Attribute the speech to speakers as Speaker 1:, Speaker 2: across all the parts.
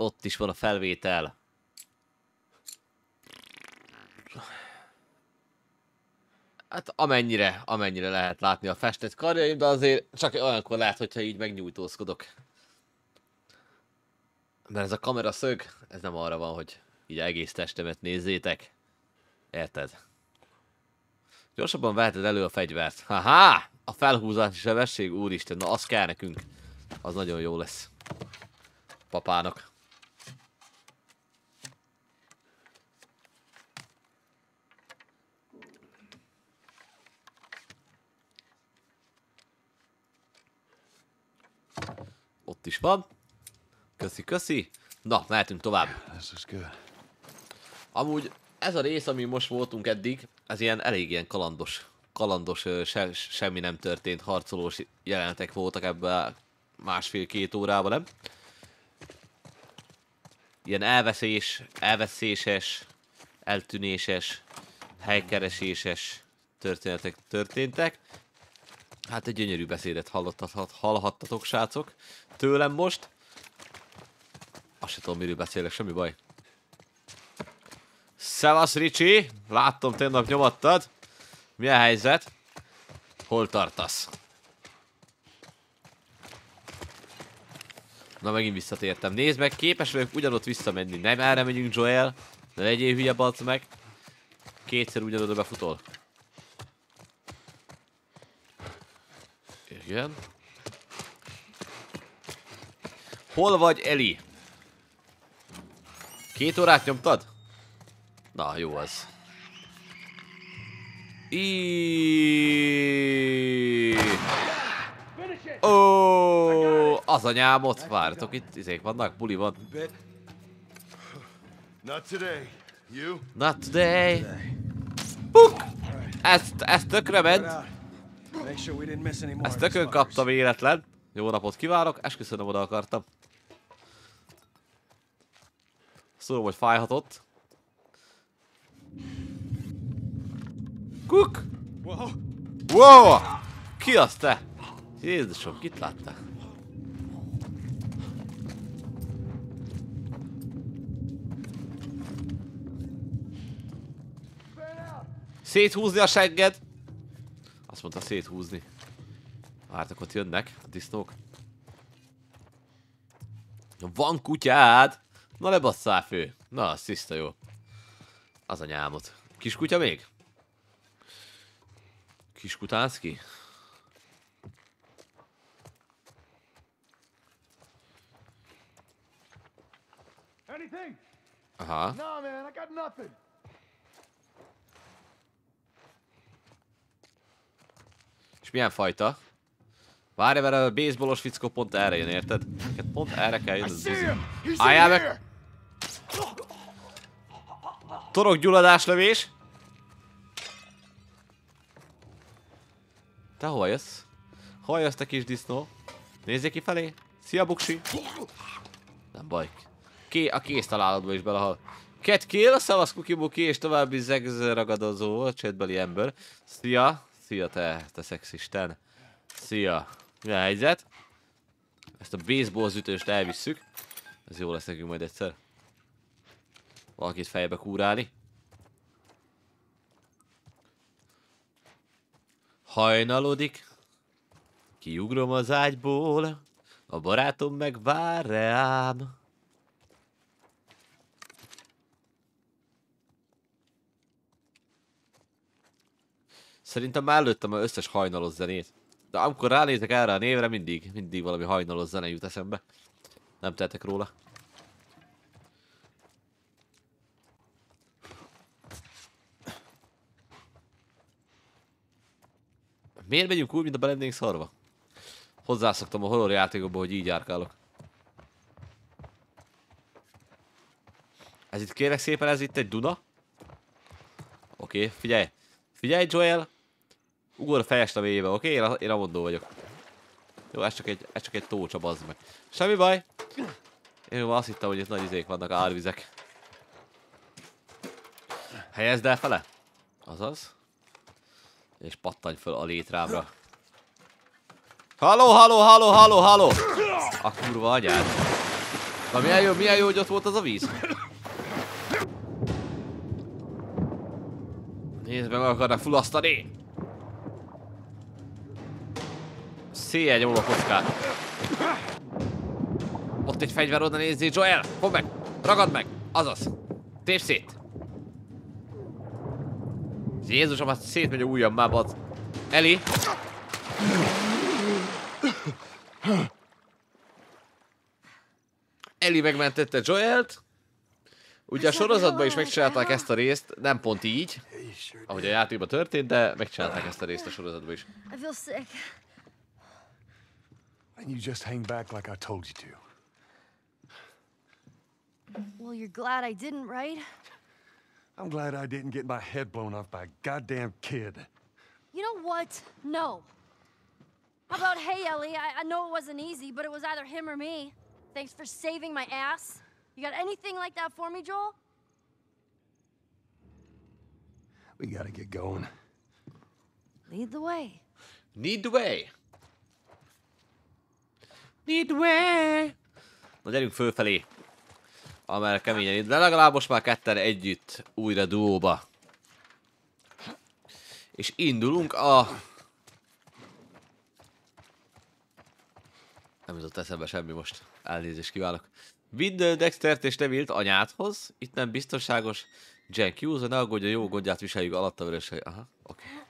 Speaker 1: Ott is van a felvétel. Hát amennyire, amennyire lehet látni a festett karjaim, de azért csak olyankor lehet, hogyha így megnyújtózkodok. Mert ez a kamera szög, ez nem arra van, hogy így egész testemet nézzétek. Érted? Gyorsabban veheted elő a fegyvert. Haha! A felhúzási sebesség, úristen, na az kell nekünk. Az nagyon jó lesz. Papának. Ott is van. Köszi, köszi. Na, mehetünk tovább. Amúgy ez a rész, ami most voltunk eddig, ez ilyen elég ilyen kalandos, kalandos, se, semmi nem történt, harcolós jelenetek voltak ebben másfél-két órában, nem? Ilyen elveszés, elveszéses, eltűnéses, helykereséses történetek történtek. Hát egy gyönyörű beszédet hallottat- hallhattatok, srácok, tőlem most. Azt se tudom, miről beszélek, semmi baj. Szevasz, Ricsi! Láttam, tegnap nyomattad. Mi a helyzet? Hol tartasz? Na, megint visszatértem. Nézd meg, képes vagyok ugyanott visszamenni. Nem erre megyünk, Joel. Ne legyél hülye, balc meg. Kétszer ugyanoda befutol. Igen. Hol vagy, Eli? Két órát nyomtad? Na, jó az. I. Ó, az anyámot vártok itt, izék vannak, buli van.
Speaker 2: Not today. You?
Speaker 1: Not today. Puk! Ezt, ezt tökre ment. Ezt tökön kapta véletlen. Jó napot kívánok, esküszöm oda akartam. Szóval, hogy fájhatott. Kuk! Wow! Ki az te? Jézusom, kit láttál? Széthúzni a segged? Azt mondta széthúzni. Vártak, ott jönnek a disznók. Van kutyád? Na lebasszál fő. Na, az tiszta jó. Az a nyámot. Kis kutya még? Kis kutánszki?
Speaker 2: Anything?
Speaker 1: Aha.
Speaker 2: No, man, I got nothing.
Speaker 1: És milyen fajta? Várj, mert a baseballos fickó pont erre jön, érted? Neked pont erre kell!
Speaker 2: He's in
Speaker 1: Álljál meg! Torokgyulladás lövés! Te hova jössz? Hol jössz te kis disznó? Ki felé! Szia buksi! Nem baj. Ké a kész találatba is belehal. Ket kill, a szavasz kukibuki és további zegz ragadozó csetbeli ember. Szia! Szia te, te szexisten. Szia! Mi a helyzet? Ezt a baseball ütőst elvisszük. Ez jó lesz nekünk majd egyszer. Valakit fejbe kúrálni. Hajnalodik. Kiugrom az ágyból. A barátom meg vár reám. Szerintem már lőttem az összes hajnalos zenét. De amikor ránézek erre a névre, mindig, mindig valami hajnalos zene jut eszembe. Nem tehetek róla. Miért megyünk úgy, mint a belennénk szarva? Hozzászoktam a horror játékokba, hogy így járkálok. Ez itt kérek szépen, ez itt egy Duna. Oké, okay, figyelj. Figyelj, Joel. Ugor fejest a mélyébe, oké? Okay? Én, én amondó vagyok. Jó, ez csak egy, ez csak egy tócsa, bazd meg. Semmi baj. Én már azt hittem, hogy itt nagy izék vannak, árvizek. Helyezd el fele. Azaz. És pattanj föl a létrámra. Halló, halló, halló, halló, halló! A kurva anyád. Na milyen jó, milyen jó, hogy ott volt az a víz. Nézd meg, meg akarnak fulasztani! C1 ólókockát. Ott egy fegyver oda nézi, Joel! Fogd meg! Ragad meg! Azaz! Tép szét! Jézusom, hát szétmegy a ujjam már, bac. Eli! Eli megmentette Joelt. Ugye a sorozatban is megcsinálták ezt a részt, nem pont így, ahogy a játékban történt, de megcsinálták ezt a részt a sorozatban is.
Speaker 3: I feel sick.
Speaker 2: And you just hang back like I told you to.
Speaker 3: Well, you're glad I didn't, right?
Speaker 2: I'm glad I didn't get my head blown off by a goddamn kid.
Speaker 3: You know what? No. How about, hey, Ellie, I, I know it wasn't easy, but it was either him or me. Thanks for saving my ass. You got anything like that for me, Joel?
Speaker 2: We gotta get going.
Speaker 3: Lead the way.
Speaker 1: Need the way. The way. Na gyerünk fölfelé. Amerre keményen itt, de legalább most már ketten együtt újra duóba. És indulunk a... Nem jutott eszembe semmi most. Elnézést kívánok. Vidd Dextert és Nevilt anyádhoz. Itt nem biztonságos. Jen kiúzza, ne aggódja, jó gondját viseljük alatta vörös. Aha, oké. Okay.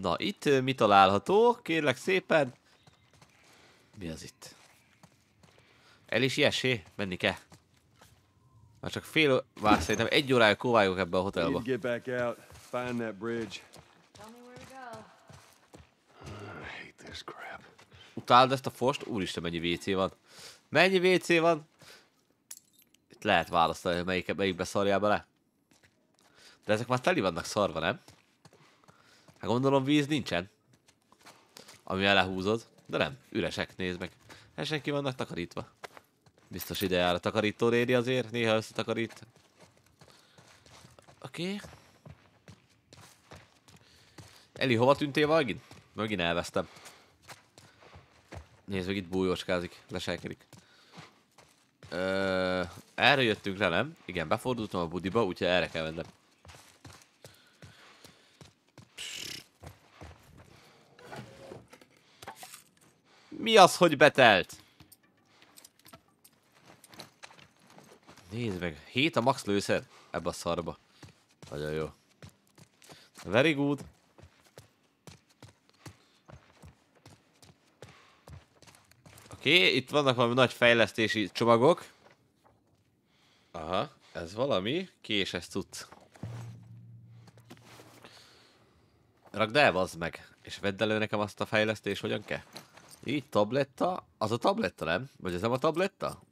Speaker 1: Na, itt mi található? Kérlek szépen. Mi az itt? El is ilyesé? Menni kell. Már csak fél, már szerintem egy órája kóvályok ebbe a hotelba.
Speaker 2: get back out, find that bridge.
Speaker 1: Utáld ezt a fost? Úristen, mennyi WC van. Mennyi WC van? Itt lehet választani, hogy melyik, melyikbe szarjál bele. De ezek már teli vannak szarva, nem? Hát gondolom víz nincsen. Amivel lehúzod. De nem, üresek, nézd meg. Esen ki vannak takarítva. Biztos ide jár a takarító rédi azért, néha összetakarít. Oké. Okay. Eli, hova tűntél megint? Megint elvesztem. Nézd meg, itt bújóskázik, leselkedik. Ö, erre jöttünk le, nem? Igen, befordultam a budiba, úgyhogy erre kell mennem. Mi az, hogy betelt? Nézd meg, 7 a max lőszer ebbe a szarba. Nagyon jó. Very good. Oké, okay, itt vannak valami nagy fejlesztési csomagok. Aha, ez valami késes cucc. Rakd el, bazd meg. És vedd elő nekem azt a fejlesztés, hogyan kell. Így, tabletta. Az a tabletta, nem? Vagy ez nem a tabletta?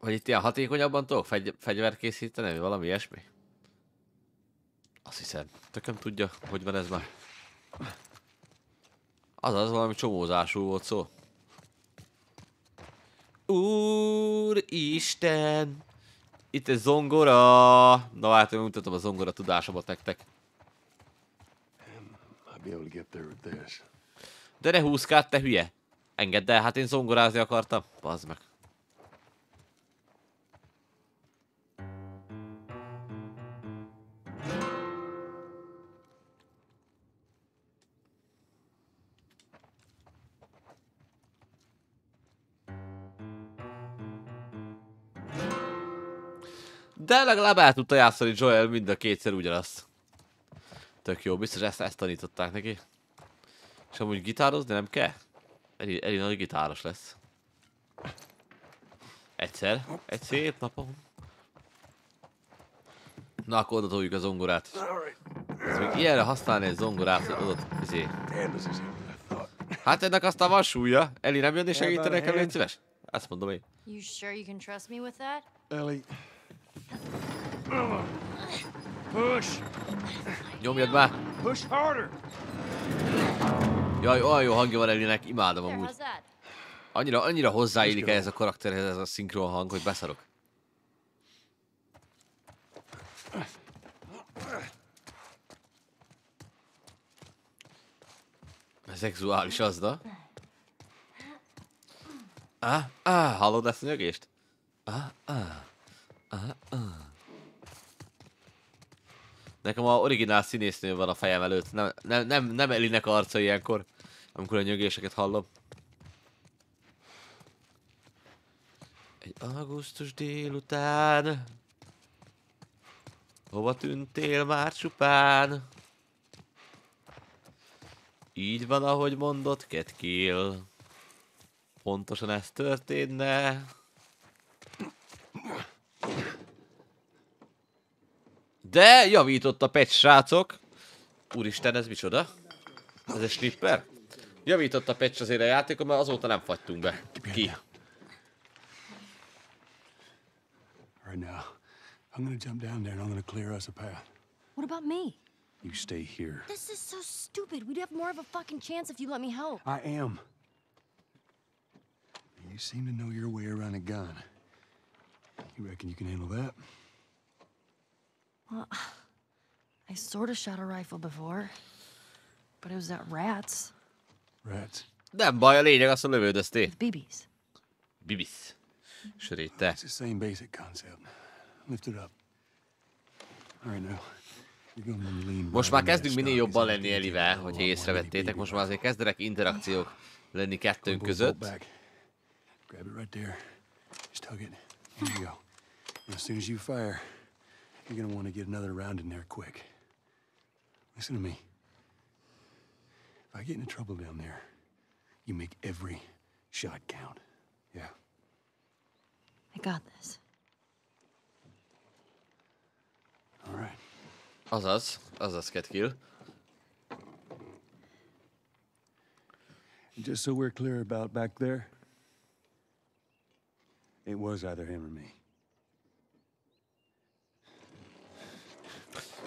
Speaker 1: Vagy itt ilyen hatékonyabban tudok fegy fegyvert készíteni, vagy valami ilyesmi? Azt hiszem. Tököm tudja, hogy van ez már. Azaz, valami csomózású volt szó. Úristen! Itt egy zongora! Na hát, én mutatom a zongora tudásomat nektek. De ne húzkád, te hülye! Engedd el, hát én zongorázni akartam. Bazd meg. De legalább el tudta játszani Joel mind a kétszer ugyanazt. Tök jó, biztos ezt, ezt tanították neki. És amúgy gitározni nem kell? Eli, Eli nagy gitáros lesz. Egyszer. Egy szép napon. Na, akkor oda toljuk a zongorát. Ez még ilyenre használni egy zongorát, hogy oda, izé. Hát ennek aztán van súlya. Eli nem jönni segíteni nekem, légy szíves? Ezt mondom én.
Speaker 3: You sure you can trust me with that?
Speaker 2: Ellie. Push.
Speaker 1: Nyomjad be!
Speaker 2: Push harder.
Speaker 1: Jaj, olyan jó hangja van Ellie-nek, imádom amúgy. Annyira, annyira hozzáillik ehhez a karakterhez ez a szinkron hang, hogy beszarok. Szexuális az, da? Ah, ah, hallod ezt a nyögést? ah, ah, ah. á. Nekem a originál színésznő van a fejem előtt. Nem, nem, nem, nem Elinek arca ilyenkor, amikor a nyögéseket hallom. Egy augusztus délután Hova tűntél már csupán? Így van, ahogy mondott Ketkill. Pontosan ez történne. De javított a patch, srácok. Úristen, ez micsoda? Ez egy snipper? Javított a patch azért a játékon, mert azóta nem fagytunk be. Ki?
Speaker 2: Right now, I'm gonna jump down there and I'm gonna clear us a path.
Speaker 3: What about me?
Speaker 2: You stay here.
Speaker 3: This is so stupid. We'd have more of a fucking chance if you let me help.
Speaker 2: I am. You seem to know your way around a gun. You reckon you can handle that?
Speaker 3: I sort of shot a rifle before, but it was at rats
Speaker 2: Rats.
Speaker 1: Nem baj, a lényeg az, hogy lövődöztél.
Speaker 3: with BBs.
Speaker 1: Bibis. Sötét te.
Speaker 2: It's the same basic concept. Lift it up. All right, now.
Speaker 1: Most már kezdünk minél jobban lenni Elivel, hogyha
Speaker 2: more
Speaker 1: észrevettétek. Most már azért kezdenek interakciók lenni kettőnk között.
Speaker 2: Grab it right there. Just hug it. Here you go. As soon as you fire, you're gonna want to get another round in there quick. Listen to me. If I get into trouble down there, you make every shot count. Yeah.
Speaker 3: I got this.
Speaker 2: All right.
Speaker 1: Azaz, azaz, Ketkill.
Speaker 2: And just so we're clear about back there, it was either him or me.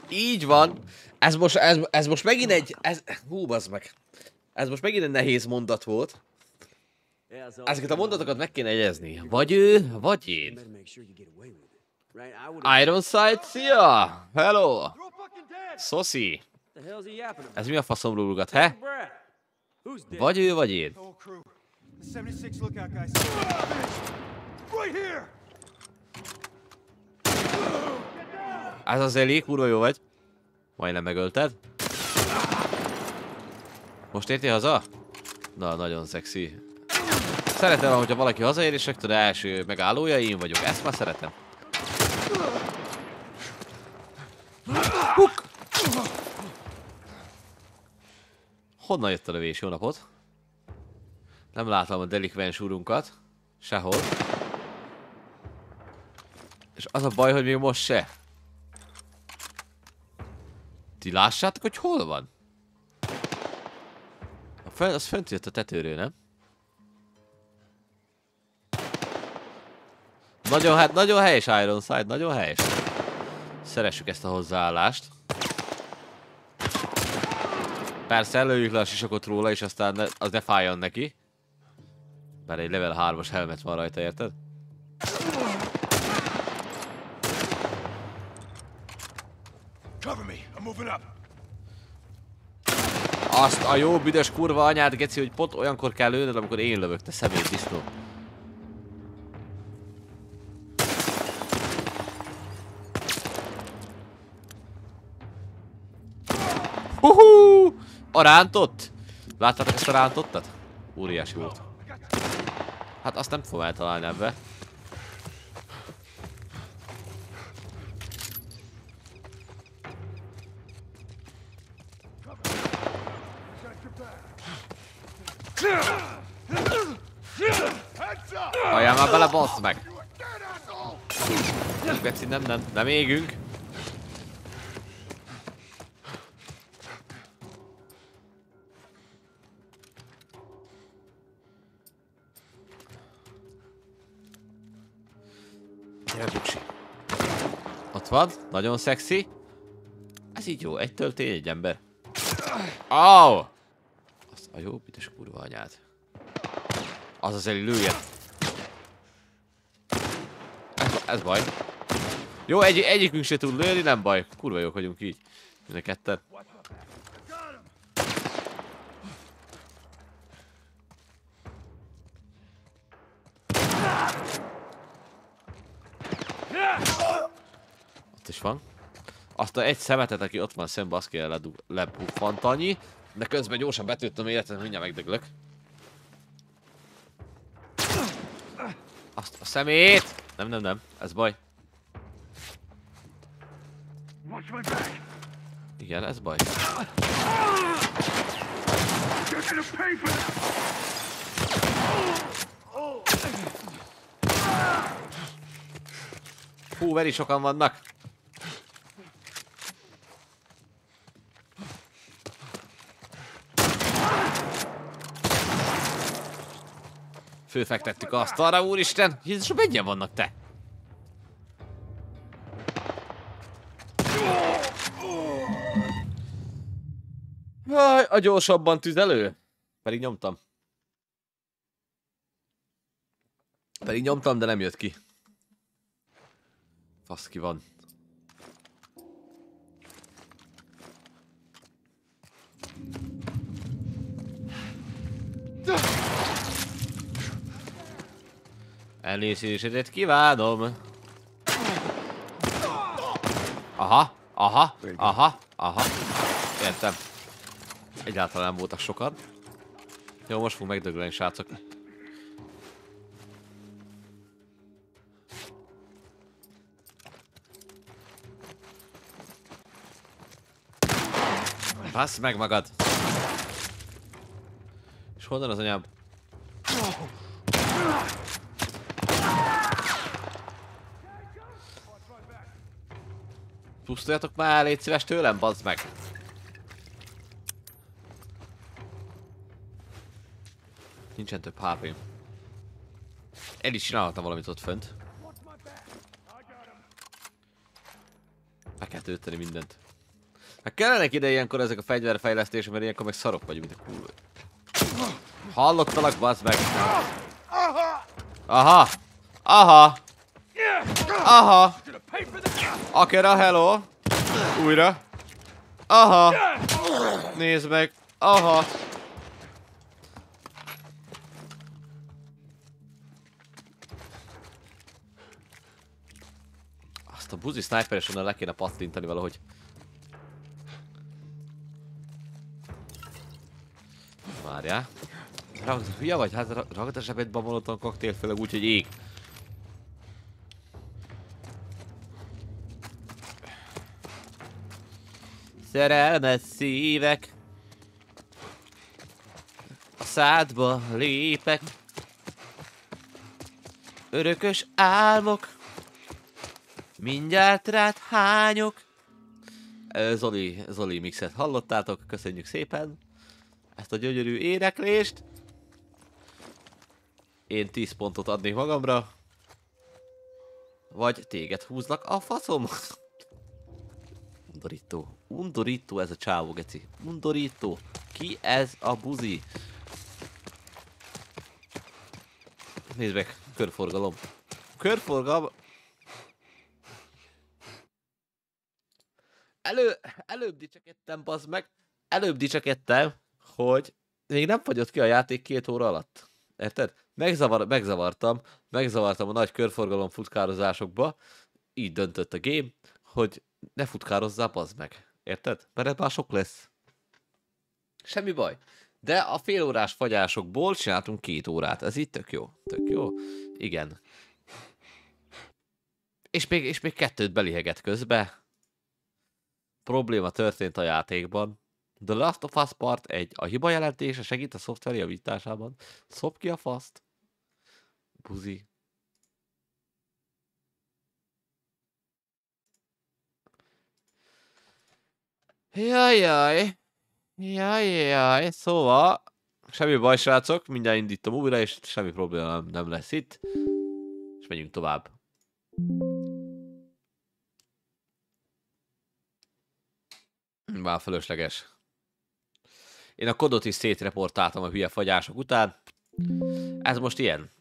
Speaker 1: Így van. Ez most, ez, ez most megint egy... Ez, hú, bazd meg. Ez most megint egy nehéz mondat volt. Ezeket a mondatokat meg kéne egyezni. Vagy ő, vagy én. Ironside, szia! Hello! Szoszi! Ez mi a faszom rúgat, he? Vagy ő, vagy én.
Speaker 4: Whole crew. The 76 lookout guys.
Speaker 2: Right here!
Speaker 1: Ez az elég, kurva jó vagy. Majdnem megölted. Most értél haza? Na, nagyon szexi. Szeretem, hogyha valaki hazaér, és rögtön első megállója én vagyok. Ezt már szeretem. Huk! Honnan jött a lövés? Jó napot! Nem látom a delikvens úrunkat. Sehol. És az a baj, hogy még most se. Ti lássátok, hogy hol van? A fön, az fönt jött a tetőről, nem? Nagyon, hát nagyon helyes Ironside, nagyon helyes. Szeressük ezt a hozzáállást. Persze előjük le a sisakot róla, és aztán ne, az ne fájjon neki. Bár egy level 3-as helmet van rajta, érted? Azt a jó büdös kurva anyád, geci, hogy pont olyankor kell lőnöd, amikor én lövök, te szemét disznó. Huhú! A rántott? Láttátok ezt a rántottat? Óriási volt. Hát azt nem fogom eltalálni ebbe. Halljál bele, bassz meg! Nem, Geci, nem, nem, nem égünk. Gyere, buksi. Ott van, nagyon szexi. Ez így jó, egy töltény, egy ember. Au! Oh! Azt a jó, büdös kurva anyád. Az az Eli lője. Ez baj. Jó, egy, egyikünk se tud lőni, nem baj. Kurva jók vagyunk így. Mind a ketten. Ott is van. Azt a egy szemetet, aki ott van szembe, azt kell lebuffant annyi. De közben gyorsan betöltöm életet, mindjárt megdöglök. Azt a szemét! Nem, nem, nem, ez baj. Igen, ez baj. Hú, veri sokan vannak. Főfektettük azt arra, úristen! Jézus, mennyien vannak te? Jaj, a gyorsabban tüzelő. Pedig nyomtam. Pedig nyomtam, de nem jött ki. Fasz ki van. Elnézésedet kívánom. Aha, aha, aha, aha. Értem. Egyáltalán nem voltak sokan. Jó, most fog megdögleni, srácok. Bassz meg magad! És honnan az anyám? Pusztuljatok már, légy szíves tőlem, bazd meg! Nincsen több hp El is csinálhattam valamit ott fönt. Meg kell tölteni mindent. Hát kellenek ide ilyenkor ezek a fegyverfejlesztések, mert ilyenkor meg szarok vagyunk, mint a kurva. Hallottalak, bazd meg! Aha! Aha! Aha! Akera, hello! Újra! Aha! Nézd meg! Aha! Azt a buzi sniperes le kéne pattintani valahogy. Várjál. Ragd, hülye vagy? Hát ra- ragd a zsebedbe a molotov főleg úgy, hogy ég. Szerelmes szívek A szádba lépek Örökös álmok Mindjárt rád hányok Zoli, Zoli mixet hallottátok, köszönjük szépen ezt a gyönyörű éneklést. Én 10 pontot adnék magamra. Vagy téged húzlak a faszom. Undorító. Undorító ez a csávó, geci. Undorító. Ki ez a buzi? Nézd meg, körforgalom. Körforgalom. Elő, előbb dicsekedtem, bazd meg. Előbb dicsekedtem, hogy még nem fagyott ki a játék két óra alatt. Érted? Megzavar, megzavartam, megzavartam a nagy körforgalom futkározásokba, így döntött a game, hogy ne futkározzál, bazd meg. Érted? Mert már sok lesz. Semmi baj. De a fél órás fagyásokból csináltunk két órát. Ez így tök jó. Tök jó. Igen. És még, és még kettőt beliheget közbe. Probléma történt a játékban. The Last of Us Part 1. A hiba jelentése segít a szoftver javításában. Szop ki a faszt. Buzi. Jaj, jaj. Jaj, jaj. Szóval, semmi baj, srácok. Mindjárt indítom újra, és semmi probléma nem, nem lesz itt. És megyünk tovább. Már fölösleges. Én a kodot is szétreportáltam a hülye fagyások után. Ez most ilyen.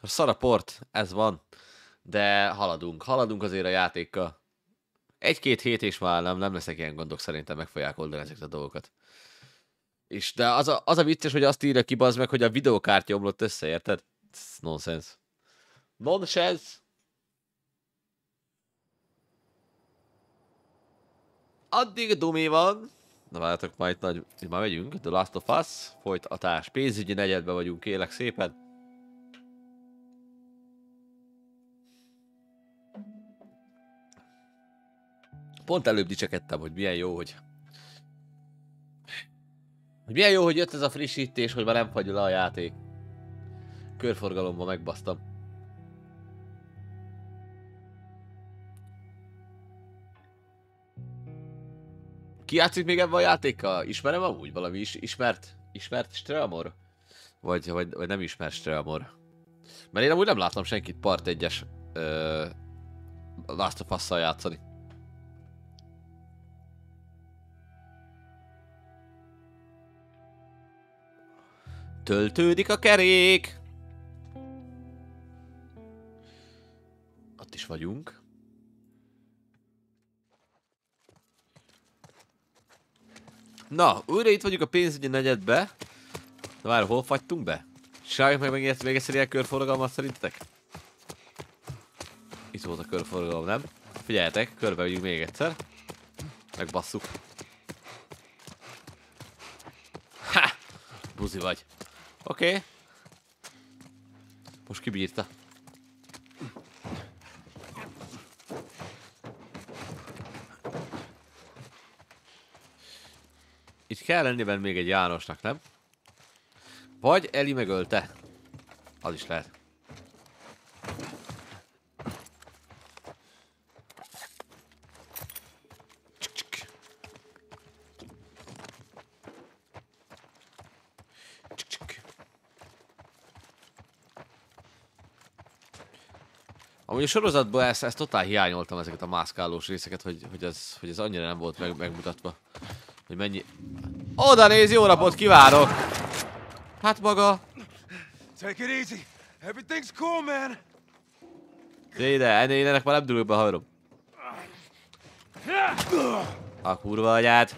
Speaker 1: A szaraport, ez van. De haladunk. Haladunk azért a játékkal. Egy-két hét és már nem, nem lesznek ilyen gondok, szerintem meg fogják oldani ezeket a dolgokat. És de az a, az a vicces, hogy azt írja ki az meg, hogy a videokártya omlott össze, érted? Ez nonsense. Nonsense! Addig Dumi van. Na várjátok, majd nagy... Már megyünk. The Last of Us. Folytatás. Pénzügyi negyedben vagyunk, kélek szépen. Pont előbb dicsekedtem, hogy milyen jó, hogy... Hogy milyen jó, hogy jött ez a frissítés, hogy már nem fagy le a játék. Körforgalomban megbasztam. Ki játszik még ebben a játékkal? Ismerem amúgy valami is, ismert, ismert Strelmor? Vagy, vagy, vagy nem ismert Strelmor? Mert én amúgy nem láttam senkit part egyes ö, Last of játszani. Töltődik a kerék! Ott is vagyunk. Na, újra itt vagyunk a pénzügyi negyedbe. Na várj, hol fagytunk be? Csináljuk meg még még egyszer ilyen körforgalmat szerintetek? Itt volt a körforgalom, nem? Figyeljetek, körbe vagyunk még egyszer. Megbasszuk. Ha! Buzi vagy. Oké. Okay. Most kibírta. Itt kell lenni még egy Jánosnak, nem? Vagy Eli megölte. Az is lehet. Amúgy a sorozatban ezt, ezt totál hiányoltam ezeket a mászkálós részeket, hogy, hogy, ez, hogy ez annyira nem volt meg, megmutatva. Hogy mennyi... Oda néz, jó napot kívánok! Hát maga...
Speaker 4: Take it easy. Everything's cool, man.
Speaker 1: De ide, ennél én ennek már nem dülök be, haverom. A kurva anyád.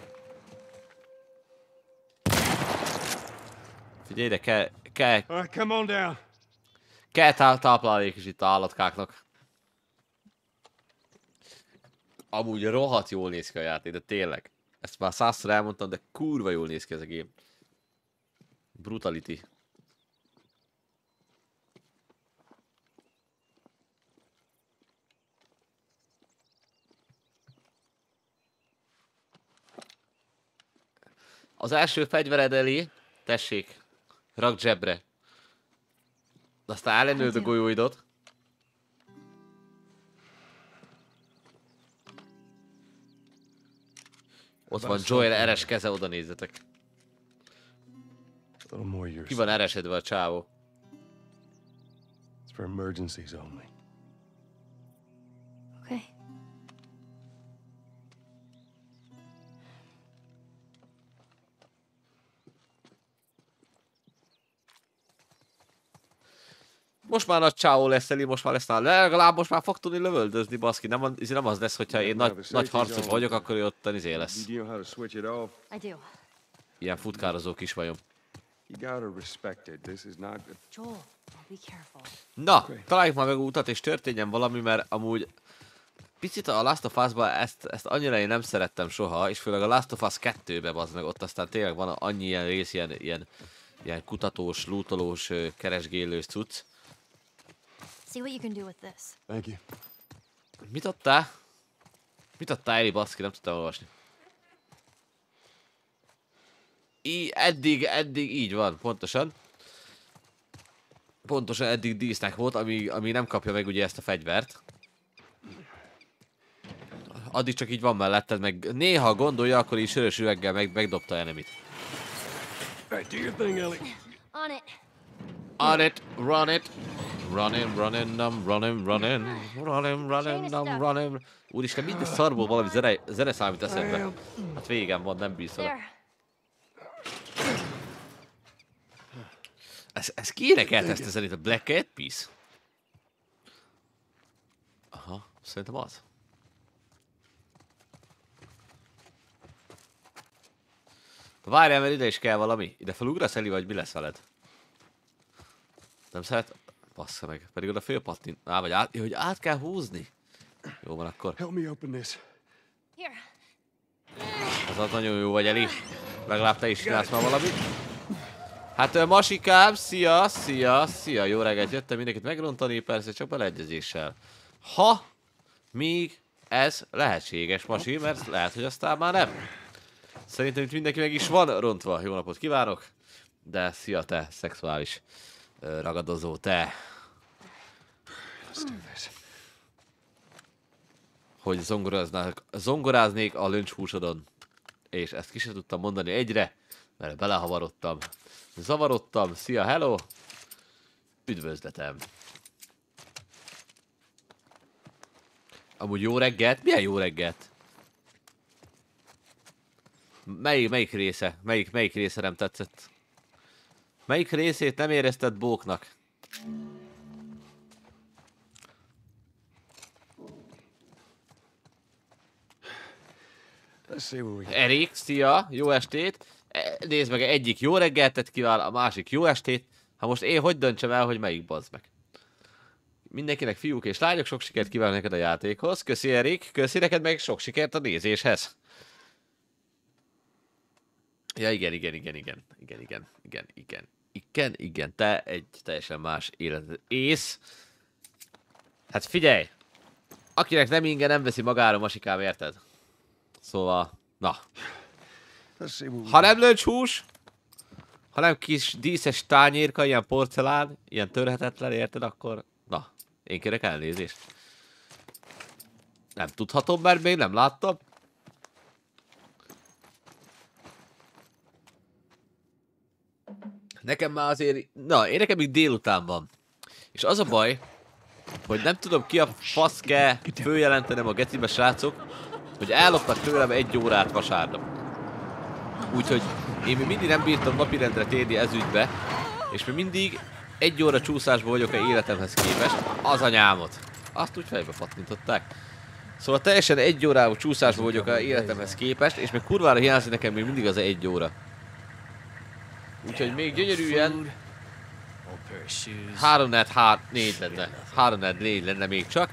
Speaker 1: Figyelj ide, kell, kell,
Speaker 4: right, come on down.
Speaker 1: kell tá táplálék is itt a állatkáknak. Amúgy rohadt jól néz ki a játék, de tényleg. Ezt már százszor elmondtam, de kurva jól néz ki ez a game. Brutality. Az első fegyvered elé, tessék, rak zsebre. Aztán ellenőrd a golyóidot. Ott van Joel eres keze, oda nézzetek. Ki van eresedve a csávó.
Speaker 2: It's for emergencies only.
Speaker 1: Most már nagy csávó lesz Eli, most már lesz nála. Legalább most már fog tudni lövöldözni, baszki. Nem, az- ez nem az lesz, hogyha én nagy, nagy harcos vagyok, akkor ő ott izé lesz. Ilyen futkározó kismajom.
Speaker 2: You gotta respect it. This is not.
Speaker 3: Joel, be careful.
Speaker 1: Na, találjuk már meg útat, és történjen valami, mert amúgy picit a Last of Us-ba ezt, ezt annyira én nem szerettem soha, és főleg a Last of Us 2-be az meg ott aztán tényleg van annyi ilyen rész, ilyen, ilyen, ilyen kutatós, lootolós, ö, keresgélős cucc.
Speaker 3: See what you can do with this.
Speaker 2: Thank you.
Speaker 1: Mit adtál? Mit adtál Eli, baszki? Nem tudtam olvasni. I, eddig, eddig így van, pontosan. Pontosan eddig dísznek volt, ami, ami nem kapja meg ugye ezt a fegyvert. Addig csak így van melletted, meg néha gondolja, akkor így sörös üveggel meg, megdobta enemit.
Speaker 2: Right, do your thing, Ellie.
Speaker 3: On it.
Speaker 1: On it, run it. Running, running, I'm running, running. Running, running, I'm running. Úristen, minden szarból valami zene, zene számít eszembe. Hát végem van, nem bízom. Ez, ez ki énekelt ezt a zenét? A Black Eyed Peas? Aha, szerintem az. Várjál, mert ide is kell valami. Ide felugrasz, Eli, vagy mi lesz veled? Nem szeret? Bassza meg. Pedig oda félpattint. Á, vagy át, hogy át kell húzni. Jó van akkor.
Speaker 2: Help me open this.
Speaker 3: Here.
Speaker 1: Ez az nagyon jó vagy, Eli. Legalább te is csinálsz már valamit. Hát Masikám, szia, szia, szia, jó reggelt, jöttem mindenkit megrontani, persze csak beleegyezéssel. Ha még ez lehetséges, Masi, mert lehet, hogy aztán már nem. Szerintem itt mindenki meg is van rontva. Jó napot kívánok! De szia te, szexuális ragadozó, te! Hogy zongoráznék, zongoráznék a löncshúsodon. És ezt ki sem tudtam mondani egyre, mert belehavarodtam. Zavarodtam, szia, hello! Üdvözletem! Amúgy jó reggelt? Milyen jó reggelt? Melyik, melyik része? Melyik, melyik része nem tetszett? Melyik részét nem érezted bóknak? Erik, szia, jó estét. E, Nézd meg, egyik jó reggeltet kíván, a másik jó estét. Ha most én hogy döntsem el, hogy melyik bazd meg? Mindenkinek fiúk és lányok, sok sikert kívánok neked a játékhoz. Köszi Erik, köszi neked meg sok sikert a nézéshez. Ja igen, igen, igen, igen, igen, igen, igen, igen, igen, igen, te egy teljesen más életet ész. Hát figyelj! Akinek nem inge, nem veszi magára masikám, érted? Szóval, na, ha nem löncshús, ha nem kis díszes tányérka, ilyen porcelán, ilyen törhetetlen, érted, akkor na, én kérek elnézést. Nem tudhatom, mert még nem láttam. Nekem már azért, na, én nekem még délután van. És az a baj, hogy nem tudom ki a fasz kell följelentenem a gecibe srácok, hogy elloptak tőlem egy órát vasárnap. Úgyhogy én még mindig nem bírtam napirendre térni ez ügybe, és még mindig egy óra csúszásban vagyok a életemhez képest. Az anyámot. Azt úgy fejbe pattintották. Szóval teljesen egy órával csúszásban vagyok a életemhez képest, és még kurvára hiányzik nekem még mindig az egy óra. Úgyhogy még gyönyörűen
Speaker 5: Old pair of shoes.
Speaker 1: három net hár, négy lenne. Három net négy lenne még csak.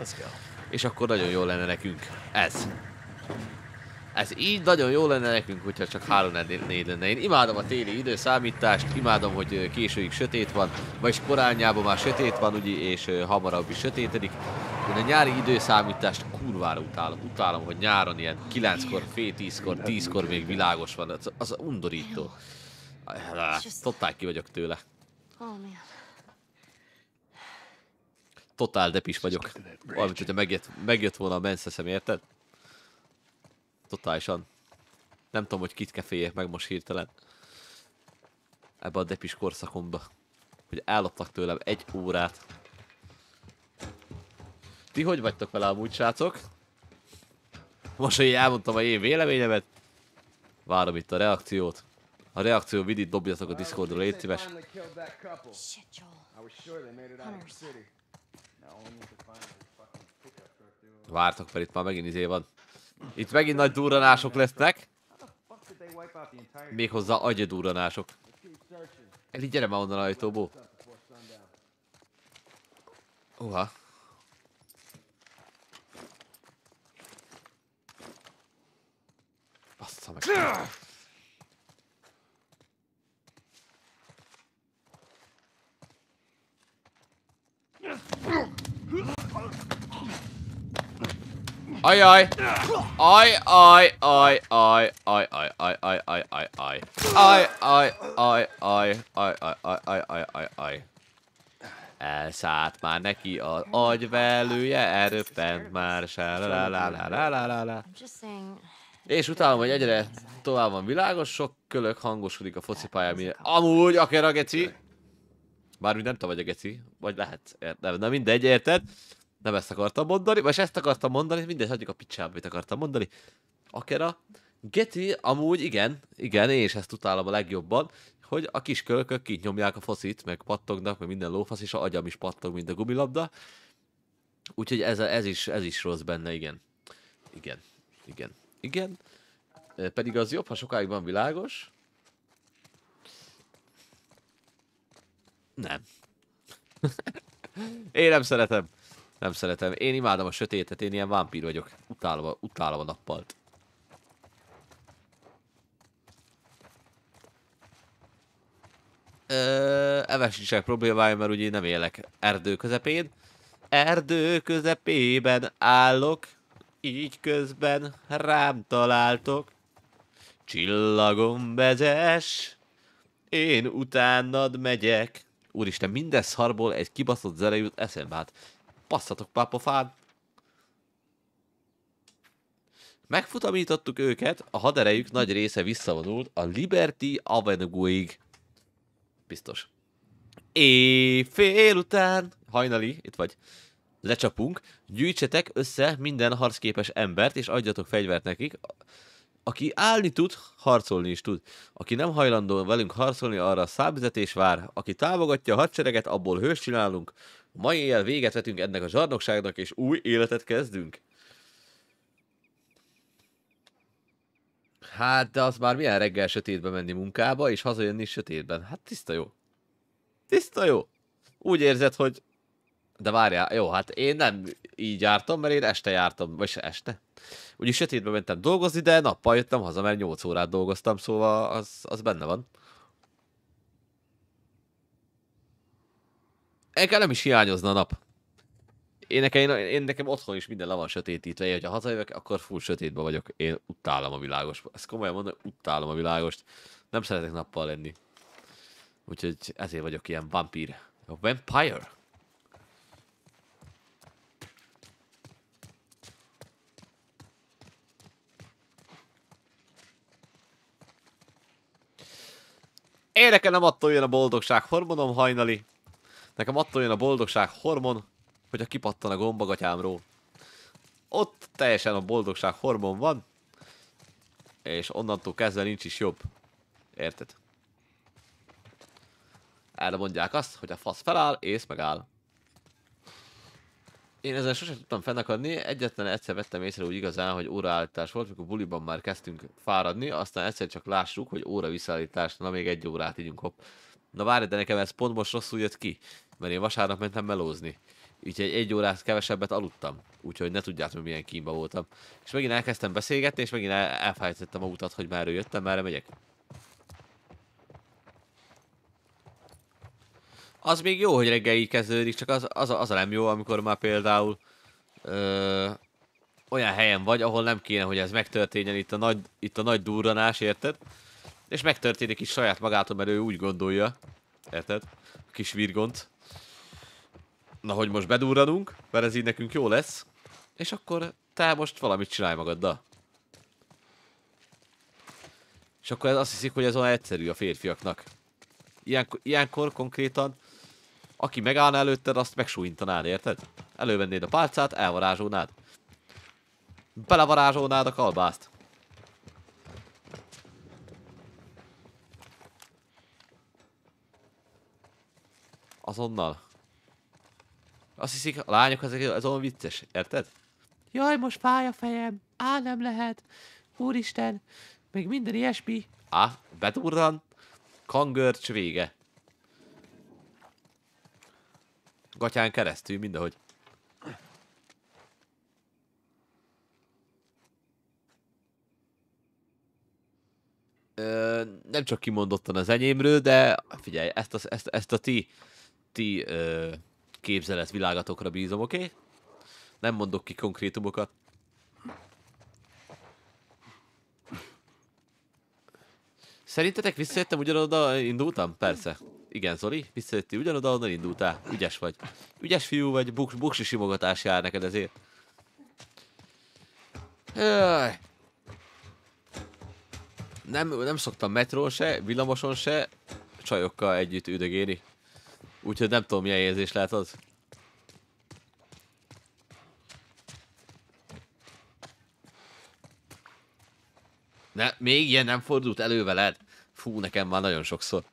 Speaker 1: És akkor nagyon jó lenne nekünk. Ez. Ez így nagyon jó lenne nekünk, hogyha csak 3 4 lenne. Én imádom a téli időszámítást, imádom, hogy későig sötét van, vagyis korányában már sötét van, ugye, és hamarabb is sötétedik. Én a nyári időszámítást kurvára utálom. Utálom, hogy nyáron ilyen 9-kor, fél 10-kor, 10-kor még világos van. Az, az undorító. Totál ki vagyok tőle.
Speaker 3: Oh man.
Speaker 1: Totál depis vagyok. Valamint, hogyha megjött, megjött volna a menszeszem, érted? Totálisan. Nem tudom, hogy kit keféljek meg most hirtelen. Ebbe a depis korszakomba. Hogy elloptak tőlem egy órát. Ti hogy vagytok vele amúgy, srácok? Most, hogy elmondtam a én véleményemet, várom itt a reakciót. A reakció vidit dobjatok a Discordra, légy szíves. Vártok, mert itt már megint izé van. Itt megint nagy durranások lesznek. Méghozzá agyadurranások. Eli, gyere már onnan ajtóból. Uha. Bassza meg. Ajaj! Aj, aj, aj, aj, aj, aj, aj, aj, aj, aj, aj. Aj, aj, aj, aj, aj, aj, aj, aj, aj, aj, aj. Elszállt már neki az agyvelője, elröppent már, se. És utána, hogy egyre tovább van világos, sok kölök hangosodik a focipályán, mire... Amúgy, akár a Bármi nem tudom, vagy a geci. Vagy lehet. Nem, na mindegy, érted? Nem ezt akartam mondani, vagy ezt akartam mondani, mindegy, hagyjuk a picsába, mit akartam mondani. Akera. Geti, amúgy igen, igen, én is ezt utálom a legjobban, hogy a kis kölkök kint a focit, meg pattognak, meg minden lófasz, és a agyam is pattog, mint a gumilabda. Úgyhogy ez, ez, is, ez is rossz benne, igen. Igen, igen, igen. Pedig az jobb, ha sokáig van világos. Nem. én nem szeretem. Nem szeretem. Én imádom a sötétet, én ilyen vámpír vagyok. Utálom a, utálom a nappalt. Evesítsek problémáim, mert ugye nem élek erdő közepén. Erdő közepében állok, így közben rám találtok. Csillagom vezes, én utánad megyek. Úristen, minden szarból egy kibaszott zene jut eszembe, hát passzatok pápofán. Megfutamítottuk őket, a haderejük nagy része visszavonult a Liberty Avenue-ig. Biztos. Éjfél után, hajnali, itt vagy, lecsapunk, gyűjtsetek össze minden harcképes embert, és adjatok fegyvert nekik. Aki állni tud, harcolni is tud. Aki nem hajlandó velünk harcolni, arra számüzetés vár. Aki támogatja a hadsereget, abból hős csinálunk. Mai éjjel véget vetünk ennek a zsarnokságnak, és új életet kezdünk. Hát, de az már milyen reggel sötétbe menni munkába, és hazajönni sötétben. Hát tiszta jó. Tiszta jó. Úgy érzed, hogy... De várjál, jó, hát én nem így jártam, mert én este jártam, vagy este. Úgyis sötétbe mentem dolgozni, de nappal jöttem haza, mert 8 órát dolgoztam, szóval az, az benne van. Engem nem is hiányozna a nap. Én nekem, én, én nekem otthon is minden le van sötétítve, hogy ha hazajövök, akkor full sötétben vagyok. Én utálom a világos. Ezt komolyan mondom, utálom a világost. Nem szeretek nappal lenni. Úgyhogy ezért vagyok ilyen vampír. A vampire. Én nekem nem attól jön a boldogság hormonom hajnali. Nekem attól jön a boldogság hormon, hogyha kipattan a gombagatyámról. Ott teljesen a boldogság hormon van, és onnantól kezdve nincs is jobb. Érted? Erre mondják azt, hogy a fasz feláll, ész megáll. Én ezen sosem tudtam fennakadni, egyetlen egyszer vettem észre úgy igazán, hogy óraállítás volt, mikor buliban már kezdtünk fáradni, aztán egyszer csak lássuk, hogy óra visszaállítás, na még egy órát ígyunk, hopp. Na várj, de nekem ez pont most rosszul jött ki, mert én vasárnap mentem melózni. Úgyhogy egy órát kevesebbet aludtam, úgyhogy ne tudjátok, hogy milyen kínba voltam. És megint elkezdtem beszélgetni, és megint el elfelejtettem a utat, hogy merről jöttem, merre megyek. Az még jó, hogy reggel így kezdődik, csak az, az, az a nem jó, amikor már például ö, olyan helyen vagy, ahol nem kéne, hogy ez megtörténjen itt a nagy, itt a nagy durranás, érted? És megtörténik is saját magától, mert ő úgy gondolja, érted? A kis virgont. Na, hogy most bedurranunk, mert ez így nekünk jó lesz. És akkor te most valamit csinálj magaddal. És akkor azt hiszik, hogy ez olyan egyszerű a férfiaknak. Ilyenkor, ilyenkor konkrétan, aki megállna előtted, azt megsújintanád, érted? Elővennéd a pálcát, elvarázsolnád. Belevarázsolnád a kalbászt. Azonnal. Azt hiszik, a lányok ezek, ez olyan vicces, érted? Jaj, most fáj a fejem. Á, nem lehet. Úristen. Még minden ilyesmi. Á, bedurran. Kangörcs vége. Gatyán keresztül, mindenhogy. Ö, nem csak kimondottan az enyémről, de figyelj, ezt a, ezt, ezt a ti, ti ö, képzelet világatokra bízom, oké? Okay? Nem mondok ki konkrétumokat. Szerintetek visszajöttem ugyanoda indultam? Persze. Igen, Zoli, visszajöttél ugyanoda, onnan indultál. Ügyes vagy. Ügyes fiú vagy, buks, buksi simogatás jár neked ezért. Jaj. Nem, nem szoktam metrón se, villamoson se, csajokkal együtt üdögéni. Úgyhogy nem tudom, milyen érzés lehet az. Ne, még ilyen nem fordult elő veled? Fú, nekem már nagyon sokszor.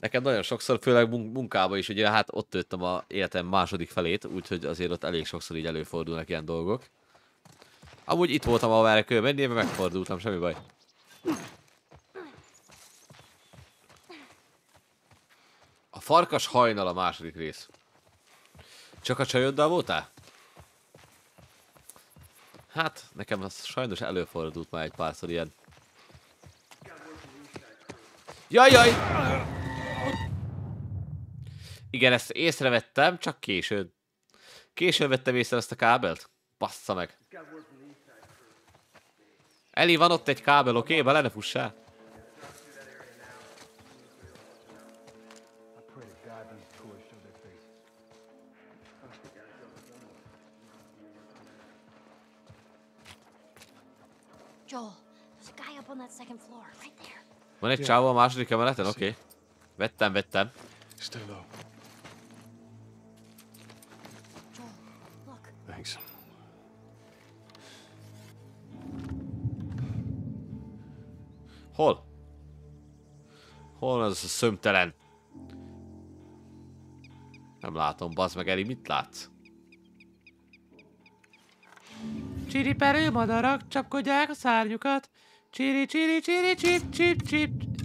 Speaker 1: Nekem nagyon sokszor, főleg munkában is, ugye hát ott töltöm a életem második felét, úgyhogy azért ott elég sokszor így előfordulnak ilyen dolgok. Amúgy itt voltam, ahol el kell menni, mert megfordultam, semmi baj. A farkas hajnal a második rész. Csak a csajoddal voltál? Hát, nekem az sajnos előfordult már egy párszor ilyen. Jaj, jaj! Igen, ezt észrevettem, csak későn. Későn vettem észre ezt a kábelt. Bassza meg. Eli, van ott egy kábel, oké? Okay? Bele ne fussál. Van egy csávó a második emeleten? Oké. Okay. Vettem, vettem.
Speaker 2: Low.
Speaker 1: Hol? Hol az a szömtelen? Nem látom, bazd meg Eli, mit látsz? Csiriperő madarak csapkodják a szárnyukat. Csiri, csiri, csiri, csip, csip, csip.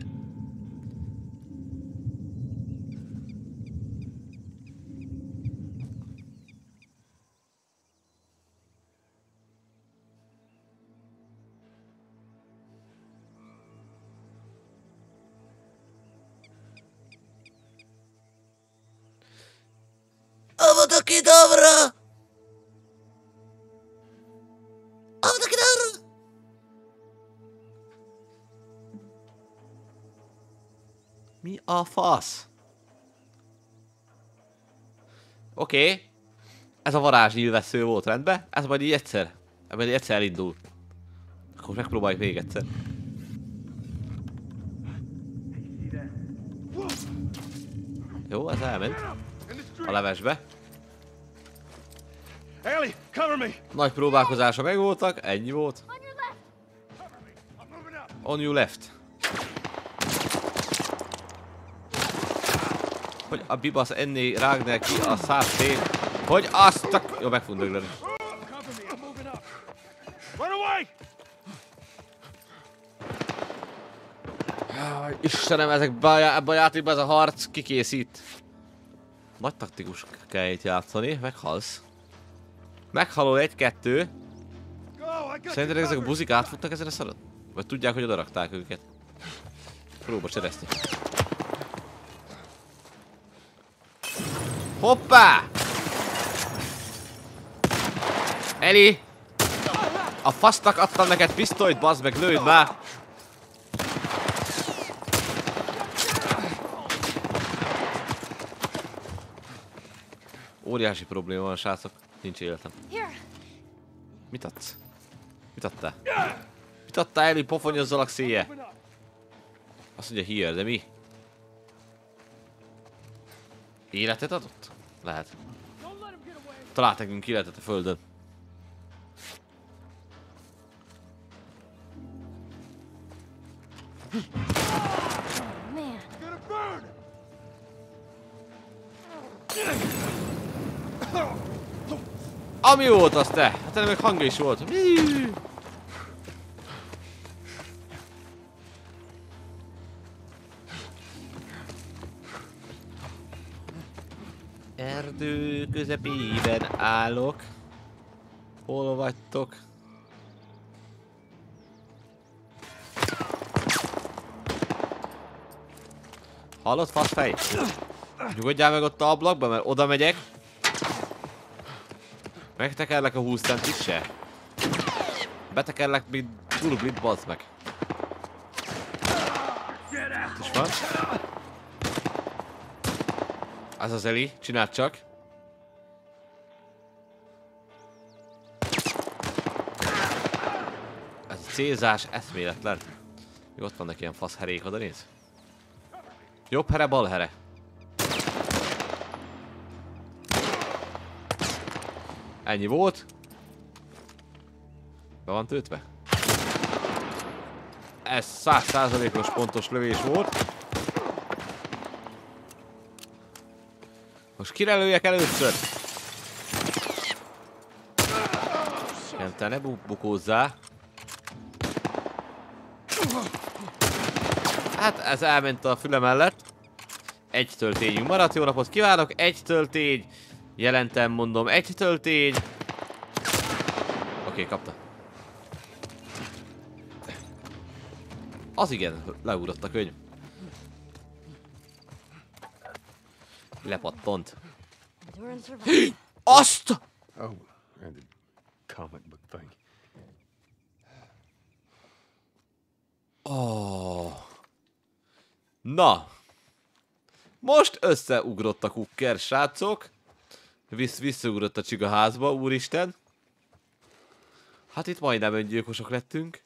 Speaker 1: A fasz? Oké. Okay. Ez a varázsnyilvessző volt rendben. Ez majd így egyszer. Ez majd így egyszer elindul. Akkor megpróbáljuk még egyszer. Jó, ez elment. A levesbe.
Speaker 4: Ellie, cover me!
Speaker 1: Nagy próbálkozása megvoltak, ennyi volt.
Speaker 3: On your left.
Speaker 4: I'm moving up.
Speaker 1: On you left. Hogy a bibasz enné rágnél ki a száz tény. Hogy azt a... Jó, meg fogunk dögleni. Istenem, ezekbe a, já- ebbe a játékban ez a harc kikészít. Nagy taktikus kell itt játszani, meghalsz. Meghalol egy-kettő. Szerinted ezek a buzik átfutnak ezen a szarad? Vagy tudják, hogy odarakták őket? Próba csereszni. Hoppá! Eli! A fasznak adtam neked pisztolyt, bazd meg, lőd már! Óriási probléma van, srácok. Nincs életem. Mit adsz? Mit adtál? Mit adtál, Eli? Pofonyozzalak széje. Azt mondja here, de mi? Életet adott? Lehet. Talált nekünk életet a földön. Ami volt az te? Hát ennek meg hangja is volt. Miu. Erdő közepében állok. Hol vagytok? Hallott faszfej? Nyugodjál meg ott a ablakba, mert oda megyek. Megtekerlek a 20 centit se. Betekerlek, mint gulublit, bazd meg. Itt is van. Ez az Eli, csináld csak. Célzás eszméletlen. Még ott vannak ilyen fasz herék, oda néz. Jobb here, bal here. Ennyi volt. Be van töltve? Ez százszázalékos pontos lövés volt. Most kire lőjek először? Nem, te ne bu bukózzál. Hát ez elment a füle mellett. Egy töltényünk maradt, jó napot kívánok, egy töltény. Jelentem, mondom, egy töltény. Oké, kapta. Az igen, leugrott a könyv. Lepattant. Azt!
Speaker 2: Oh, and the comic book thing.
Speaker 1: Oh. Na. Most összeugrott a kukker, srácok. Vissz, visszaugrott a csiga házba, úristen. Hát itt majdnem öngyilkosok lettünk.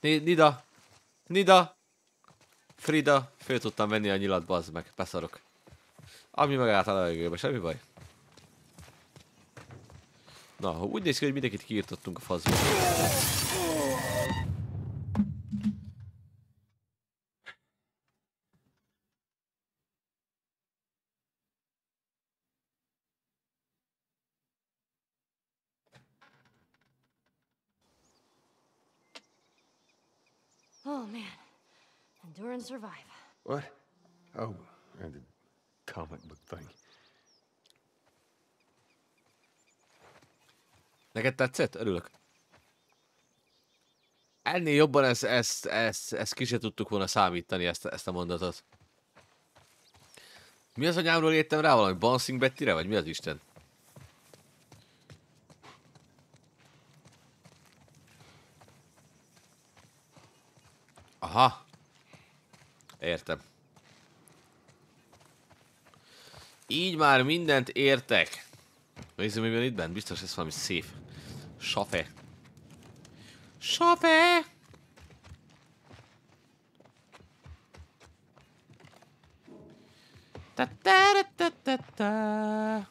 Speaker 1: Ni- Nida! Nida! Frida! Föl tudtam venni a nyilat, bazd meg, beszarok. Ami meg állt a levegőbe, semmi baj. Na, úgy néz ki, hogy mindenkit kiirtottunk a faszba.
Speaker 3: Oh man. Endure and survive.
Speaker 2: What? Oh, and the comic book thing.
Speaker 1: Neked tetszett? Örülök. Ennél jobban ezt, ezt, ezt, ezt ki se tudtuk volna számítani, ezt, ezt a mondatot. Mi az anyámról értem rá valami? Bouncing Betty-re? Vagy mi az Isten? Aha. Értem. Így már mindent értek. Nézzük, mi van itt bent. Biztos ez valami szép. Safe. Safe! Ta -ta -ta.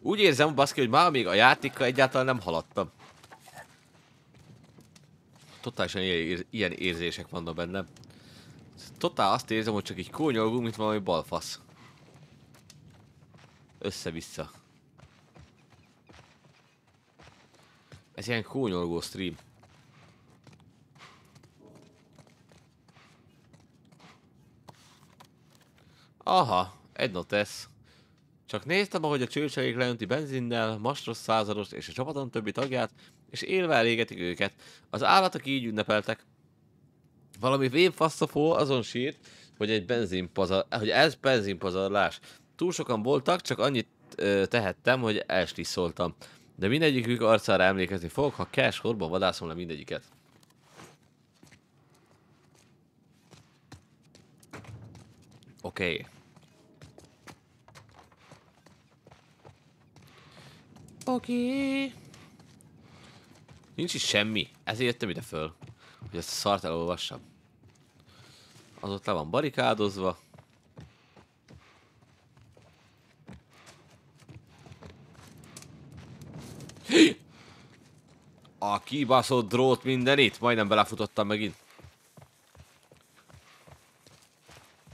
Speaker 1: Úgy érzem, baszki, hogy már még a játékkal egyáltalán nem haladtam. Totálisan ilyen, ilyen érzések vannak bennem. Totál azt érzem, hogy csak így kónyolgunk, mint valami balfasz. Össze-vissza. Ez ilyen kónyolgó stream. Aha, egy notesz. Csak néztem, ahogy a csőcselék leönti benzinnel, mastros százados és a csapaton többi tagját, és élve elégetik őket. Az állatok így ünnepeltek. Valami vén faszafó azon sírt, hogy egy benzinpazar, hogy ez benzinpazarlás. Túl sokan voltak, csak annyit ö, tehettem, hogy elstiszoltam. De mindegyikük arcára emlékezni fogok, ha kell sorba vadászom le mindegyiket. Oké. Okay. Oké. Okay. Nincs is semmi. Ezért jöttem ide föl. Hogy ezt a szart elolvassam. Az ott le van barikádozva. A kibaszott drót mindenit. Majdnem belefutottam megint.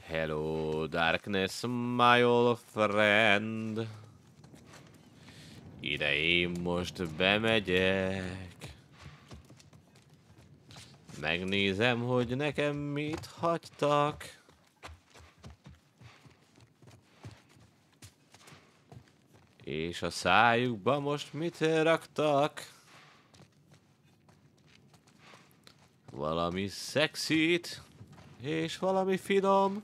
Speaker 1: Hello, darkness, my old friend. Ide én most bemegyek. Megnézem, hogy nekem mit hagytak. És a szájukba most mit raktak? Valami szexit, és valami finom,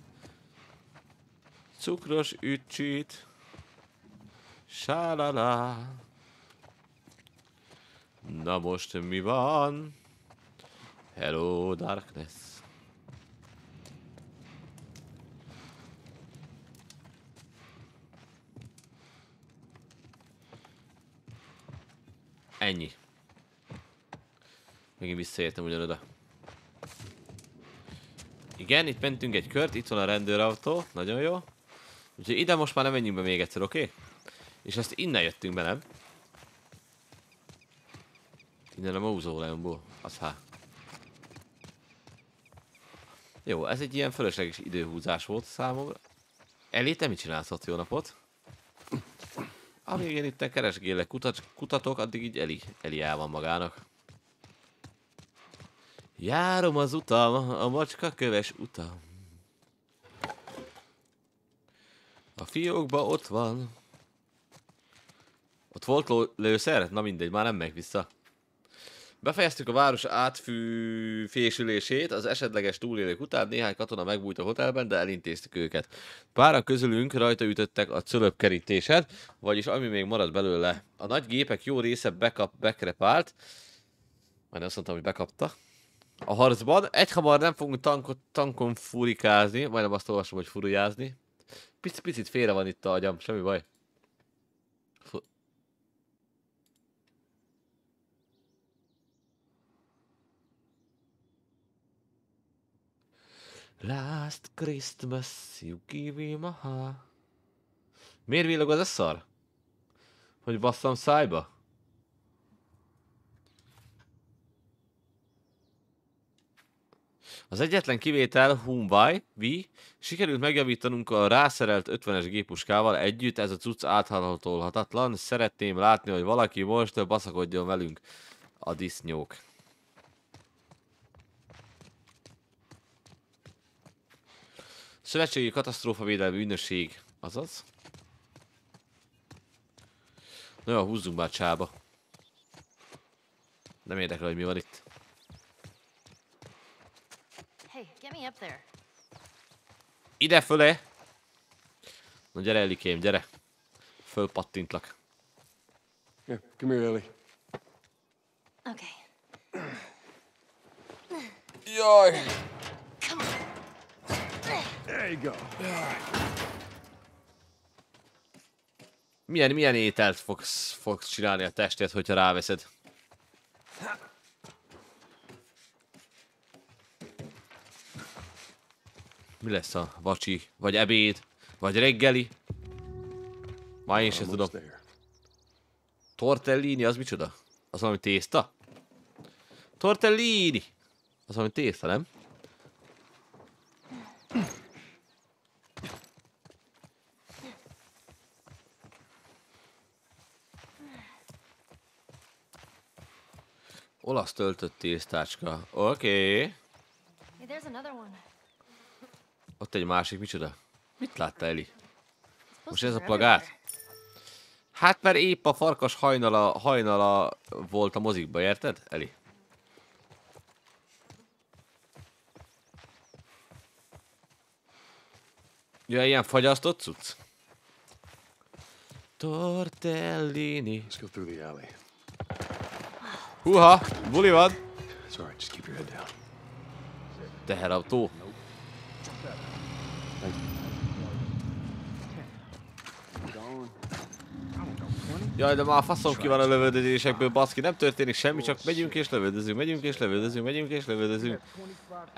Speaker 1: cukros ücsit. Sálala. Na most mi van? Hello, darkness. Ennyi. Megint visszaértem ugyanoda. Igen, itt mentünk egy kört, itt van a rendőrautó, nagyon jó. Úgyhogy ide most már nem menjünk be még egyszer, oké? Okay? És ezt innen jöttünk be, nem? Innen a mauzóleumból, az há. Jó, ez egy ilyen fölösleges időhúzás volt számomra. Eli, te mit csinálsz ott? Jó napot? Amíg én itt keresgélek, kutat, kutatok, addig így Eli, Eli el van magának. Járom az utam, a macska köves utam. A fiókba ott van. Ott volt lőszer? Na mindegy, már nem megy vissza. Befejeztük a város átfű fésülését, az esetleges túlélők után néhány katona megbújt a hotelben, de elintéztük őket. Páran közülünk rajta ütöttek a cölöpkerítéset, vagyis ami még maradt belőle. A nagy gépek jó része bekap, bekrepált, majd azt mondtam, hogy bekapta. A harcban egy hamar nem fogunk tankot, tankon furikázni, majdnem azt olvasom, hogy furujázni. Picit, picit félre van itt a agyam, semmi baj. Last Christmas you give me my heart. Miért villog az a szar? Hogy basszam szájba? Az egyetlen kivétel Humbai, V, sikerült megjavítanunk a rászerelt 50-es gépuskával együtt, ez a cucc áthatolhatatlan. Szeretném látni, hogy valaki most baszakodjon velünk a disznyók. Szövetségi katasztrófavédelmi ügynökség, azaz? Na jó, húzzunk már csába. Nem érdekel, hogy mi van itt.
Speaker 3: Hey, get me up there.
Speaker 1: Ide föle! Na gyere, Elikém, gyere. Fölpattintlak.
Speaker 2: Here, come here, Ellie.
Speaker 3: Okay.
Speaker 1: Jaj!
Speaker 2: There you go.
Speaker 1: Milyen, milyen ételt fogsz, fogsz csinálni a tested, hogyha ráveszed? Mi lesz a vacsi? Vagy ebéd? Vagy reggeli? Már én sem tudom. Tortellini, az micsoda? Az valami tészta? Tortellini! Az valami tészta, nem? Olasz töltött tésztácska. Oké. Okay. Ott egy másik, micsoda? Mit látta Eli? Most ez a plagát? Hát mert épp a farkas hajnala, hajnala volt a mozikba, érted, Eli? Ja, ilyen fagyasztott cucc? Tortellini.
Speaker 2: Let's go through the alley.
Speaker 1: Húha, buli van. Teherautó. Jaj, de már faszom ki van a lövöldözésekből, baszki, nem történik semmi, csak megyünk és lövöldözünk, megyünk és lövöldözünk, megyünk és lövöldözünk.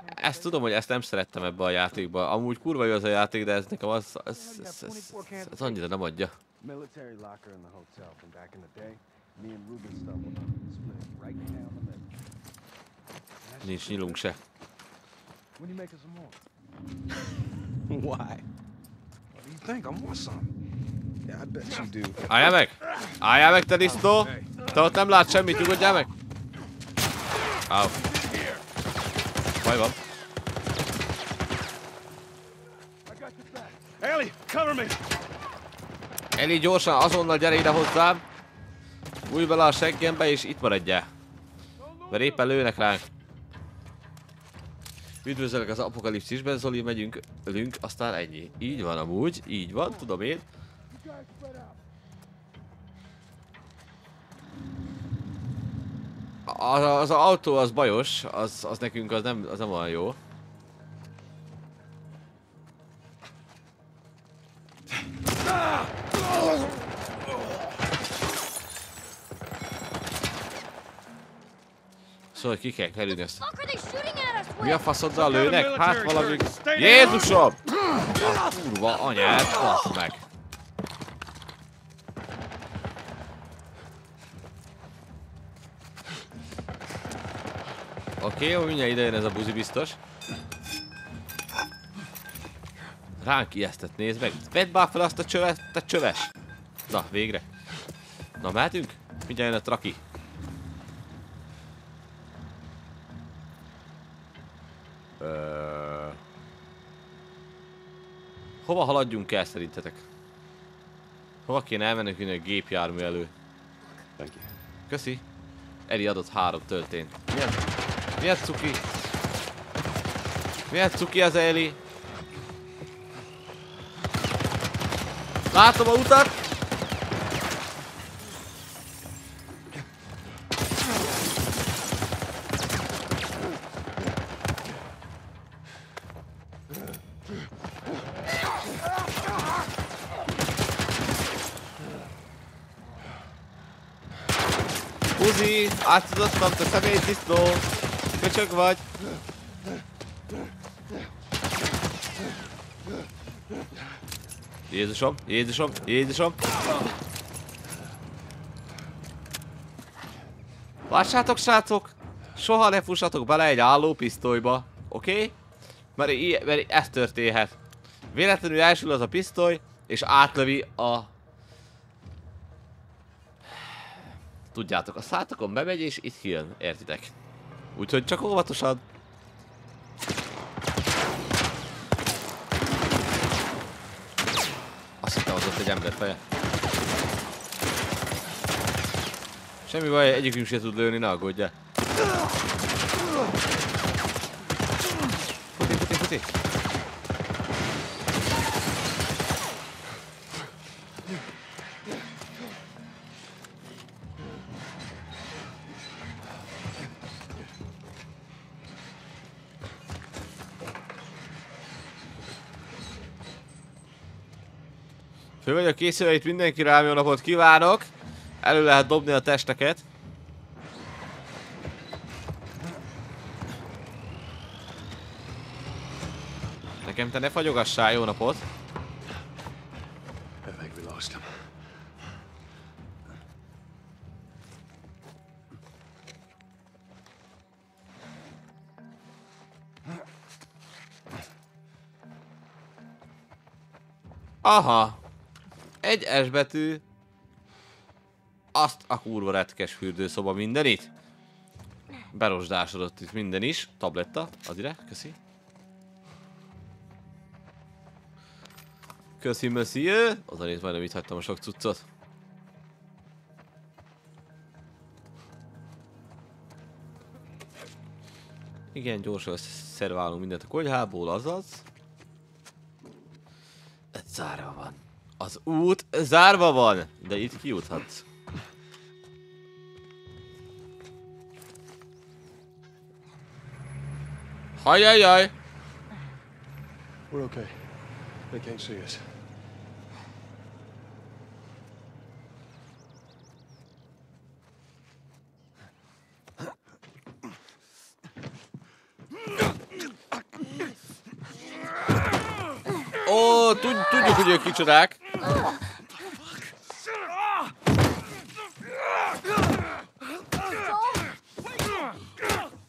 Speaker 1: Ezt tudom, hogy ezt nem szerettem ebbe a játékba. Amúgy kurva jó az a játék, de ez nekem az, ez, ez, ez, ez, ez annyira nem adja.
Speaker 6: Military locker in the hotel from back in the day. Me and Ruben stumbled on it, split it right down the middle.
Speaker 1: Nincs nyilunk se.
Speaker 6: When you making some more? Why? What do you think? I want some. Yeah, I bet you do.
Speaker 1: Álljál meg! Álljál meg, te disznó! Te ott nem látsz semmit, nyugodjál meg! Áu. Baj van.
Speaker 2: Ellie, cover me.
Speaker 1: Eli, gyorsan, azonnal gyere ide hozzám! Új bele a seggembe, és itt maradjál. Mert éppen lőnek ránk. Üdvözöllek az apokalipszisben, Zoli, megyünk, ölünk, aztán ennyi. Így van amúgy, így van, tudom én. Az, az autó az bajos, az, az nekünk az nem, az nem olyan jó. Szóval ki kell kerülni ezt. Mi a faszoddal lőnek? Hát valami... Jézusom! A kurva anyát, basz meg! Oké, okay, jó, mindjárt idejön ez a buzi biztos. Ránk ijesztett, nézd meg. Vedd már fel azt a csövet, te csöves! Na, végre. Na, mehetünk? Mindjárt jön a traki. Ö... Hova haladjunk el szerintetek? Hova kéne elmennünk innen a gépjármű elő? Köszi. Eli adott három töltényt. Milyen, milyen cuki? Milyen cuki az Eli? Látom a utat! Uzi, átadottam, te személytisztó! Köcsög vagy! Jézusom, Jézusom, Jézusom! Lássátok, srácok! Soha ne fussatok bele egy álló pisztolyba, oké? Okay? Mert, mert ez történhet. Véletlenül elsül az a pisztoly, és átlövi a... Tudjátok, a szátokon bemegy, és itt kijön, értitek? Úgyhogy csak óvatosan. Azt hittem, az ott egy ember feje. Semmi baj, egyikünk se tud lőni, ne aggódjál. Vagyok készülve, itt mindenki rám jó napot kívánok. Elő lehet dobni a testeket. Nekem te ne fagyogassál, jó napot. Aha. Egy S betű. Azt a kurva retkes fürdőszoba mindenit. Berosdásodott itt minden is. Tabletta, ad ide, köszi. Köszi, monsieur. Az a majdnem itt hagytam a sok cuccot. Igen, gyorsan szerválunk mindent a konyhából, azaz. Ez zárva van. Az út zárva van, de itt kijuthatsz. Hajjajjaj!
Speaker 2: We're okay. They can't see us.
Speaker 1: Ó, tud, tudjuk, hogy ők kicsodák.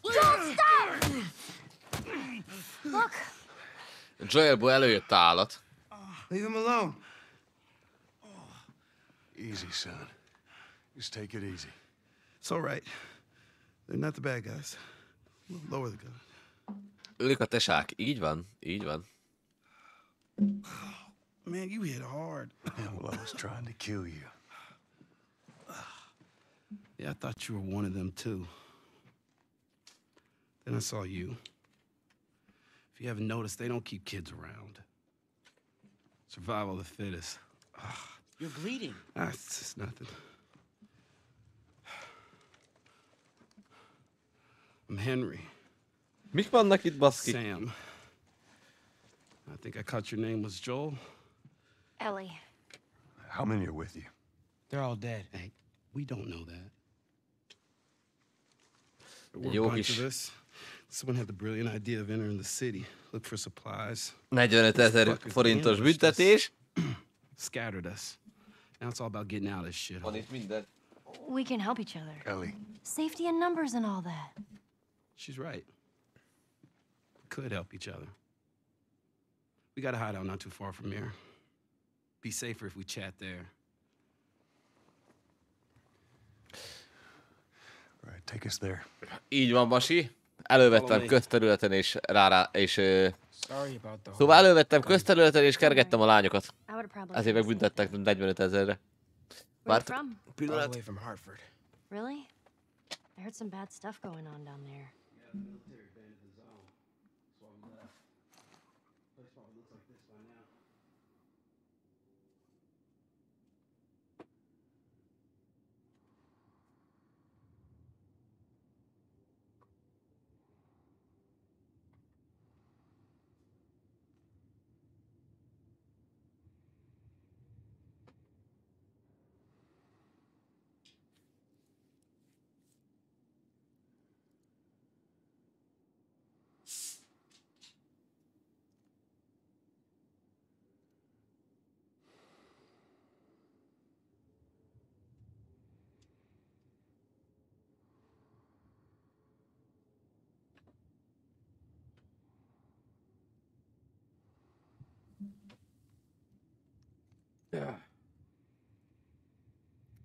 Speaker 3: Joel, stop! Look,
Speaker 1: Joelból előjött a állat.
Speaker 4: Leave him alone.
Speaker 2: Easy, son. Just take it easy.
Speaker 4: It's all right. They're not the bad guys. Lower the gun.
Speaker 1: Ők a tesák. Így van, így van.
Speaker 4: Man, you hit hard.
Speaker 2: Yeah, well, I was trying to kill you.
Speaker 4: Yeah, I thought you were one of them too. Then I saw you. If you haven't noticed, they don't keep kids around. Survival of the fittest.
Speaker 5: You're bleeding.
Speaker 4: Ah, it's just nothing. I'm Henry.
Speaker 1: Mik vannak itt.
Speaker 4: Sam. I think I caught your name was Joel.
Speaker 3: Ellie.
Speaker 2: How many are with you?
Speaker 5: They're all dead.
Speaker 4: Hey, we don't know that. There
Speaker 1: Egy
Speaker 4: were
Speaker 1: jó
Speaker 4: a bunch of us. Someone had the brilliant idea of entering the city, look for supplies,
Speaker 1: 45 ezer forintos büntetés.
Speaker 4: scattered us. Now it's all about getting out of this shit.
Speaker 1: Van itt minden.
Speaker 3: We can help each other.
Speaker 2: Ellie,
Speaker 3: Safety in numbers and all that.
Speaker 4: She's right. We could help each other. We got a hideout not too far from here. Be safer if we chat there.
Speaker 2: right, take us there.
Speaker 1: Így van, Basi. Elővettem közterületen és rá, rá és... ö,
Speaker 5: Sorry about the
Speaker 1: Szóval elővettem közterületen és kergettem a lányokat.
Speaker 3: I would have probably.
Speaker 1: Ezért megbüntettek 45 ezerre.
Speaker 3: Where you
Speaker 1: Vártok.
Speaker 3: from?
Speaker 5: all the way from Hartford.
Speaker 3: Really? I heard some bad stuff going on down there.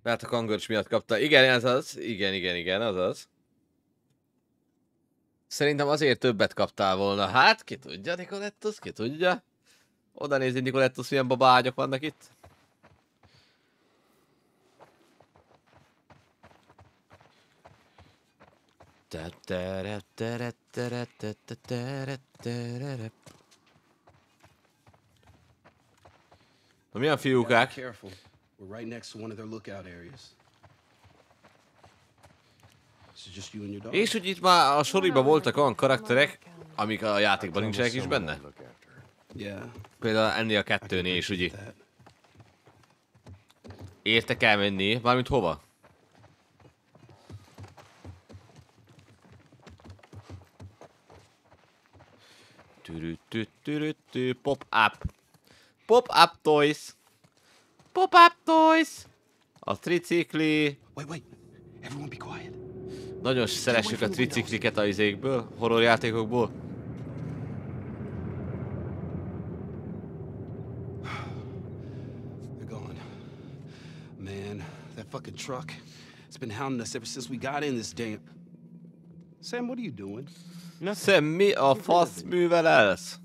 Speaker 1: Lehet a kangörcs miatt kapta. Igen, ez az. Igen, igen, igen, az az. Szerintem azért többet kaptál volna. Hát, ki tudja, Nicolettus, ki tudja. Oda nézi, Nicolettus, milyen babágyok vannak itt. Na milyen
Speaker 4: Be
Speaker 1: fiúkák?
Speaker 4: careful. We're right next to one of their lookout areas. This is just you and your dog.
Speaker 1: És hogy itt már a soriba voltak olyan karakterek, amik a játékban nincsenek is benne?
Speaker 4: Yeah.
Speaker 1: Például ennél a kettőnél is, ugye?
Speaker 4: That.
Speaker 1: Érte kell menni, mármint hova? Türütütürütü, Pop-up. Pop-up toys. Pop-up toys. A tricikli.
Speaker 4: Wait, wait. Everyone be quiet.
Speaker 1: Nagyon szeressük a tricikliket a izékből, horrorjátékokból.
Speaker 4: They're gone. Man, that fucking truck. It's been hounding us ever since we got in this damn. Sam, what are you doing?
Speaker 1: Szem, mi a fasz művelelsz?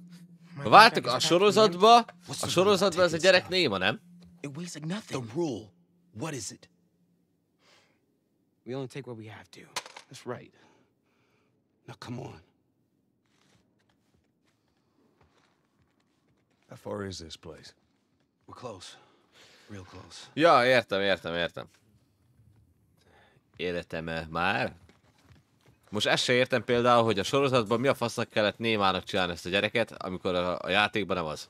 Speaker 1: Ha váltok a sorozatba, a sorozatban ez a gyerek néma, nem?
Speaker 5: It weighs like nothing.
Speaker 4: The rule. What is it?
Speaker 5: We only take what we have to.
Speaker 4: That's right. Now come on.
Speaker 2: How far is this place?
Speaker 4: We're close. Real close.
Speaker 1: Ja, értem, értem, értem. Életem már? Most ezt se értem például, hogy a sorozatban mi a fasznak kellett némának csinálni ezt a gyereket, amikor a, a játékban nem az.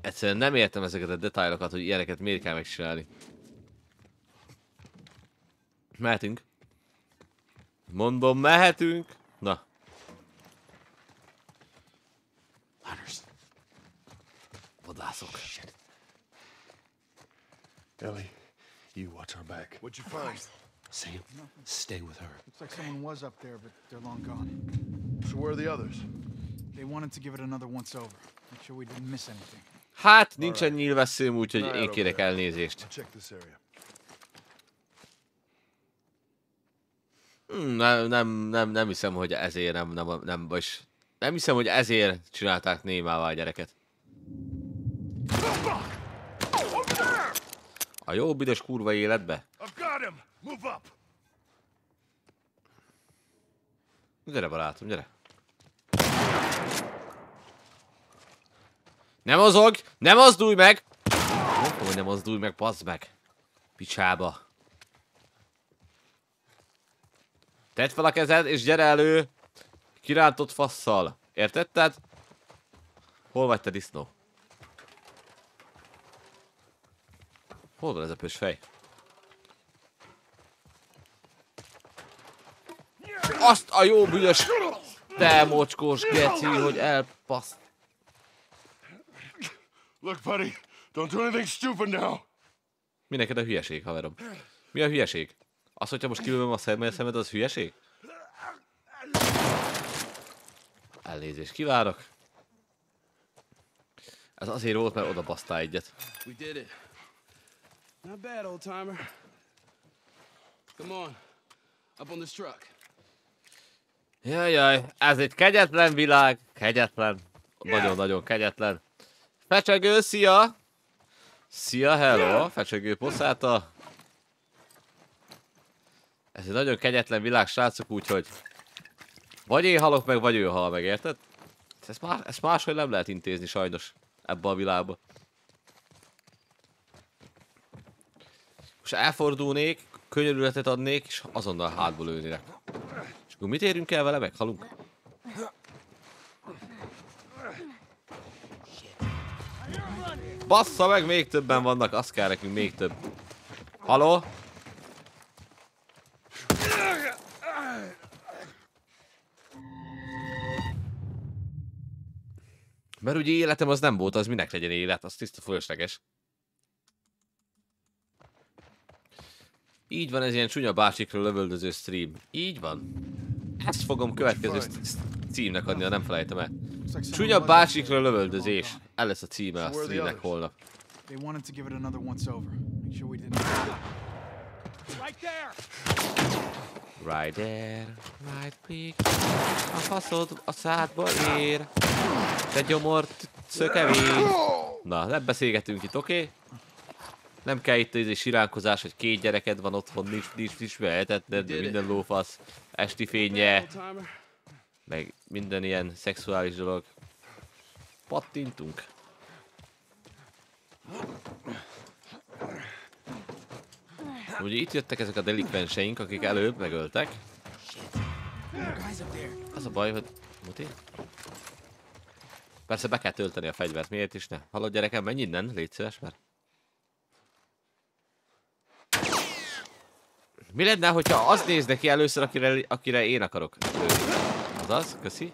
Speaker 1: Egyszerűen nem értem ezeket a detailokat, hogy ilyeneket miért kell megcsinálni. Mehetünk. Mondom, mehetünk. Na,
Speaker 4: Hunters.
Speaker 1: vadászok.
Speaker 2: Ellie, you watch our back.
Speaker 7: What'd you find?
Speaker 4: Sam, stay with her.
Speaker 8: Looks like someone was up there, but they're long gone.
Speaker 7: So where are the others?
Speaker 8: They wanted to give it another once over. Make sure we didn't miss anything.
Speaker 1: Hát, nincsen nyílvesszőm, úgyhogy én kérek elnézést.
Speaker 7: I'll check this area.
Speaker 1: Hmm, nem, nem, nem, nem hiszem, hogy ezért nem, nem, nem, vagyis nem hiszem, hogy ezért csinálták némává a gyereket. A jó büdös kurva életbe?
Speaker 7: Move up!
Speaker 1: Gyere barátom, gyere. Nem mozog! Nem mozdulj meg! Hogy nem mozdulj meg, bazd meg. Picsába. Tedd fel a kezed, és gyere elő! Kirántott fasszal. Értetted? Hol vagy te disznó? Hol van ez a pös fej? Azt a jó büdös te mocskos geci, hogy elpaszt.
Speaker 7: Look, buddy, don't do anything stupid now.
Speaker 1: Mi neked a hülyeség, haverom? Mi a hülyeség? Az, hogyha most kilövöm a szemed, szemed, az hülyeség? Elnézést kívánok. Ez azért volt, mert oda basztál egyet.
Speaker 4: We did it. Not bad, old timer. Come on. Up on this truck.
Speaker 1: Jajjaj, ez egy kegyetlen világ. Kegyetlen. Nagyon-nagyon kegyetlen. Fecsegő, szia! Szia, hello! Fecsegő poszáta. Ez egy nagyon kegyetlen világ, srácok, úgyhogy... Vagy én halok meg, vagy ő hal meg, érted? Ezt, más, ezt máshogy nem lehet intézni sajnos ebbe a világba. Most elfordulnék, könyörületet adnék, és azonnal hátból lőnélek. Akkor mit érünk el vele? Meghalunk? Bassza meg, még többen vannak, azt kell nekünk még több. Haló? Mert ugye életem az nem volt, az minek legyen élet, az tiszta fölösleges. Így van, ez ilyen csúnya bácsikról lövöldöző stream. Így van. Ezt fogom következő címnek adni, ha nem felejtem el. Csúnya bácsikról lövöldözés. El lesz a címe a streamnek holnap.
Speaker 8: They wanted to give it another once over. Make sure we didn't.
Speaker 9: Right there!
Speaker 1: Right there, right pick. A faszod a szádba ér. Te gyomort szökevény. Na, nem beszélgetünk itt, oké? Okay? Nem kell itt ez siránkozás, hogy két gyereked van otthon, nincs, nincs, nincs behetetned, de minden lófasz, esti fénye, meg minden ilyen szexuális dolog. Pattintunk. Ugye itt jöttek ezek a delikvenseink, akik előbb megöltek. Az a baj, hogy... Muti? Persze be kell tölteni a fegyvert, miért is ne? Hallod gyerekem, menj innen, légy szíves, mert... Mi lenne, hogyha az néz neki először, akire, akire én akarok? Azaz, köszi.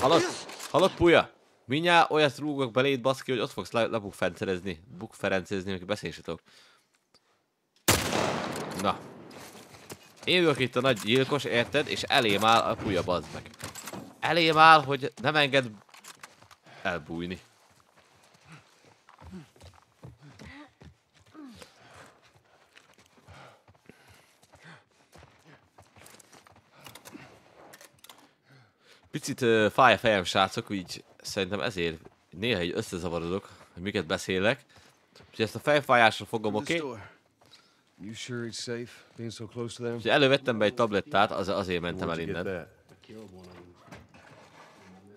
Speaker 1: Hallod? Hallod, puja? Mindjárt olyat rúgok beléd, baszki, hogy ott fogsz le, lebukfencerezni. Bukferencezni, se tudok. Na. Én vagyok itt a nagy gyilkos, érted? És elém áll a puja, bazd meg. Elém áll, hogy nem enged elbújni. Picit uh, fáj a fejem, srácok, így szerintem ezért néha így összezavarodok, hogy miket beszélek. Úgyhogy ezt a fejfájásra fogom, oké? Okay?
Speaker 2: door. You sure it's safe being so close to them?
Speaker 1: Úgyhogy elővettem be egy tablettát, az, azért mentem el innen.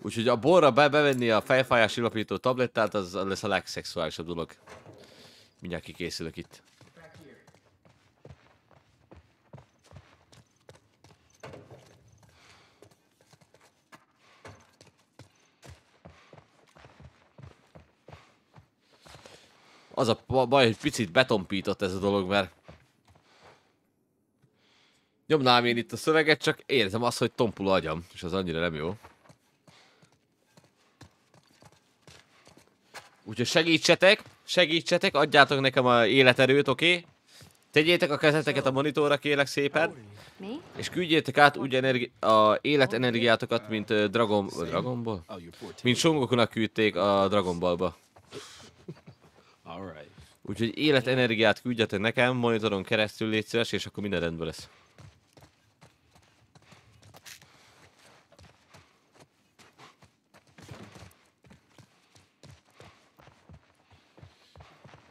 Speaker 1: Úgyhogy a borra be, bevenni a fejfájás illapító tablettát, az lesz a legszexuálisabb dolog. Mindjárt kikészülök itt. Az a ba- baj, hogy picit betonpított ez a dolog, mert nyomnám én itt a szöveget, csak érzem azt, hogy tompul agyam, és az annyira nem jó. Úgyhogy segítsetek, segítsetek, adjátok nekem a életerőt, oké? Okay? Tegyétek a kezeteket a monitorra, kérlek szépen, és küldjétek át úgy energi- a életenergiátokat, mint Dragon... Dragon Ball?
Speaker 4: You're 14.
Speaker 1: Mint Songokunak küldték a Dragon Ballba.
Speaker 4: All right.
Speaker 1: Úgyhogy életenergiát küldjetek nekem, monitoron keresztül légy szíves, és akkor minden rendben lesz.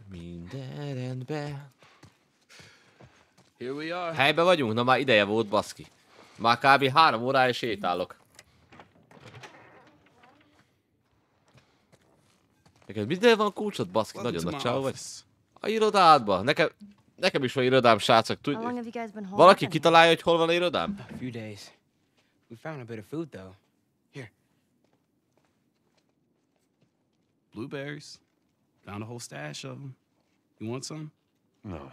Speaker 1: Minden rendben.
Speaker 4: Here we are.
Speaker 1: Helyben vagyunk? Na már ideje volt, baszki. Már kb. három órája sétálok. Neked minden van kulcsod, baszki?
Speaker 4: Welcome
Speaker 1: Nagyon nagy
Speaker 4: my
Speaker 1: csáó vagy. A irodádba. Nekem, nekem is van irodám, srácok.
Speaker 3: How
Speaker 1: Tud...
Speaker 3: long have you guys been holding?
Speaker 1: Valaki kitalálja, hogy hol van a irodám?
Speaker 5: A few days. We found a bit of food, though. Here.
Speaker 4: Blueberries. Found a whole stash of them. You want some?
Speaker 2: No.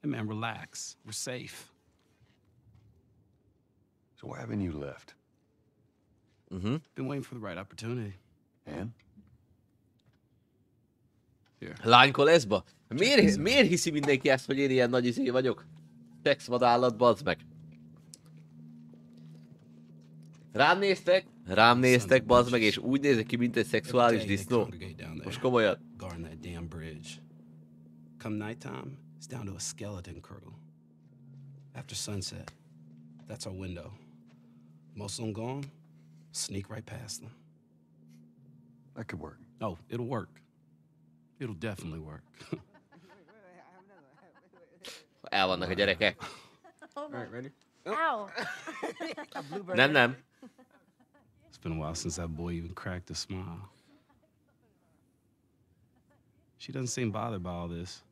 Speaker 4: Hey, man, relax. We're safe.
Speaker 2: So why haven't you left?
Speaker 1: Mhm.
Speaker 4: Been waiting for the right opportunity.
Speaker 2: And?
Speaker 1: Lánykol ezba? Miért, miért hiszi mindenki ezt, hogy én ilyen nagy izé vagyok? Szexvadállat, bazd meg. Rám néztek, rám néztek, bazd meg, és úgy nézek ki, mint egy szexuális disznó. Most komolyan.
Speaker 4: Come nighttime, it's down to a skeleton crew. After sunset, that's our window. Most of them gone, sneak right past them.
Speaker 2: That could work.
Speaker 4: Oh, it'll work. It'll definitely work.
Speaker 1: El vannak a gyerekek.
Speaker 5: Alright, ready? Oh.
Speaker 3: Ow.
Speaker 1: Nem, nem.
Speaker 4: It's been a while since that boy even cracked a smile. She doesn't seem bothered by all this.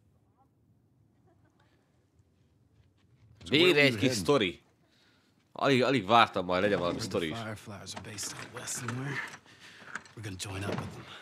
Speaker 1: Végre egy kis sztori. Alig, alig vártam majd, legyen valami
Speaker 4: Heard
Speaker 1: sztori
Speaker 4: the
Speaker 1: is.
Speaker 4: Fireflies are based out west somewhere. We're gonna join up with them.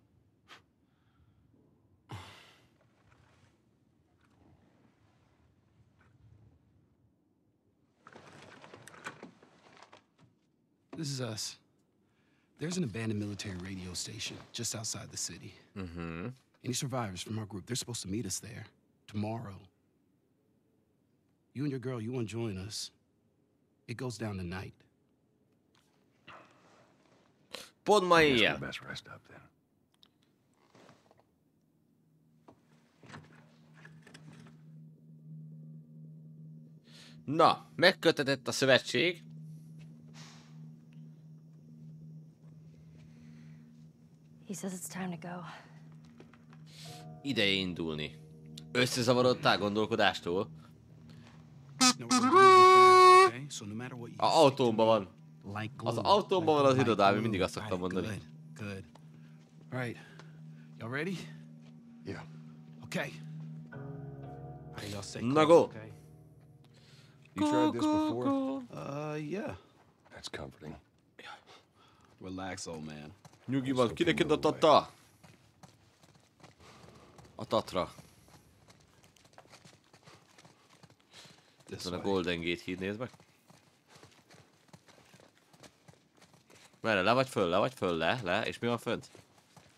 Speaker 4: This is us. There's an abandoned military radio station just outside the city.
Speaker 1: Mm-hmm.
Speaker 4: Any survivors from our group, they're supposed to meet us there tomorrow. You and your girl, you want to join us? It goes down tonight.
Speaker 1: Pont ma
Speaker 2: Guess we
Speaker 1: éjjel.
Speaker 2: best rest up then.
Speaker 1: Na, megkötetett a szövetség.
Speaker 3: He says it's time to go.
Speaker 1: Ideje indulni. Összezavarodtál gondolkodástól?
Speaker 4: No, we're moving fast, okay? So no matter what you
Speaker 1: A
Speaker 4: say to
Speaker 1: autómban
Speaker 4: me,
Speaker 1: van.
Speaker 4: Like
Speaker 1: Az
Speaker 4: glue,
Speaker 1: autómban van az
Speaker 4: like
Speaker 1: irodám, én mindig azt szoktam
Speaker 4: Right,
Speaker 1: mondani.
Speaker 4: Good, good. All right, y'all ready?
Speaker 2: Yeah.
Speaker 4: Okay. All right, y'all stay
Speaker 1: Na go.
Speaker 4: okay?
Speaker 10: You tried this before?
Speaker 4: Uh, yeah.
Speaker 2: That's comforting.
Speaker 4: Relax, old man.
Speaker 1: Nyugi van, kinek a tata? A tatra.
Speaker 4: This
Speaker 1: Ezen a. Golden Gate híd, nézd meg. Merre, le vagy föl, le vagy föl, le, le, és mi van fönt?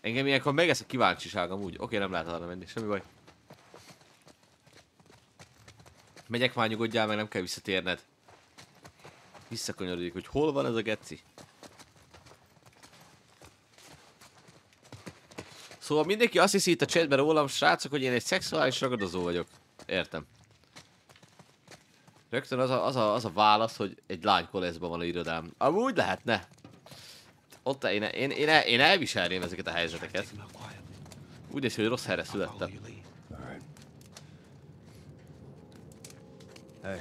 Speaker 1: Engem ilyenkor megesz a kíváncsiságom úgy. Oké, nem lehet arra menni, semmi baj. Megyek már, nyugodjál meg, nem kell visszatérned. Visszakanyarodik, hogy hol van ez a geci. Szóval mindenki azt hiszi itt a chatben rólam, srácok, hogy én egy szexuális ragadozó vagyok. Értem. Rögtön az a, az a, az a válasz, hogy egy lány koleszban van a irodám. Amúgy lehetne. Ott én, én, én, el, én elviselném ezeket a helyzeteket. Úgy néz hogy rossz helyre születtem.
Speaker 10: Hey,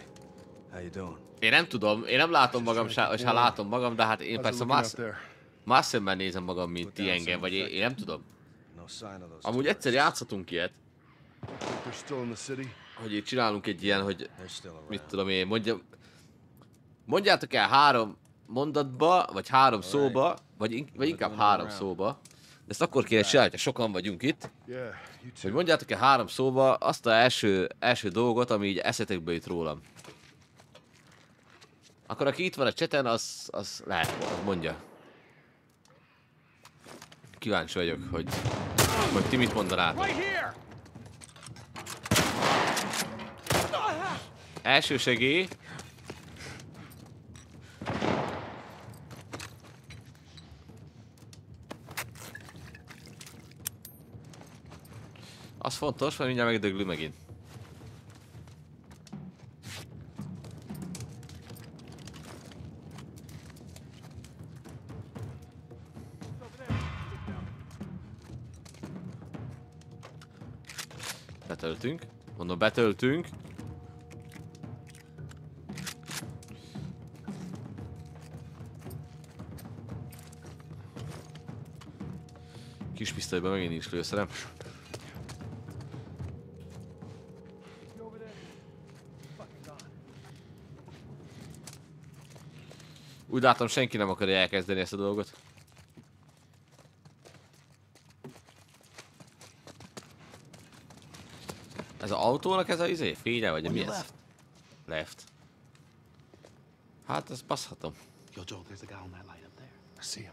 Speaker 10: how you doing?
Speaker 1: Én nem tudom, én nem látom magam, vagy ha látom magam, de hát én persze más, más szemben nézem magam, mint ti engem, vagy én, én nem tudom. Amúgy egyszer játszhatunk ilyet, hogy így csinálunk egy ilyen, hogy mit tudom én, mondja, mondjátok el három mondatba, vagy három szóba, vagy, vagy inkább három szóba. De ezt akkor kéne csinálni, ha sokan vagyunk itt, hogy mondjátok el három szóba azt a első, első dolgot, ami így eszetekbe jut rólam. Akkor aki itt van a cseten, az, az lehet, az mondja. Kíváncsi vagyok, hogy, hogy ti mit mondanátok. Első segély. Az fontos, mert mindjárt megdögli megint. Betöltünk. Mondom, betöltünk. Kis pisztolyban megint nincs lőszerem. Úgy látom, senki nem akarja elkezdeni ezt a dolgot. autónak ez a izé? Fénye vagy mi ez?
Speaker 4: Left.
Speaker 1: left. Hát ezt passzhatom.
Speaker 4: Yo, Joel, there's a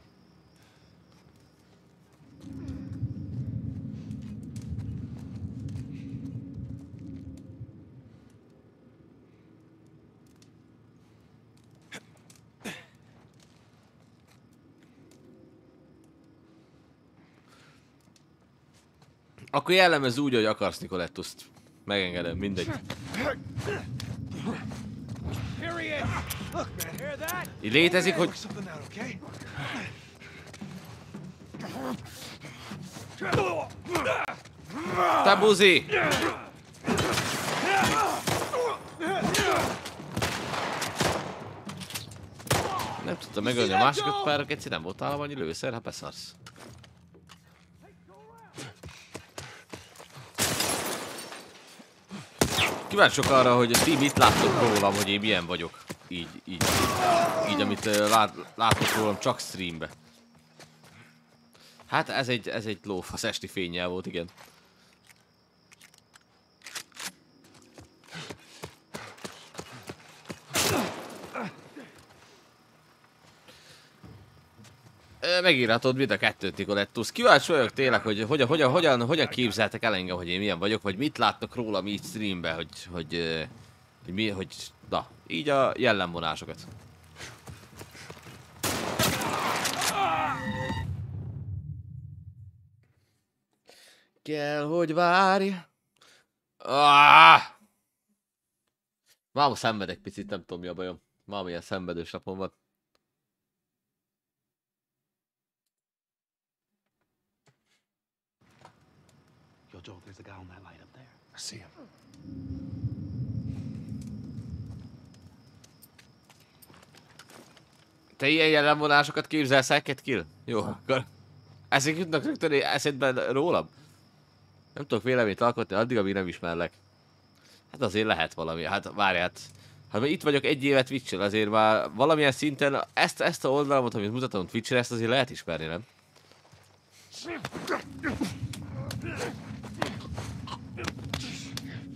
Speaker 1: Akkor jellemez úgy, hogy akarsz Nikolettuszt. Megengedem, mindegy. Így létezik, hogy
Speaker 6: Work something out, okay?
Speaker 1: te buzi! Nem tudtam megölni a másikat, mert egyszer nem volt nálam annyi lőszer, hát beszarsz. Kíváncsiak arra, hogy ti mit láttok rólam, hogy én milyen vagyok. Így, így. Így, amit lát, láttok rólam csak streambe. Hát ez egy, ez egy lófasz esti fényjel volt, igen. Megírhatod mind a kettőt, Nicolettus. Kíváncsi vagyok tényleg, hogy hogyan, hogyan, hogyan, hogyan képzeltek el engem, hogy én milyen vagyok, vagy mit látnak rólam így streamben, hogy, hogy, hogy, mi, hogy, na, így a jellemvonásokat. Kell, hogy várj. Ah! Máma szenvedek picit, nem tudom mi a bajom. Máma ilyen szenvedős napom van.
Speaker 4: Yo, Joe, there's a guy on that light up there.
Speaker 2: I see him.
Speaker 1: Te ilyen jellemvonásokat képzelsz el, kill? Jó, akkor... Ezek jutnak rögtön eszedben rólam? Nem tudok véleményt alkotni addig, amíg nem ismerlek. Hát azért lehet valami, hát várj, hát... Hát már itt vagyok egy évet twitch azért már valamilyen szinten ezt, ezt a oldalamat, amit mutatom twitch ezt azért lehet ismerni, nem?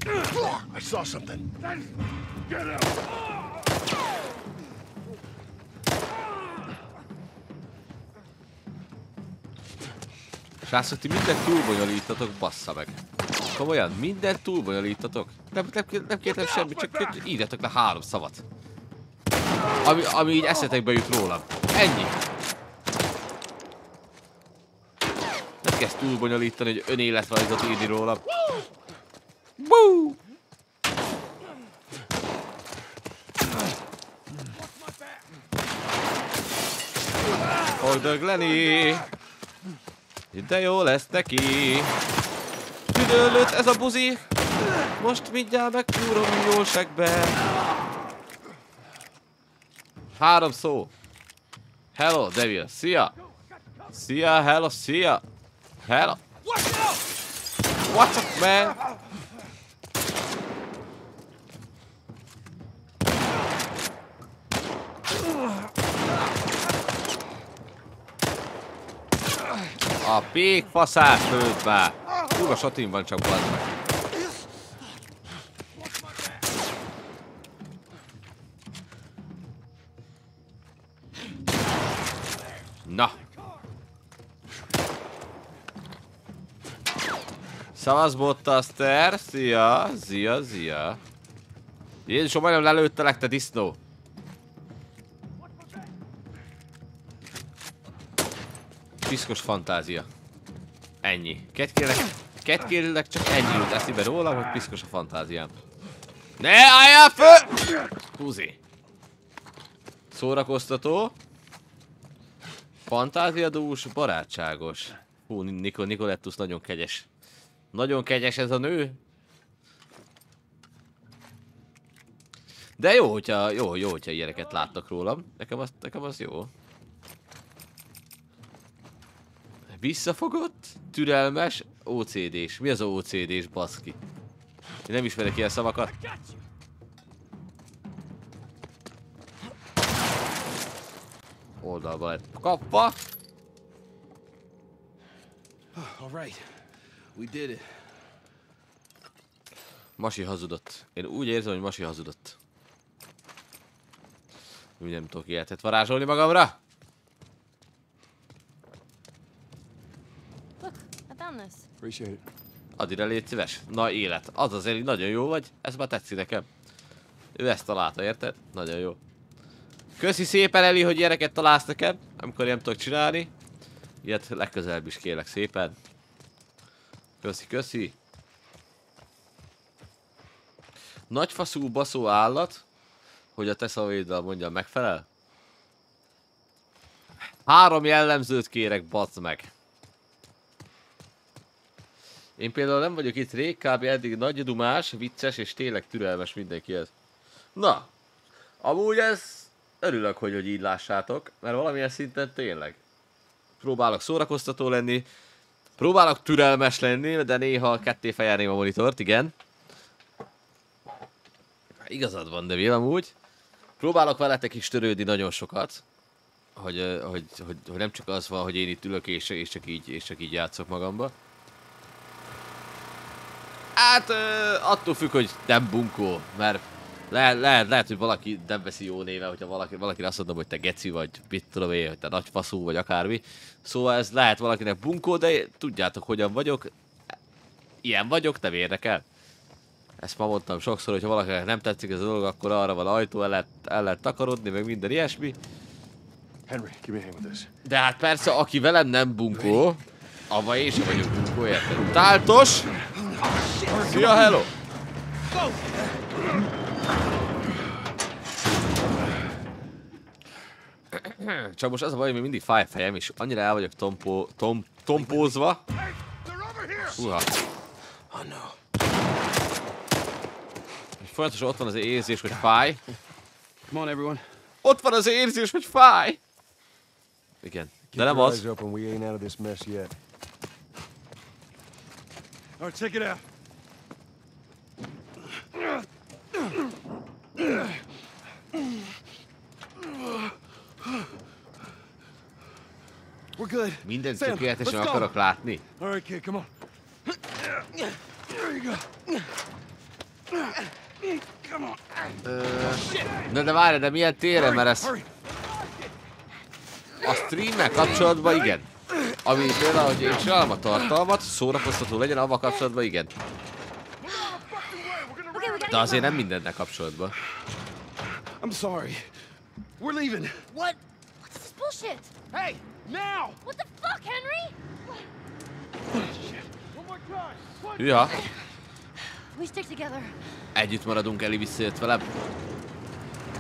Speaker 7: I saw something.
Speaker 1: Srácok, ti mindent túlbonyolítatok, bassza meg. Komolyan, mindent túlbonyolítatok. Nem, nem, nem kértem semmit, csak írjatok le három szavat. Ami, ami így eszetekbe jut rólam. Ennyi. Nem kezd túlbonyolítani, hogy önéletrajzot írni rólam. Woo! Fogd Lenny! De jó lesz neki. Tüdőlőtt ez a buzi. Most mindjárt megkúrom jól segbe. Három szó. Hello, Devil. Szia. Szia, hello, szia. Hello. What's up, man? A pék faszát lőtt be. Kurva satin van csak bazd meg. Na. Szavasz Bottaster, szia, szia, szia. Jézusom, majdnem lelőttelek, te disznó. Piszkos fantázia. Ennyi. Ketkélek, ketkélek csak ennyi jut eszébe rólam, hogy piszkos a fantáziám. Ne álljál föl! Húzi. Szórakoztató. Fantáziadús, barátságos. Hú, Nikol Nikolettus nagyon kegyes. Nagyon kegyes ez a nő. De jó, hogyha, jó, jó, hogyha ilyeneket láttak rólam. Nekem az, nekem az jó. Visszafogott, türelmes, OCD-s. Mi az OCD-s, baszki? Én nem ismerek ilyen szavakat. Oldalba lett kapva.
Speaker 4: All right, we did it.
Speaker 1: Masi hazudott. Én úgy érzem, hogy Masi hazudott. Úgy nem tudok életet varázsolni magamra.
Speaker 3: Look, I found this.
Speaker 2: Appreciate it.
Speaker 1: Add ide, légy szíves. Na élet. Az azért nagyon jó vagy. Ez már tetszik nekem. Ő ezt találta, érted? Nagyon jó. Köszi szépen Eli, hogy ilyeneket találsz nekem, amikor nem tudok csinálni. Ilyet legközelebb is kérlek szépen. Köszi, köszi. Nagyfaszú baszó állat, hogy a te szavaidral mondjam megfelel? Három jellemzőt kérek, bazd meg. Én például nem vagyok itt rég, kb. eddig nagy dumás, vicces és tényleg türelmes mindenkihez. Na, amúgy ez örülök, hogy, hogy így lássátok, mert valamilyen szinten tényleg. Próbálok szórakoztató lenni, próbálok türelmes lenni, de néha ketté fejelném a monitort, igen. Igazad van, de amúgy. Próbálok veletek is törődni nagyon sokat. Hogy, hogy, hogy, hogy, nem csak az van, hogy én itt ülök és, és, csak, így, és csak így játszok magamba. Hát attól függ, hogy nem bunkó, mert lehet, lehet, lehet, hogy valaki nem veszi jó néve, hogyha valaki, valaki azt mondom, hogy te geci vagy, mit tudom én, hogy te nagy faszú vagy akármi. Szóval ez lehet valakinek bunkó, de tudjátok hogyan vagyok. Ilyen vagyok, nem érdekel. Ezt ma mondtam sokszor, hogy ha valakinek nem tetszik ez a dolog, akkor arra van ajtó, el lehet, el lehet takarodni, meg minden ilyesmi.
Speaker 2: Henry, give me with this.
Speaker 1: De hát persze, aki velem nem bunkó, avval én sem vagyok bunkó, érted? Táltos! Szia, hello! Csak most az a baj, hogy mindig fáj a fejem, és annyira el vagyok tompó, tom, tompózva. Uha.
Speaker 4: Oh no.
Speaker 1: És folyamatosan ott van az érzés, hogy fáj.
Speaker 4: Come on, everyone.
Speaker 1: Ott van az érzés, hogy fáj! Igen. De nem az.
Speaker 2: eyes open. We ain't out of this mess yet.
Speaker 6: All right, check it out. We're good.
Speaker 1: Mindent
Speaker 6: Sam,
Speaker 1: tökéletesen akarok látni.
Speaker 6: All right, kid, come on. There you go. Come on.
Speaker 1: Na de várj, de milyen téren, mert ez a streammel kapcsolatban igen. Ami például, hogy én csinálom a tartalmat, szórakoztató legyen, avval kapcsolatban igen. De azért nem mindennel kapcsolatban.
Speaker 6: I'm sorry. We're leaving.
Speaker 3: What? What's this bullshit?
Speaker 6: Hey, now!
Speaker 3: What the fuck, Henry?
Speaker 6: One more time. One
Speaker 1: Hűha,
Speaker 3: We stick together.
Speaker 1: együtt maradunk, Eli visszajött velem.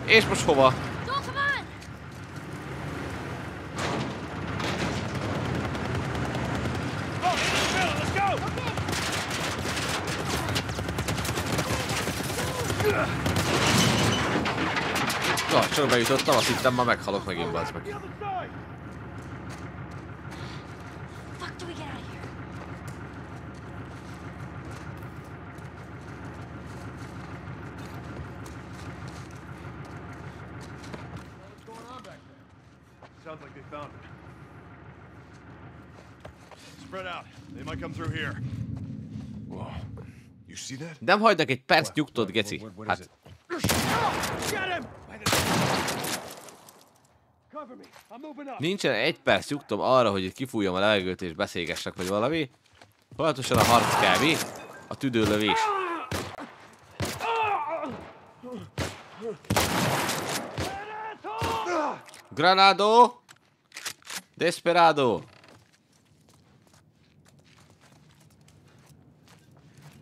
Speaker 1: És most hova?
Speaker 3: Don't come on!
Speaker 6: Let's go!
Speaker 1: Na, csak bejutottam, azt hittem már meghalok megint, bazd meg.
Speaker 6: The other side!
Speaker 3: Fuck do we get out of here?
Speaker 6: Sounds like they found it. Spread out. They might come through here.
Speaker 10: Whoa.
Speaker 1: Nem hagynak egy perc nyugtot, geci. Hát, nincsen egy perc nyugtom arra, hogy kifújjam a levegőt és beszélgessek, vagy valami. Folyamatosan a harc mi? A tüdőlövés. Granado! Desperado!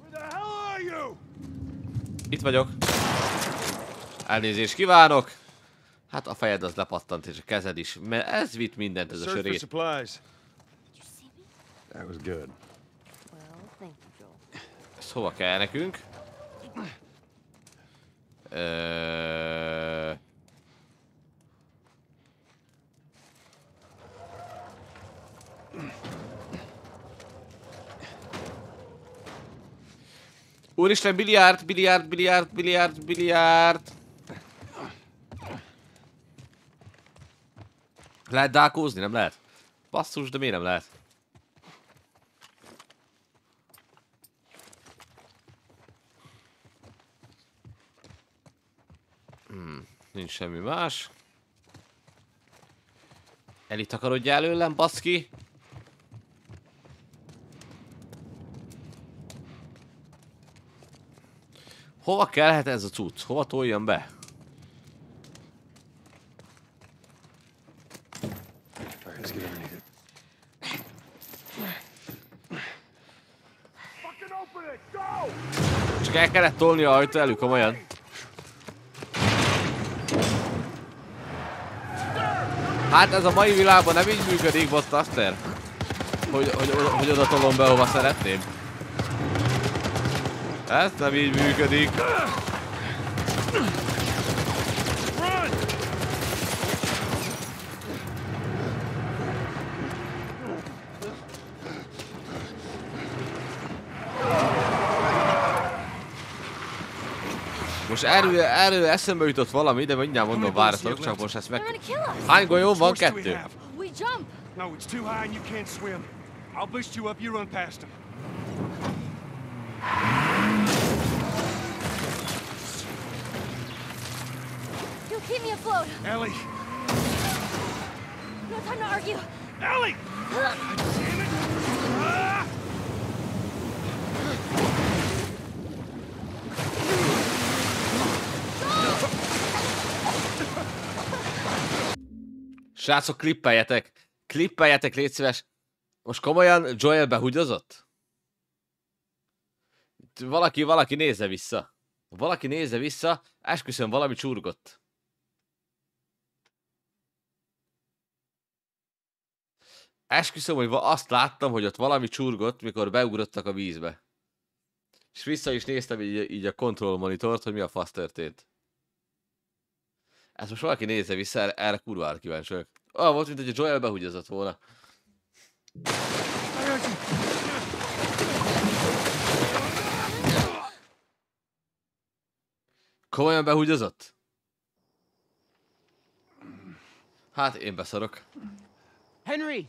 Speaker 6: Where the hell are you?
Speaker 1: Itt vagyok. Elnézést kívánok! Hát a fejed az lepattant, és a kezed is, mert ez vitt mindent ez a sörét.
Speaker 2: supplies.
Speaker 3: Did you see me?
Speaker 2: That was good.
Speaker 3: Well, thank you, Joel.
Speaker 1: Ez hova kell nekünk? Ö... Úristen, biliárd, biliárd, biliárd, biliárd, biliárd. Lehet dákózni? Nem lehet? Basszus, de miért nem lehet? Nincs semmi más. Eli, takarodjál előlem, baszki! Hova kellhet ez a cucc? Hova toljam be? Csak el kellett tolni a ajtó elő, komolyan. Hát ez a mai világban nem így működik, Bottaster. Hogy, hogy, hogy oda tolom be, hova szeretném. Ez nem így működik. Most erről, erről eszembe jutott valami, de mindjárt mondom, várjatok, csak most ezt meg... Hány golyó van? Kettő.
Speaker 2: have?
Speaker 3: We jump.
Speaker 2: No, it's too high and you can't swim. I'll boost you up, you run past them.
Speaker 3: Keep me afloat.
Speaker 2: Ellie!
Speaker 3: No time to argue.
Speaker 2: Ellie! Damn it! Ah!
Speaker 1: Srácok, klippeljetek! Klippeljetek, légy szíves! Most komolyan Joel behugyozott? Valaki, valaki nézze vissza. Valaki nézze vissza, esküszöm, valami csurgott. Esküszöm, hogy azt láttam, hogy ott valami csurgott, mikor beugrottak a vízbe. És vissza is néztem így, így a control monitort, hogy mi a fasz történt. Ezt most valaki nézze vissza, erre, erre kurvára kíváncsi vagyok. Olyan volt, mint hogy a Joel behugyozott volna. Komolyan behugyozott? Hát én beszarok.
Speaker 5: Henry!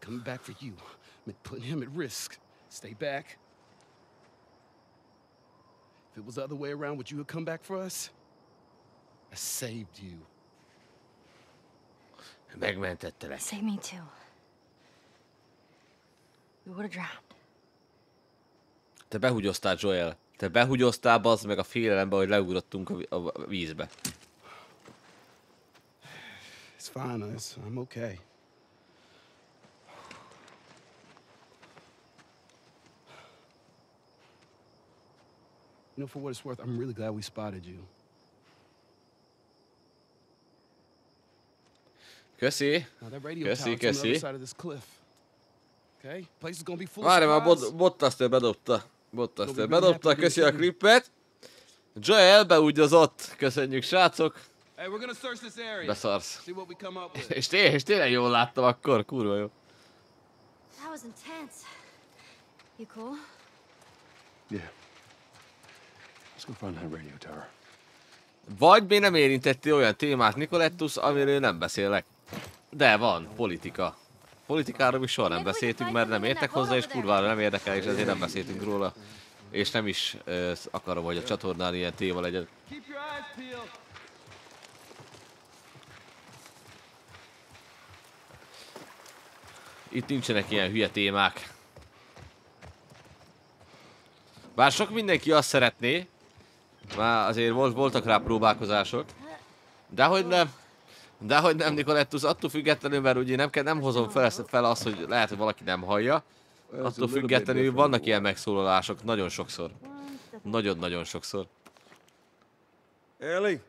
Speaker 4: Coming back for you meant putting him at risk. Stay back. If it was the other way around, would you have come back for us? I saved you.
Speaker 1: Megmentettelek.
Speaker 3: Save me too. We would have drowned.
Speaker 1: Te behugyoztál, Joel. Te behugyoztál, bazd meg a félelembe, hogy leugrottunk a, vízbe.
Speaker 4: It's fine. I'm okay. You know, for what it's worth, I'm really glad we spotted you.
Speaker 1: Köszi. Köszi, köszi. Várj már, bot, Bottaster bedobta.
Speaker 4: Dobjuk
Speaker 1: bedobta, köszi a klippet. Joel beugyozott. Köszönjük, srácok.
Speaker 4: Hey, we're gonna search this area.
Speaker 1: Beszarsz.
Speaker 4: See what we come up with.
Speaker 1: És, té és tényleg jól láttam akkor, kurva jó.
Speaker 3: That was intense. You cool?
Speaker 2: Yeah. Let's go find that radio tower.
Speaker 1: Vagy még nem érintettél olyan témát, Nicolettus, amiről nem beszélek. De van, politika. Politikáról is soha nem beszéltünk, mert nem értek hozzá, és kurvára nem érdekel, és ezért nem beszéltünk róla. És nem is ö, akarom, hogy a csatornán ilyen téma legyen. Itt nincsenek ilyen hülye témák. Bár sok mindenki azt szeretné, már azért volt, voltak rá próbálkozások. Dehogy nem. Dehogy nem, Nikolettus, attól függetlenül, mert ugye nem, kell, nem hozom fel, fel azt, hogy lehet, hogy valaki nem hallja. Attól függetlenül vannak ilyen megszólalások nagyon sokszor. Nagyon-nagyon sokszor.
Speaker 2: Ellie,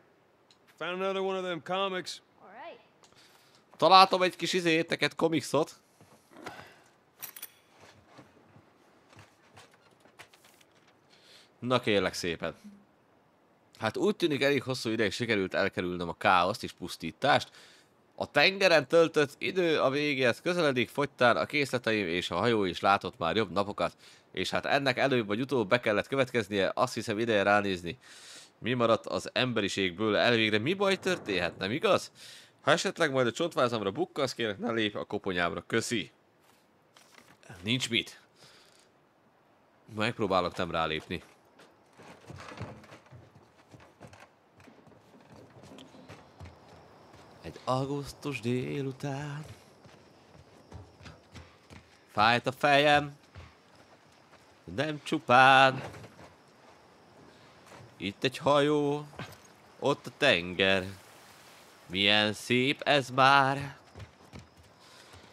Speaker 2: found another one of them comics.
Speaker 3: All right.
Speaker 1: Találtam egy kis izéteket, komikszot. Na kérlek szépen. Hát úgy tűnik elég hosszú ideig sikerült elkerülnöm a káoszt és pusztítást. A tengeren töltött idő a végéhez közeledik, fogytán a készleteim és a hajó is látott már jobb napokat. És hát ennek előbb vagy utóbb be kellett következnie, azt hiszem ideje ránézni. Mi maradt az emberiségből elvégre? Mi baj történhet, nem igaz? Ha esetleg majd a csontvázamra bukkasz, kérlek ne lép a koponyámra. Köszi. Nincs mit. Megpróbálok nem rálépni. Egy augusztus délután. Fájt a fejem. Nem csupán. Itt egy hajó. Ott a tenger. Milyen szép ez már.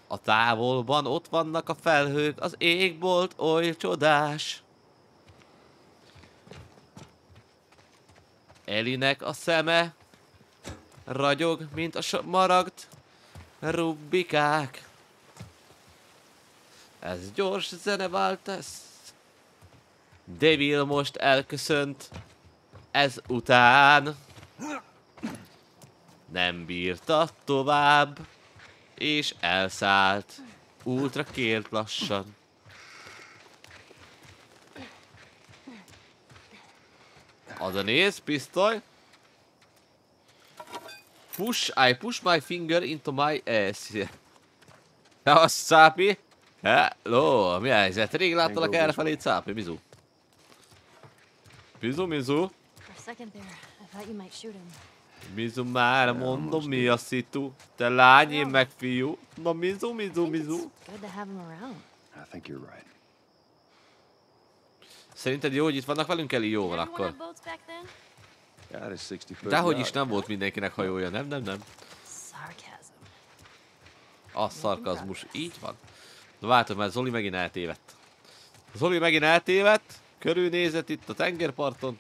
Speaker 1: A távolban ott vannak a felhők, az égbolt oly csodás. Elinek a szeme ragyog, mint a maragt rubbikák. Ez gyors zeneváltás. Devil most elköszönt. Ez után nem bírta tovább, és elszállt. Ultra kért lassan. Az a néz, pisztoly. Push, I push my finger into my ass. Ja, Cápi. Hello, mi a helyzet? Rég láttalak errefelé, Cápi, Mizu. Mizu, Mizu. Mizu már mondom, mi a szitu. Te lány, én meg fiú. Na, Mizu, Mizu, Mizu.
Speaker 2: I think you're right.
Speaker 1: Szerinted jó, hogy itt vannak velünk, Eli? Jó van akkor. Dehogy
Speaker 2: yacht.
Speaker 1: is nem volt mindenkinek hajója, nem, nem, nem.
Speaker 3: Sarcasm.
Speaker 1: A szarkazmus, így van. Na váltok, mert Zoli megint eltévedt. Zoli megint eltévedt, körülnézett itt a tengerparton.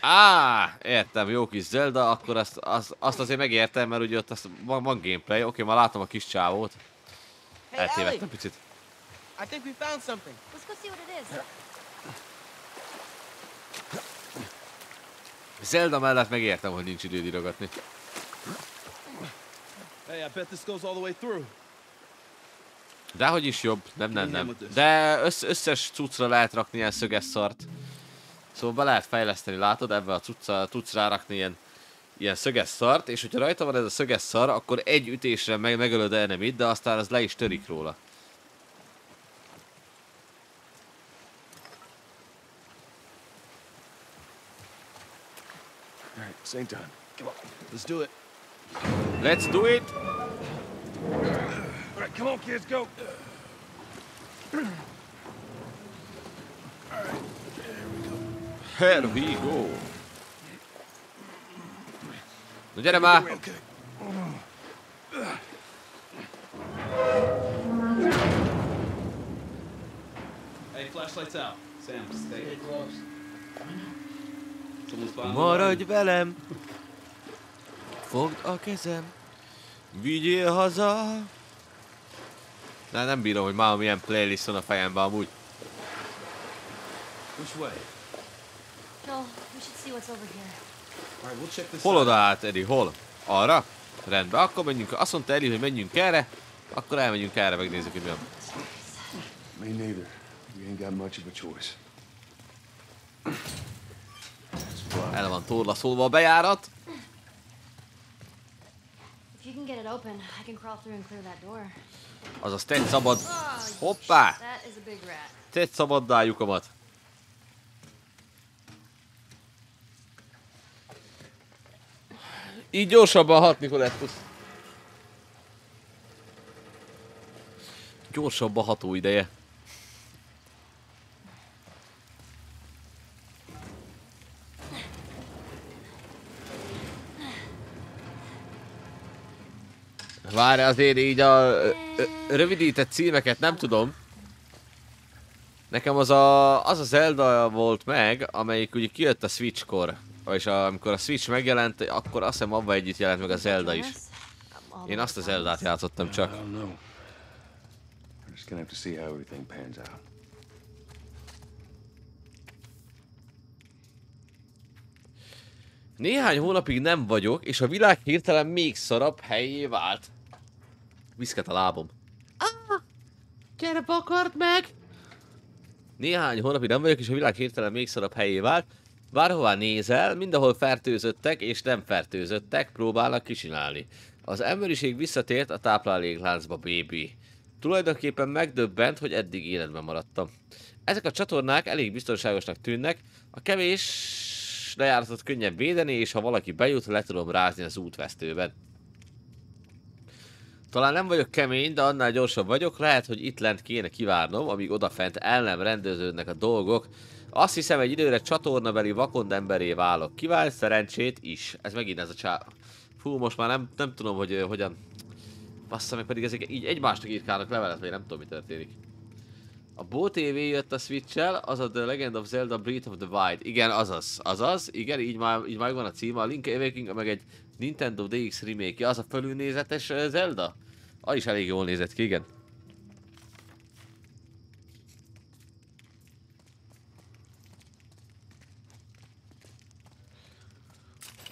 Speaker 1: Á, értem, jó kis Zelda, akkor azt, azt, azt azért megértem, mert ugye ott azt van, van gameplay, oké, már látom a kis csávót. Eltévedtem picit.
Speaker 5: I think we found something.
Speaker 3: Let's go see what it is.
Speaker 1: Zelda mellett megértem, hogy nincs időd írogatni.
Speaker 4: Hey, I bet this goes all the way through.
Speaker 1: Dehogy is jobb, nem, nem, nem. De össz, összes cuccra lehet rakni ilyen szöges szart. Szóval be lehet fejleszteni, látod, ebbe a cucca, tudsz rárakni ilyen, ilyen szöges szart, és hogyha rajta van ez a szöges szar, akkor egy ütésre meg, megölöd a enemit, de aztán az le is törik róla.
Speaker 2: Same time. Come on.
Speaker 4: Let's do it.
Speaker 1: Let's do it!
Speaker 9: All right, come on, kids, go.
Speaker 1: Here we go! Na gyere már!
Speaker 4: Hey, flashlights out. Sam, stay close.
Speaker 1: Maradj velem! Fogd a kezem! Vigyél haza! De nem bírom, hogy már milyen playlist van a fejemben amúgy.
Speaker 4: Which way?
Speaker 3: Joel, we should see what's over here.
Speaker 4: All right, we'll check this
Speaker 1: Hol oda át, Edi? Hol? Arra? Rendben, akkor menjünk. Azt mondta Edi, hogy menjünk erre. Akkor elmegyünk erre, megnézzük, hogy mi van.
Speaker 2: Me neither. We ain't got much of a choice.
Speaker 1: El van torlaszolva a bejárat. Azaz tett szabad.
Speaker 3: Oh,
Speaker 1: Hoppá!
Speaker 3: rat.
Speaker 1: Tett szabaddá lyukamat. Így gyorsabban hat, Nikolettus. Gyorsabb a ható ideje. Várj, azért így a rövidített címeket nem tudom. Nekem az a, az a Zelda volt meg, amelyik ugye kijött a Switch-kor. És a, amikor a Switch megjelent, akkor azt hiszem abban együtt jelent meg a Zelda is. Én azt a Zeldát játszottam csak.
Speaker 2: don't know. We're just gonna have to see how everything pans out.
Speaker 1: Néhány hónapig nem vagyok, és a világ hirtelen még szarabb helyé vált. Viszket a lábom. Ah! Gyere, bakard meg! Néhány hónapig nem vagyok, és a világ hirtelen még szarabb helyé vált. Bárhová nézel, mindenhol fertőzöttek és nem fertőzöttek próbálnak kicsinálni. Az emberiség visszatért a táplálékláncba, baby. Tulajdonképpen megdöbbent, hogy eddig életben maradtam. Ezek a csatornák elég biztonságosnak tűnnek, a kevés lejáratot könnyebb védeni, és ha valaki bejut, le tudom rázni az útvesztőben. Talán nem vagyok kemény, de annál gyorsabb vagyok, lehet, hogy itt lent kéne kivárnom, amíg odafent el nem rendeződnek a dolgok. Azt hiszem, egy időre csatornabeli vakond emberé válok. Kivál szerencsét is. Ez megint ez a csá... Fú, most már nem, nem tudom, hogy hogyan... Bassza meg pedig ezek így egymásnak írkálnak levelet, vagy nem tudom, mi történik. A Bo TV jött a Switch-el, az a The Legend of Zelda Breath of the Wild. Igen, azaz, azaz, igen, így már, így már van a címe. A Link Awakening, meg egy Nintendo DX remake az a fölülnézetes ö, Zelda? Az is elég jól nézett ki, igen.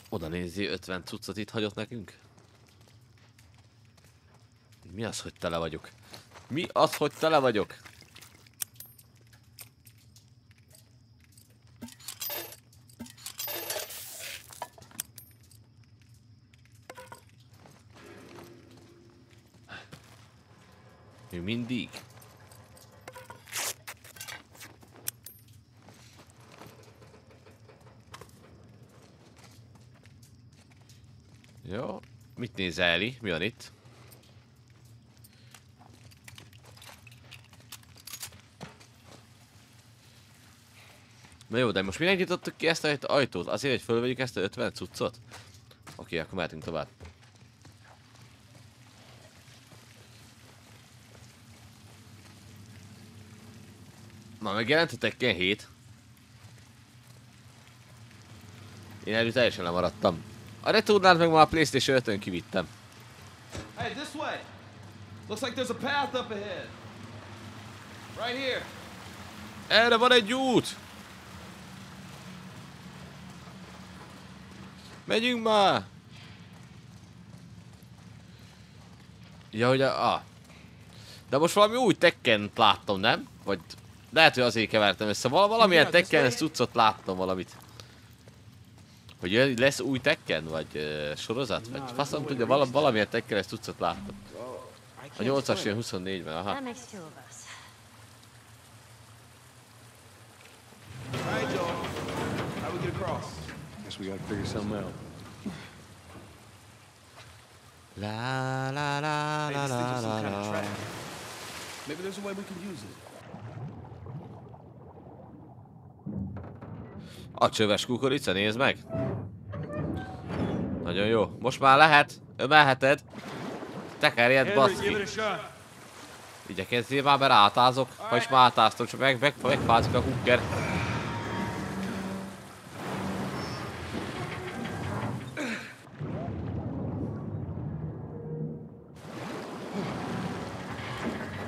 Speaker 1: Oda nézi, 50 cuccot itt hagyott nekünk. Mi az, hogy tele vagyok? Mi az, hogy tele vagyok? Még mindig. Jó. Mit néz Eli? Mi van itt? Na jó, de most minek nyitottuk ki ezt a ajtót? Azért, hogy fölvegyük ezt a 50 cuccot? Oké, akkor mehetünk tovább. Na, megjelent a Tekken 7. Én erről teljesen lemaradtam. A returnát meg már a Playstation 5-ön kivittem.
Speaker 4: Hey, this way. Looks like there's a path up ahead. Right here.
Speaker 1: Erre van egy út! Megyünk már! Ja, hogy a... Ah. De most valami új tekken láttam, nem? Vagy lehet, hogy azért kevertem össze. Val valamilyen tekken cuccot láttam valamit. Hogy lesz új tekken, vagy uh, sorozat, vagy faszom tudja, vala, valamilyen tekken ezt cuccot láttam. A 8-as jön 24-ben, aha.
Speaker 2: Guess we gotta figure something out.
Speaker 1: La la la la la la.
Speaker 6: Maybe there's a way we can use it.
Speaker 1: A csöves kukorica, nézd meg! Nagyon jó. Most már lehet. Ömelheted. Tekerjed, baszki. Igyekezzél már, mert átázok. Ha is már átáztok, csak meg, meg, megfázik a hooker.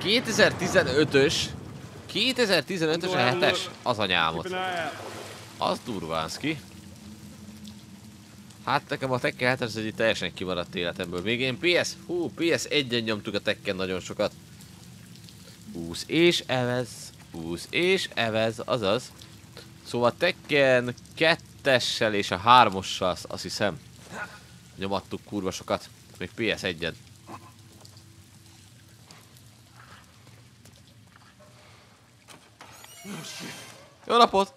Speaker 1: ...2015-ös... 2015-ös a hetes az anyámot. Az durvánszki. Hát nekem a Tekken 7 az egy teljesen kimaradt életemből. Még én PS, hú, PS1-en nyomtuk a Tekken nagyon sokat. 20 és evez, 20 és evez, azaz. Szóval Tekken 2-essel és a 3-ossal azt hiszem nyomattuk kurva sokat. Még PS1-en. Jó napot!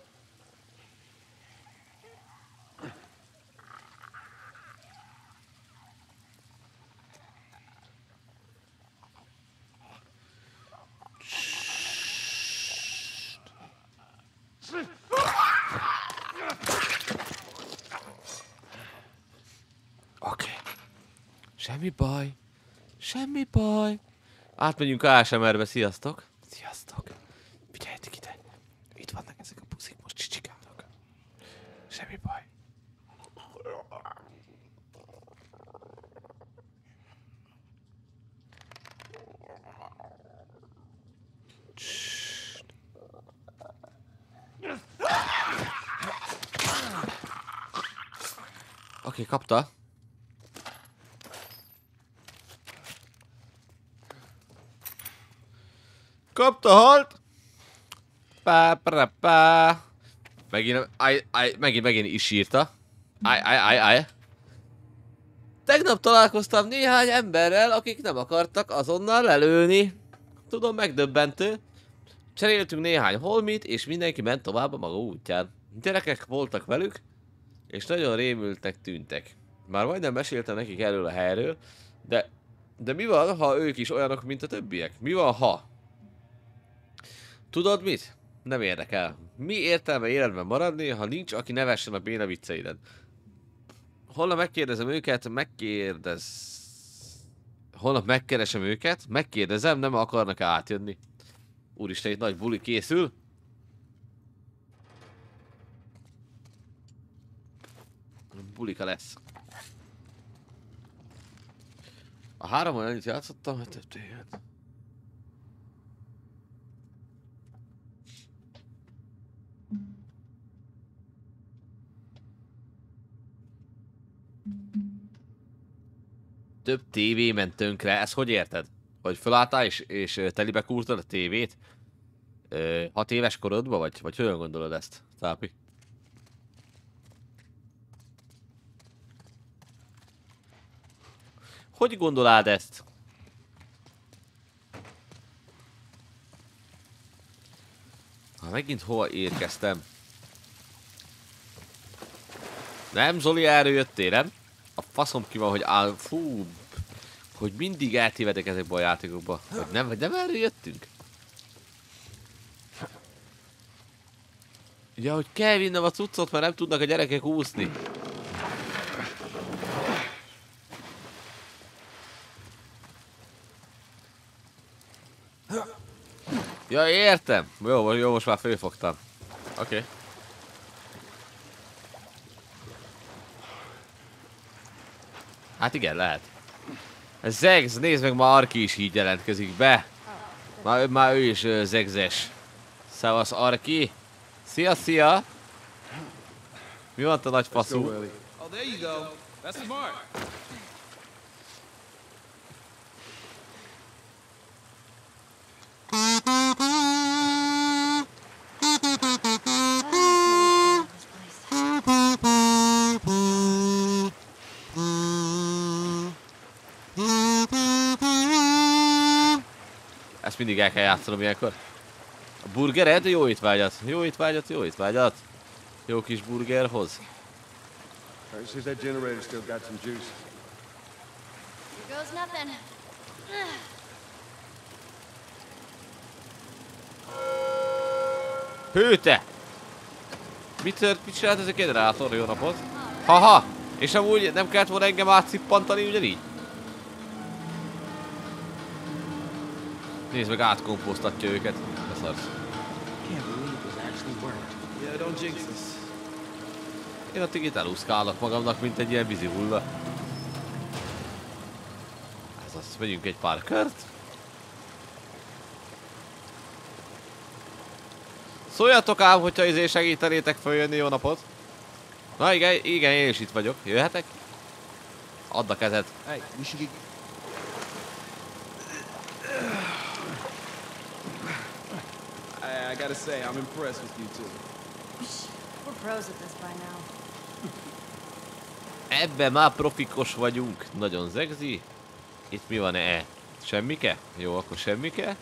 Speaker 1: Oké. Semmi baj. Semmi baj. Átmegyünk ASMR-be, sziasztok. Sziasztok. Figyeljetek ide. Itt vannak ezek a puszik, most csicsikálnak. Semmi baj. Oké, kapta. Kapta, halt! Pá, pá, pá. Megint, aj, aj, megint, megint is írta. Aj, aj, aj, aj. Tegnap találkoztam néhány emberrel, akik nem akartak azonnal lelőni. Tudom, megdöbbentő. Cseréltünk néhány holmit, és mindenki ment tovább a maga útján. Gyerekek voltak velük, és nagyon rémültnek tűntek. Már majdnem meséltem nekik erről a helyről, de, de mi van, ha ők is olyanok, mint a többiek? Mi van, ha? Tudod mit? Nem érdekel. Mi értelme életben maradni, ha nincs, aki nevessen a béna vicceiden? Holnap megkérdezem őket, megkérdez... Holnap megkeresem őket, megkérdezem, nem akarnak -e átjönni. Úristen, itt nagy buli készül. Bulika lesz. A három olyan játszottam, hogy több tévét. Több tévé ment tönkre, ezt hogy érted? Hogy felálltál és, és telibe kúrtad a tévét? Ö, hat éves korodban, vagy, vagy hogyan gondolod ezt, Tápi? Hogy gondolád ezt? Ha megint hova érkeztem? Nem, Zoli, erről jöttél, nem? A faszom ki van, hogy áll... Fú... Hogy mindig eltévedek ezekbe a játékokba. Hogy nem, vagy nem erről jöttünk? Ja, hogy kell vinnem a cuccot, mert nem tudnak a gyerekek úszni. Ja, értem. Jó, jó, most már fölfogtam. Oké. Okay. Hát igen, lehet. Zegz, nézd meg, ma Arki is így jelentkezik be. Már, már ő is uh, zegzes. Szevasz, Arki. Szia, szia. Mi van a nagy faszú?
Speaker 4: Oh, there you go. That's the
Speaker 1: mindig el kell játszanom ilyenkor. A burgered? Jó étvágyat. Jó étvágyat, jó étvágyat. Jó kis burgerhoz. Hőte! Mit, tört, mit csinált ez a generátor? Jó napot! Haha! És amúgy nem kellett volna engem átszippantani ugyanígy? Nézd meg, átkomposztatja őket. Beszarsz.
Speaker 5: This.
Speaker 4: Yeah, don't jinx us.
Speaker 1: Én addig itt elúszkálok magamnak, mint egy ilyen vízi hulla. Ez az, megyünk egy pár kört. Szóljatok ám, hogyha izé segítenétek följönni, jó napot. Na igen, igen, én is itt vagyok. Jöhetek? Add a kezed.
Speaker 5: Hey, we should get.
Speaker 4: I, I gotta say, I'm impressed with you two.
Speaker 3: We're pros at this by now.
Speaker 1: Ebben már profikos vagyunk. Nagyon zegzi. Itt mi van e? Semmike? Jó, akkor semmike.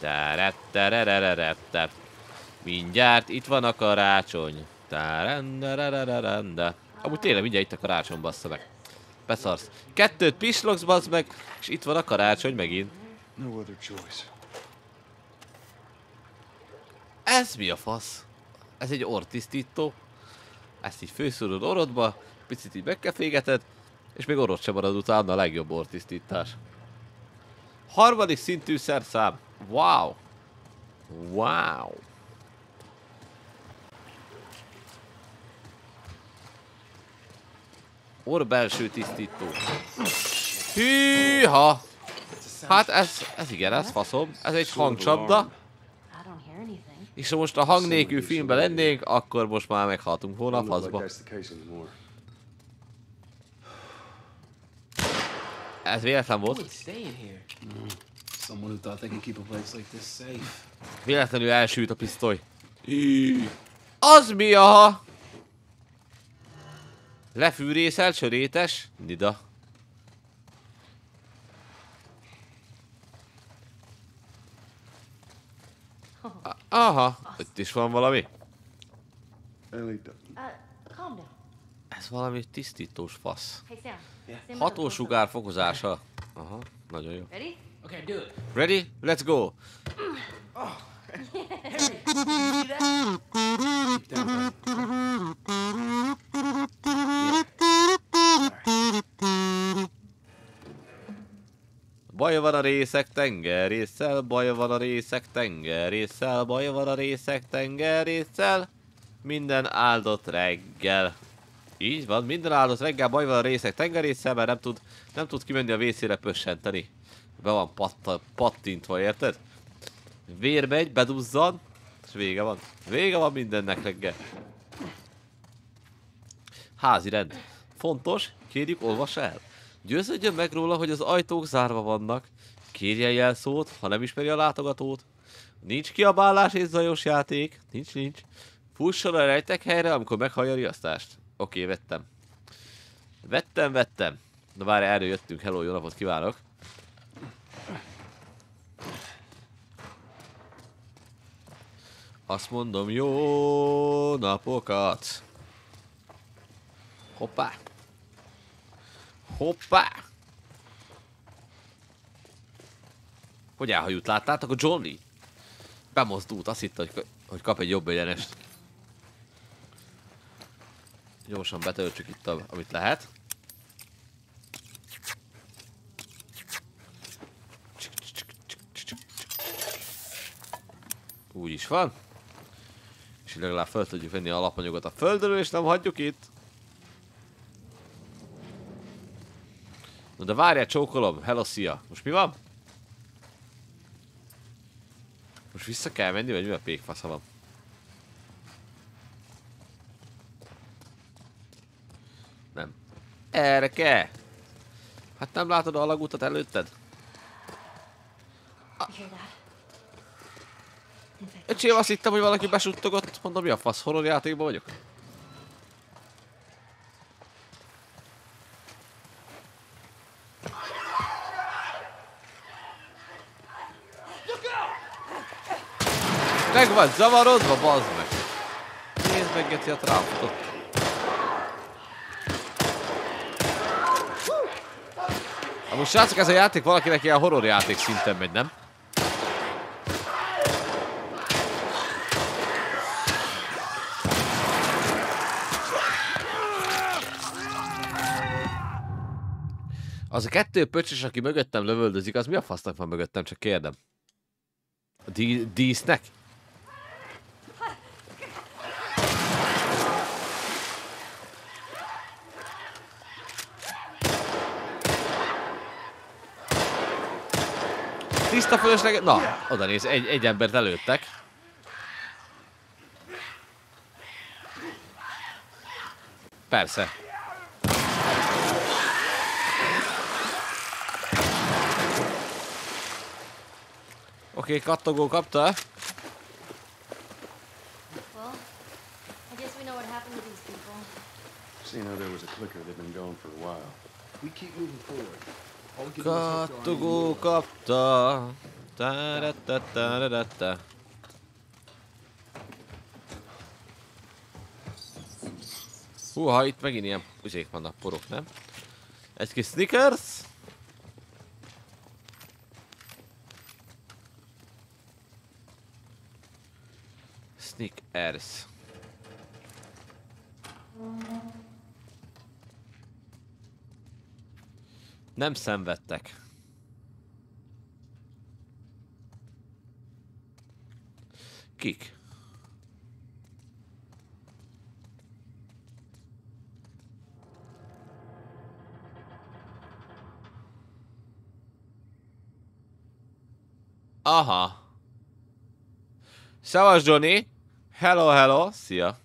Speaker 1: Táretterererettet. Mindjárt itt van a karácsony. Tárenderererende. Amúgy tényleg mindjárt itt a karácsony, bassza meg. Beszarsz. Kettőt pislogsz, bassz meg, és itt van a karácsony megint.
Speaker 2: No other choice.
Speaker 1: Ez mi a fasz? Ez egy ortisztító. Ezt így főszorod orodba, picit így megkefégeted, és még orrod sem marad utána a legjobb ortisztítás. Harmadik szintű szerszám. Wow. Wow. Orr belső tisztító. Hűha! Hát ez, ez igen, ez faszom. Ez egy hangcsapda. És ha most a hang nélkül filmben lennénk, akkor most már meghaltunk volna a faszba. Ez véletlen volt.
Speaker 4: Safe.
Speaker 1: Véletlenül elsült a pisztoly. Az mi a... Lefűrészel, sörétes? Nida. Aha, itt is van valami.
Speaker 2: Elita.
Speaker 3: Calm down.
Speaker 1: Ez valami tisztítós fasz. Hatósugár fokozása. Aha, nagyon jó.
Speaker 3: Ready?
Speaker 5: Okay, do it.
Speaker 1: Ready? Let's go! Baj van a részek tengerésszel, baj van a részek tengerésszel, baj van a részek tengerésszel, minden áldott reggel. Így van, minden áldott reggel baj van a részek tengerésszel, mert nem tud, nem tud kimenni a vészére pössenteni. Be van patta, pattintva, érted? Vér megy, beduzzan, és vége van. Vége van mindennek reggel. Házi rend. Fontos, kérjük, olvas el. Győződjön meg róla, hogy az ajtók zárva vannak. Kérjen jelszót, ha nem ismeri a látogatót. Nincs kiabálás és zajos játék. Nincs, nincs. Fusson a rejtek helyre, amikor meghallja a riasztást. Oké, vettem. Vettem, vettem. Na várj, erről jöttünk. Hello, jó napot kívánok. Azt mondom, jó napokat. Hoppá. Hoppá. Hogy elhajult, láttátok a Johnny? Bemozdult, azt hitte, hogy, hogy kap egy jobb egyenest. Gyorsan betöltsük itt, a, amit lehet. Úgy is van. És legalább fel tudjuk venni a alapanyagot a földről, és nem hagyjuk itt. Na de várjál, csókolom. Hello, szia. Most mi van? Most vissza kell menni, vagy mi a pékfasza van? Nem. Erre kell. Hát nem látod a alagútat előtted?
Speaker 3: That?
Speaker 1: Öcsém, azt hittem, hogy valaki besuttogott. Mondom, mi a fasz, horror játékban vagyok? Meg vagy zavarodva, bazd meg! Nézd meg, Geci, a tráftot. Amúgy srácok, ez a játék valakinek ilyen horror játék szinten megy, nem? Az a kettő pöcsös, aki mögöttem lövöldözik, az mi a fasznak van mögöttem, csak kérdem. A dí- Tiszta fölösleg... Na, oda néz, egy, egy embert előttek. Persze. Oké, okay, kattogó kapta.
Speaker 2: Seeing how there was a clicker, they've been going for a while. We keep moving forward.
Speaker 1: Kattogó kapta. Táratatáratatta. Húha, itt megint ilyen üzék vannak, porok, nem? Egy kis Snickers. Snickers. Nem szenvedtek. Kik? Aha. Szevasz, Johnny! Hello, hello! Szia!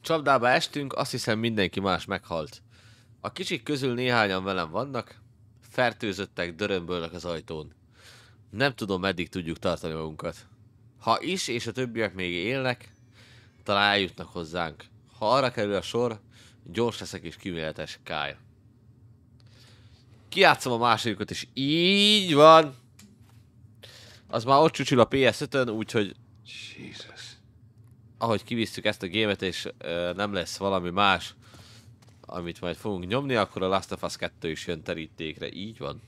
Speaker 1: Csapdába estünk, azt hiszem mindenki más meghalt. A kicsik közül néhányan velem vannak, fertőzöttek, dörömbölnek az ajtón. Nem tudom, meddig tudjuk tartani magunkat. Ha is, és a többiek még élnek, talán eljutnak hozzánk. Ha arra kerül a sor, gyors leszek és kíméletes Kyle. Kiátszom a másodikat, és így van. Az már ott csücsül a PS5-ön, úgyhogy
Speaker 2: Jesus.
Speaker 1: ahogy kivisszük ezt a gémet, és ö, nem lesz valami más, amit majd fogunk nyomni, akkor a Last of Us 2 is jön terítékre. Így van.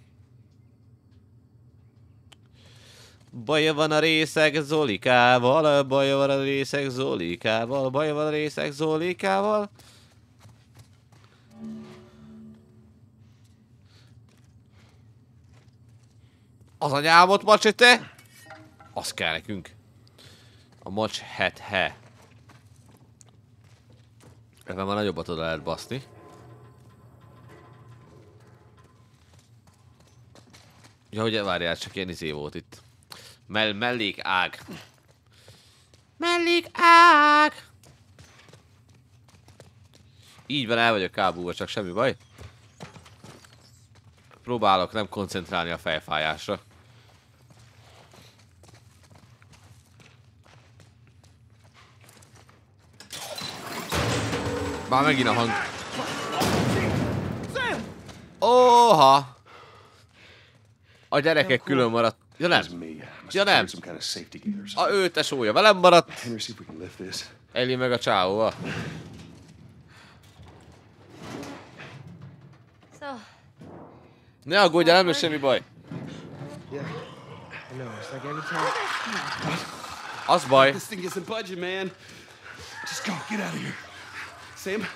Speaker 1: Baja van a részeg Zolikával, baja van a részeg Zolikával, baja van a részeg Zolikával. Az anyámot, macsete! Az kell nekünk. A mocs het he. Ebben már nagyobbat oda lehet baszni. Ja, hogy várjál, csak ilyen izé volt itt. Mell mellék ág. Mellék ág! Így van, el vagyok kábulva, csak semmi baj. Próbálok nem koncentrálni a fejfájásra. Már megint a hang. Óha! A gyerekek külön maradt. Ja nem. Ja nem. A ő tesója velem maradt. Eli meg a csáóval.
Speaker 3: So,
Speaker 1: Ne aggódjál, nem lesz semmi baj. Az baj.
Speaker 4: This thing isn't budging, man.
Speaker 2: Just go, get out of here.
Speaker 4: Sam,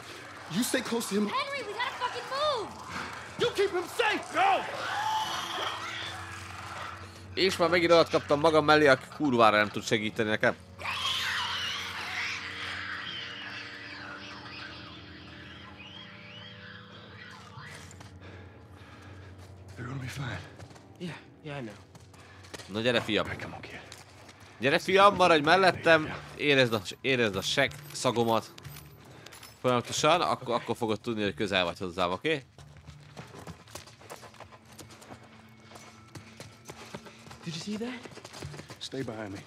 Speaker 4: you stay close to him.
Speaker 3: Henry, we gotta fucking move!
Speaker 4: You keep him safe. Go!
Speaker 1: És már megint olyat kaptam magam mellé, aki kurvára nem tud segíteni nekem.
Speaker 2: They're gonna be fine.
Speaker 5: Yeah, yeah, I know.
Speaker 1: Na gyere fiam. Gyere fiam, maradj mellettem. Érezd a, érezd a seg szagomat. Folyamatosan, akkor, akkor fogod tudni, hogy közel vagy hozzám, oké? Okay?
Speaker 5: Did you see that?
Speaker 2: Stay behind me.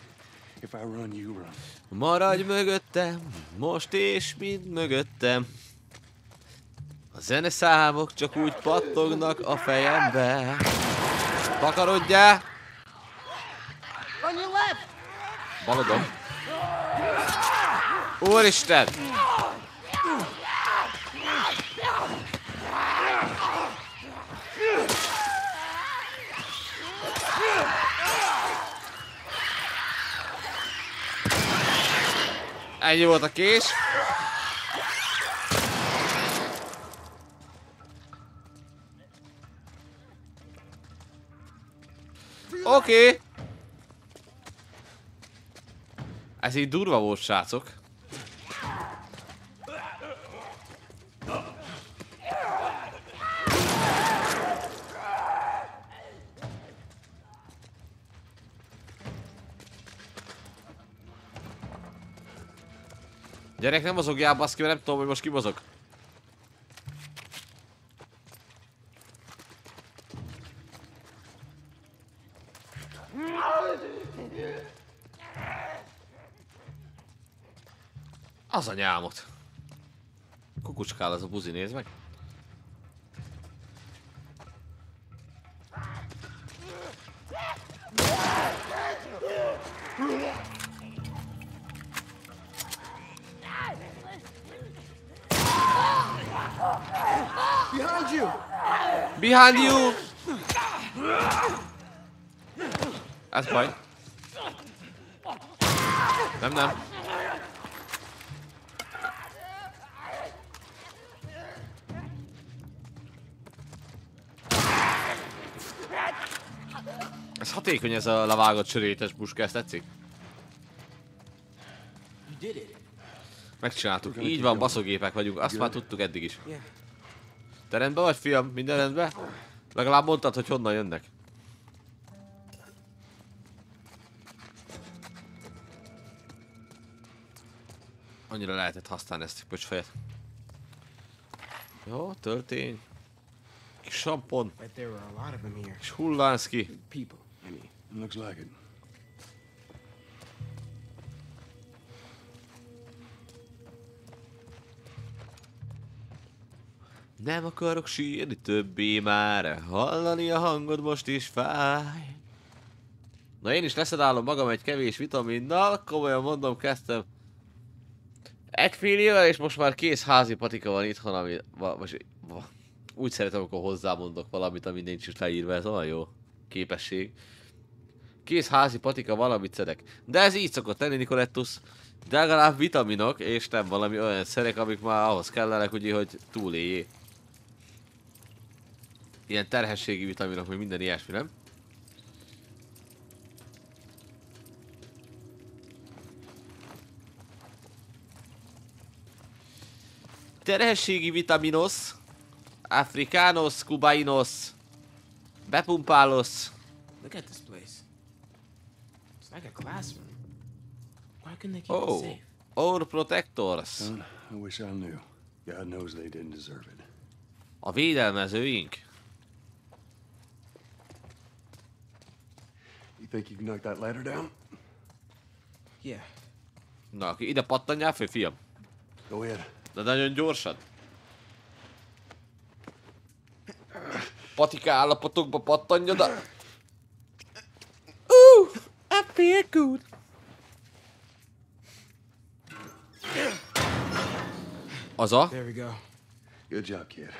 Speaker 2: If I run, you run.
Speaker 1: Maradj mögöttem, most és mind mögöttem. A zeneszámok csak úgy pattognak a fejembe. Takarodjál!
Speaker 3: On your left!
Speaker 1: Baladom. Úristen! Ennyi volt a kés. Oké. Okay. Ez így durva volt, srácok. Gyerek, nem mozogjál, baszki, mert nem tudom, hogy most ki mozog. Az a nyámot. Kukucskál az a buzi, nézd meg.
Speaker 4: Behind you.
Speaker 1: Behind you! Ez baj. Nem, nem. Ez hatékony ez a levágott sörétes buska, ezt tetszik?
Speaker 5: You did it.
Speaker 1: Megcsináltuk. Így van, baszogépek vagyunk. Azt már tudtuk eddig is. Te rendben vagy, fiam? Minden rendben? Legalább mondtad, hogy honnan jönnek. Annyira lehetett használni ezt a pöcsfejet. Jó, töltény. Kis sampon.
Speaker 5: Bet there were a lot of them here.
Speaker 1: Kis hullánszki.
Speaker 5: People, I mean.
Speaker 2: Looks like it.
Speaker 1: Nem akarok sírni többé már, hallani a hangod most is fáj. Na én is leszedálom magam egy kevés vitaminnal, komolyan mondom, kezdtem Egy fél évvel, és most már kész házi patika van itthon, ami... Va, most, va, úgy szeretem, amikor hozzámondok valamit, ami nincs is felírva, ez olyan jó képesség. Kész házi patika, valamit szedek. De ez így szokott lenni, Nicolettus. De legalább vitaminok, és nem valami olyan szerek, amik már ahhoz kellenek, ugye, hogy túléljé. Ilyen terhességi vitaminok, vagy minden ilyesmi, nem? Terhességi vitaminos, africanos, cubainos, bepumpálos.
Speaker 5: Look at this place. It's like a classroom. Why couldn't they keep it
Speaker 1: Oh,
Speaker 5: safe?
Speaker 1: our protectors.
Speaker 2: Son, I wish I knew. God knows they didn't deserve it.
Speaker 1: A védelmezőink.
Speaker 2: Think you can knock that ladder down?
Speaker 5: Yeah.
Speaker 1: Na, aki ide pattanjál föl, fiam.
Speaker 2: Go ahead.
Speaker 1: De nagyon gyorsan. Patika állapotokba pattanj oda. Ooh, I feel good. Az a?
Speaker 4: There we go.
Speaker 2: Good job, kid.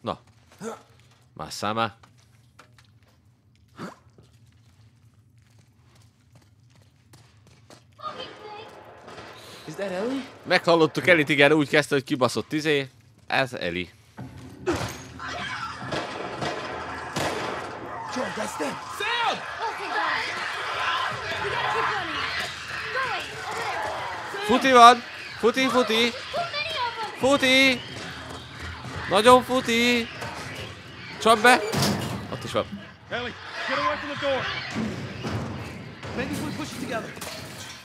Speaker 1: Na. Más számá.
Speaker 5: Is that Ellie?
Speaker 1: Meghallottuk Elit, igen, úgy kezdte, hogy kibaszott izé. Ez Eli.
Speaker 5: George, that's them.
Speaker 3: There.
Speaker 1: Futi van! Futi, futi! Futi! Nagyon futi! Csap be! Ott is van.
Speaker 9: Ellie, get away from the door.
Speaker 4: Maybe we push it together.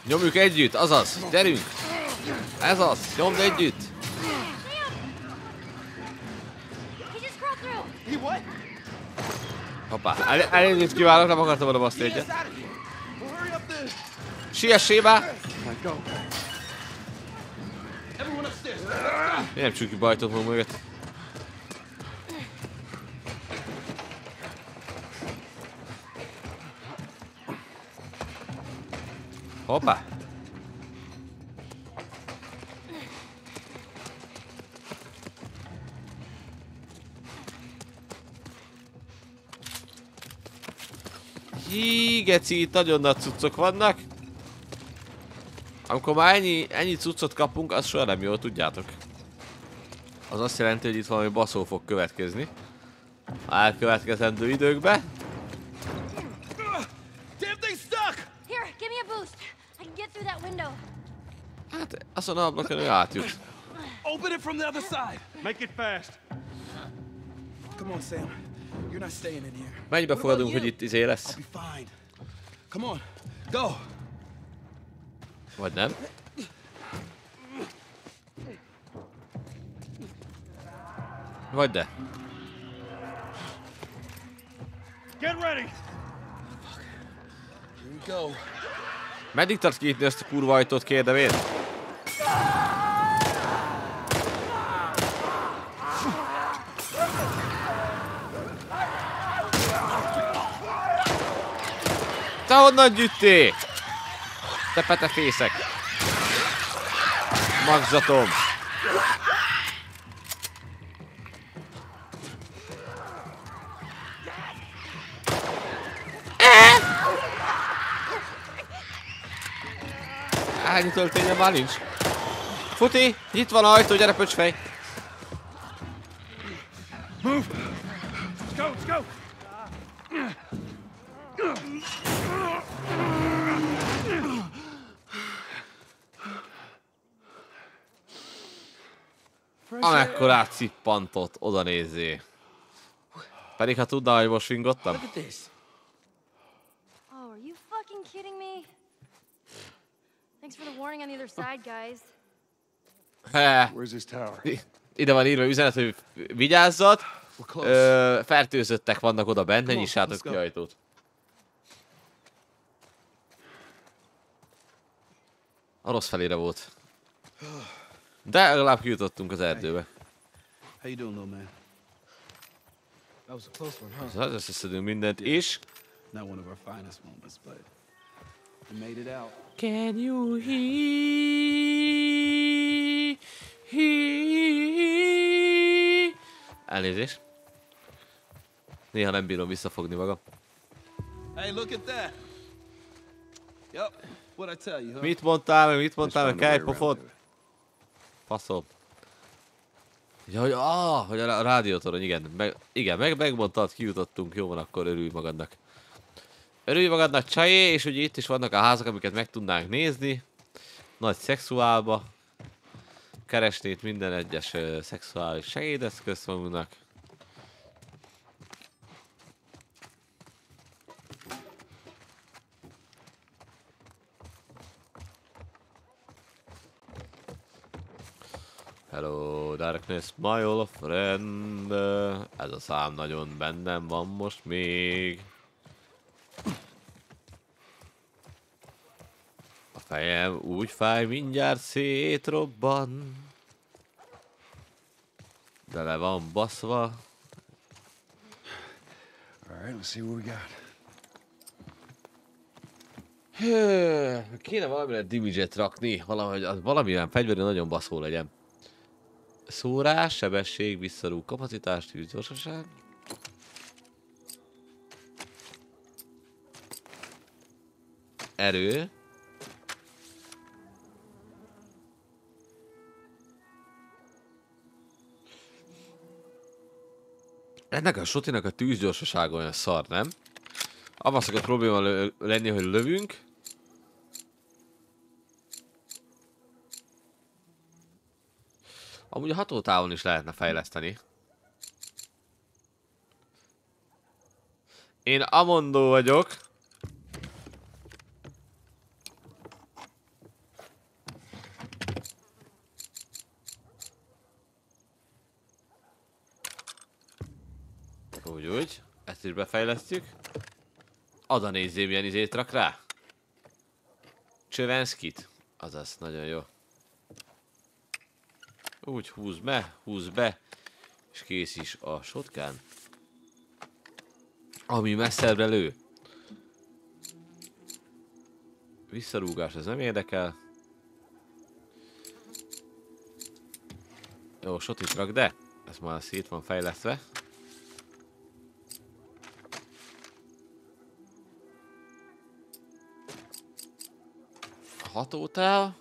Speaker 1: Nyomjuk együtt, azaz, gyerünk! Ez az, nyomd együtt! Hoppá, el, elnézést kívánok, nem akartam oda baszni egyet. Siessé
Speaker 4: upstairs.
Speaker 1: Miért nem csukjuk be ajtót magunk mögött? Hoppá! Hí, geci, itt nagyon nagy cuccok vannak. Amikor már ennyi, ennyi cuccot kapunk, az soha nem jó, tudjátok. Az azt jelenti, hogy itt valami baszó fog következni. A elkövetkezendő időkbe.
Speaker 4: Damn thing stuck.
Speaker 3: Here, give me a boost. I can get through that window.
Speaker 1: Hát azon a ablakon ő átjut.
Speaker 4: Open it from the other side.
Speaker 9: Make it fast.
Speaker 4: Come on, Sam. You're not staying in here.
Speaker 1: Menj befogadunk, hogy itt izé
Speaker 4: I'll
Speaker 1: lesz.
Speaker 4: be fine. Come on. Go.
Speaker 1: Vagy nem. Vagy de.
Speaker 9: Get ready.
Speaker 4: Here we go.
Speaker 1: Meddig tartsz kinyitni ezt a kurva ajtót, kérdem én? Te honnan gyűjté? Te petefészek! Magzatom! Ányi tölténye már nincs. Futi, itt van ajtó, gyere pöcsfej!
Speaker 9: Let's go, let's go.
Speaker 1: Cippantott, oda nézzé. Pedig ha tudná, hogy most vingottam.
Speaker 5: Look at this.
Speaker 3: Oh, are you fucking kidding me? Thanks for the warning on the other side, guys.
Speaker 1: He,
Speaker 2: Where's this tower?
Speaker 1: Ide van írva üzenet, hogy vigyázzat, ö, fertőzöttek vannak oda bent, ne nyissátok ki ajtót. A rossz felére volt. De legalább kijutottunk az erdőbe.
Speaker 4: How you doing, little man? That was a close one, huh?
Speaker 1: Szóval összeszedünk mindent is.
Speaker 4: Not one of our finest moments, but You made it out.
Speaker 1: Can you hear? hear? Elnézést. Néha nem bírom visszafogni magam.
Speaker 4: Hey, look at that. Yep. What I tell you, huh?
Speaker 1: Mit mondtál, meg mit mondtál, meg
Speaker 10: around
Speaker 1: pofot? Faszom. Ja, hogy, ah, hogy a rá- rádiótorony, igen. Meg, igen, meg, megmondtad, kijutottunk, jó van, akkor örülj magadnak. Örülj magadnak, csajé, és ugye itt is vannak a házak, amiket meg tudnánk nézni. Nagy szexuálba. Keresni itt minden egyes uh, szexuális segédeszközt magunknak. Hello, Darkness, my old friend. Ez a szám nagyon bennem van most még. Fejem úgy fáj, mindjárt szétrobban. De le van baszva.
Speaker 2: All right, let's see what we got.
Speaker 1: Kéne valamire damage rakni, valahogy az valamilyen fegyveri nagyon baszó legyen. Szórás, sebesség, visszarúg kapacitás, tűzgyorsaság. Erő. Ennek a sotinak a tűzgyorsasága olyan szar, nem? Abban szokott probléma lenni, hogy lövünk. Amúgy a hatótávon is lehetne fejleszteni. Én Amondó vagyok. Úgy, úgy. Ezt is befejlesztjük. Ada nézzém, milyen izét rak rá. Csövenszkit. Azaz, nagyon jó. Úgy húz be, húz be. És kész is a shotgun. Ami messzebbre lő. Visszarúgás, ez nem érdekel. Jó, sotit rak, de ez már szét van fejlesztve. Hatótáv.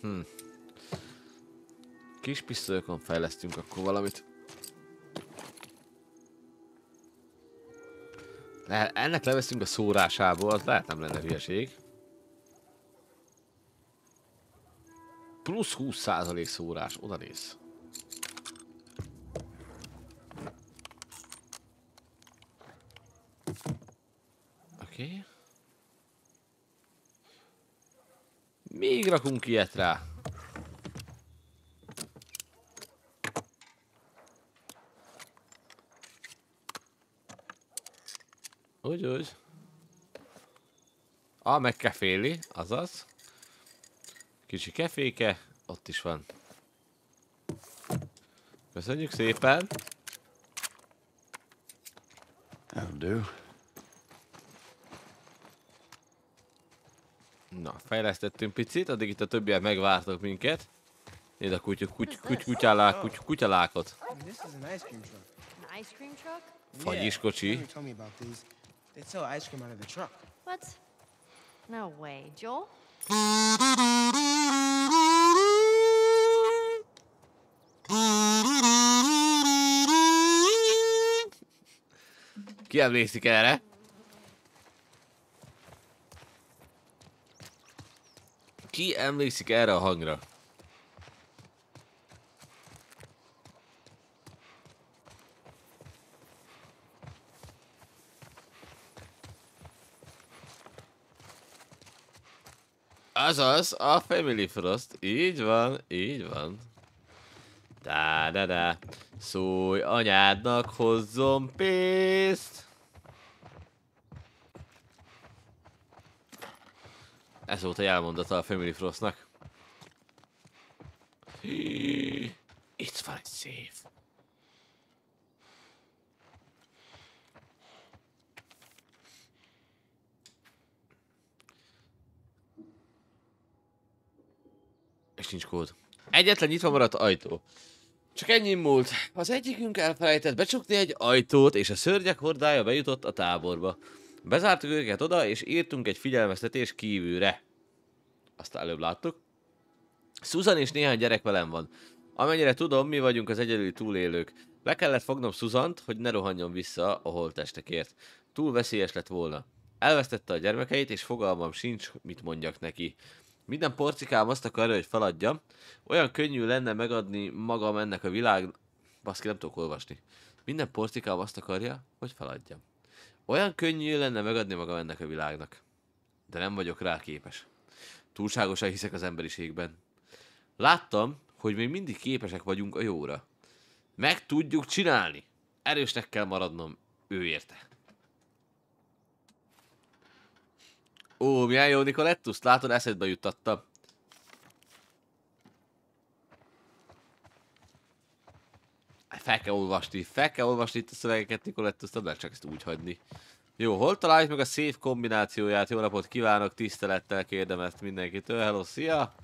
Speaker 1: Hm. Kis pisztolyokon fejlesztünk akkor valamit. Le, ennek leveszünk a szórásából, az lehet nem lenne hülyeség. Plusz 20% szórás, oda néz. Oké. Okay. Még rakunk ilyet rá. Úgy, úgy. A, meg keféli, azaz. Kicsi keféke, ott is van. Köszönjük szépen.
Speaker 2: That'll do.
Speaker 1: Na, fejlesztettünk picit, addig itt a többiek megvártak minket. Nézd a kutyu, kuty, kuty, kutyalák, kuty, kutyalákot.
Speaker 5: Truck?
Speaker 1: Fagyis kocsi.
Speaker 5: They sell ice cream out of the truck.
Speaker 3: What? No way. Joel?
Speaker 1: Ki emlékszik erre? Ki emlékszik erre a hangra? Azaz, a Family Frost. Így van, így van. Da da da. Szólj anyádnak, hozzon pénzt. Ez volt a jelmondata a Family Frostnak. van egy széf. És nincs kód. Egyetlen nyitva maradt ajtó. Csak ennyi múlt. Az egyikünk elfelejtett becsukni egy ajtót, és a szörnyek hordája bejutott a táborba. Bezártuk őket oda, és írtunk egy figyelmeztetés kívülre. Azt előbb láttuk. Susan és néhány gyerek velem van. Amennyire tudom, mi vagyunk az egyedüli túlélők. Le kellett fognom Susant, hogy ne rohanjon vissza a holttestekért. Túl veszélyes lett volna. Elvesztette a gyermekeit, és fogalmam sincs, mit mondjak neki. Minden porcikám azt akarja, hogy feladja. Olyan könnyű lenne megadni magam ennek a világ... Baszki, nem tudok olvasni. Minden porcikám azt akarja, hogy feladjam. Olyan könnyű lenne megadni magam ennek a világnak. De nem vagyok rá képes. Túlságosan hiszek az emberiségben. Láttam, hogy még mindig képesek vagyunk a jóra. Meg tudjuk csinálni. Erősnek kell maradnom ő érte. Ó, milyen jó Nicolettus, látod, eszedbe juttatta. Fel kell olvasni, fel kell olvasni itt a szövegeket, Nicolettus, nem lehet csak ezt úgy hagyni. Jó, hol találjuk meg a szép kombinációját? Jó napot kívánok, tisztelettel kérdem ezt mindenkitől. Hello, szia!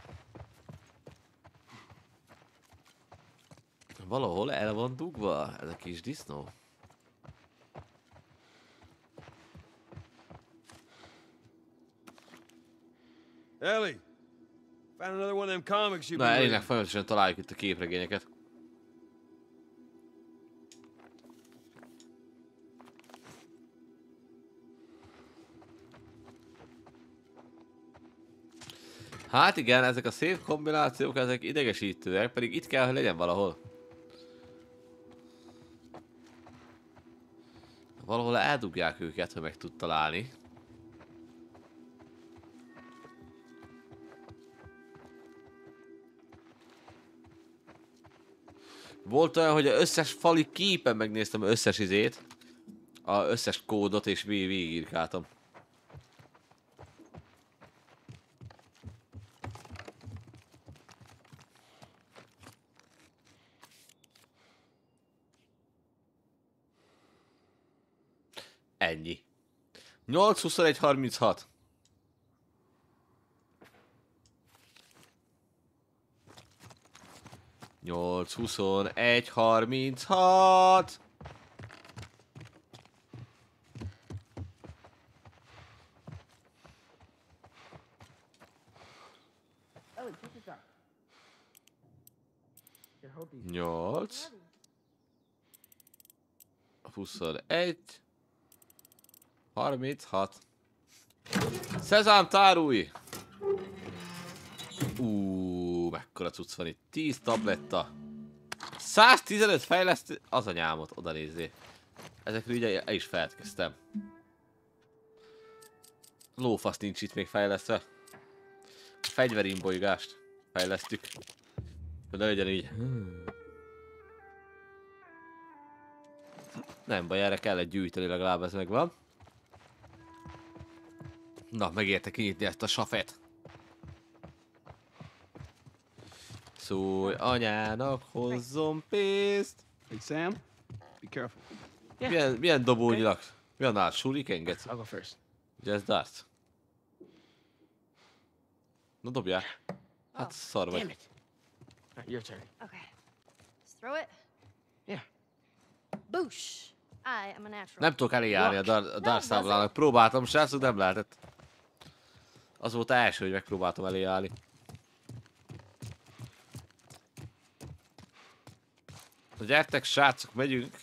Speaker 1: Valahol el van dugva ez a kis disznó.
Speaker 2: Ellie, found another one of them comics you've
Speaker 1: Na,
Speaker 2: reading.
Speaker 1: folyamatosan találjuk itt a képregényeket. Hát igen, ezek a szép kombinációk, ezek idegesítőek, pedig itt kell, hogy legyen valahol. Valahol eldugják őket, hogy meg tud találni. Volt olyan, hogy az összes fali képen megnéztem az összes izét. A összes kódot és vég- végigírkáltam. Ennyi. 8, 21, 36. Nyolc, huszonegy, harminchat. Nyolc. Huszonegy. Harminchat. Szezám, tárulj! Ú, mekkora cucc van itt. 10 tabletta. 115 fejlesztő... Az anyámot, oda nézzé. Ezekről ugye el is feltkeztem. Lófasz nincs itt még fejlesztve. Fegyverimbolygást fejlesztük. Hogy legyen így. Nem baj, erre kellett gyűjteni, legalább ez megvan. Na, megérte kinyitni ezt a safet. Szólj anyának, hozzon pénzt.
Speaker 4: Hey, Sam, be careful.
Speaker 1: Milyen, milyen dobónyilag? Mi a nál? Shuriken get?
Speaker 5: I'll go first.
Speaker 1: Ugye ez dart? Na dobjál. Hát szar
Speaker 5: Damn
Speaker 1: vagy.
Speaker 5: it. Alright, your turn.
Speaker 3: Okay. Just throw it.
Speaker 5: Yeah.
Speaker 3: Boosh. I am a natural.
Speaker 1: Nem tudok eléjárni a, dar, a Dark Stablának. Próbáltam, srácok, nem lehetett. Az volt első, hogy megpróbáltam eléjárni. Na gyertek, srácok, megyünk.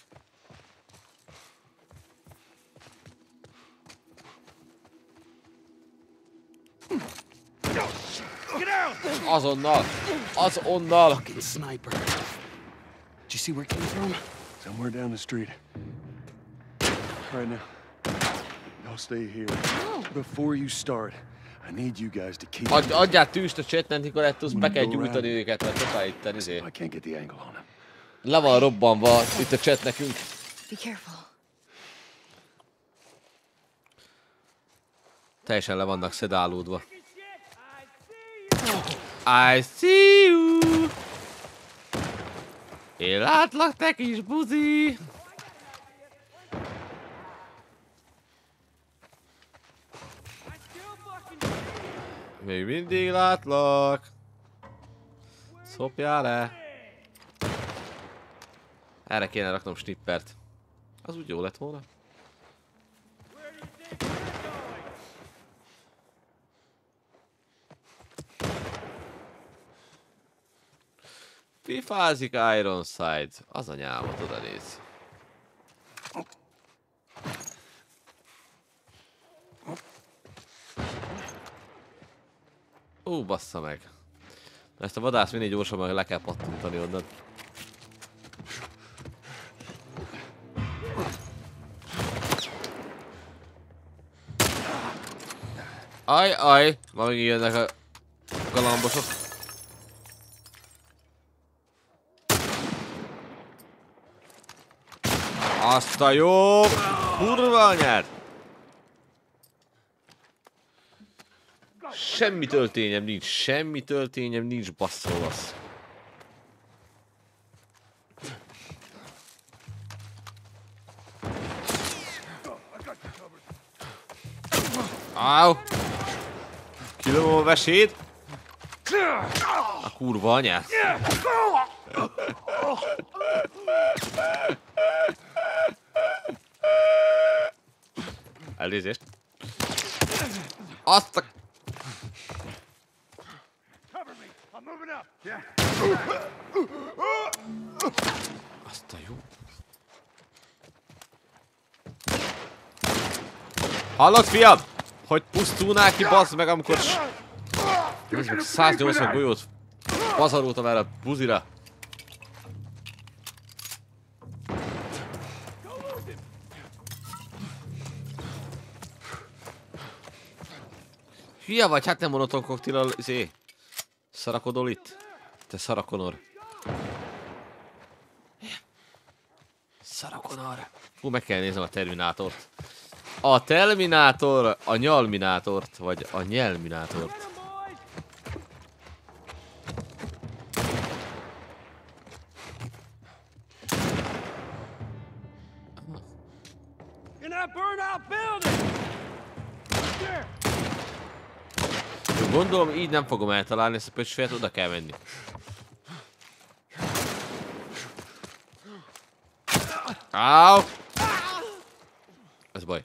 Speaker 1: Azonnal! Azonnal!
Speaker 4: Fucking sniper. Did you see where it came from?
Speaker 2: Somewhere down the street. Right now. Y'all stay here. Before you start, I need you guys to keep.
Speaker 1: Adj, adjál tűzt a csetnek, Nicolettus, be kell gyújtani őket, mert totál itten izé.
Speaker 2: I can't get the angle on him.
Speaker 1: Le van robbanva itt a chat nekünk.
Speaker 3: Be careful.
Speaker 1: Teljesen le vannak szedálódva. I see you! Én látlak, te kis buzi! Még mindig látlak! Szopjál le! Erre kéne raknom snippert. Az úgy jó lett volna. Pifázik Ironside. Az anyámat oda néz. Ó, bassza meg. Ezt a vadász minél gyorsabban le kell pattintani onnan. Aj, aj, ma megint jönnek a galambosok. Azt a jó kurva anyát! Semmi töltényem nincs, semmi töltényem nincs, basszolasz. Áu! Kilom a vesét. A kurva anyát. Elnézést. Azt a jó. Hallod, fiam? Hogy pusztulnál ki, bazd meg, amikor... Ez meg 180 golyót pazaroltam erre a buzira. Hülye vagy, hát nem monoton koktéllal, izé. Szarakodol itt? Te szarakonor. Szarakonor. Hú, meg kell néznem a Terminátort. A Terminátor, a Nyalminátort, vagy a Nyelminátort. Gondolom így nem fogom eltalálni ezt a pöcsfélet, oda kell menni. Áu! Ez baj.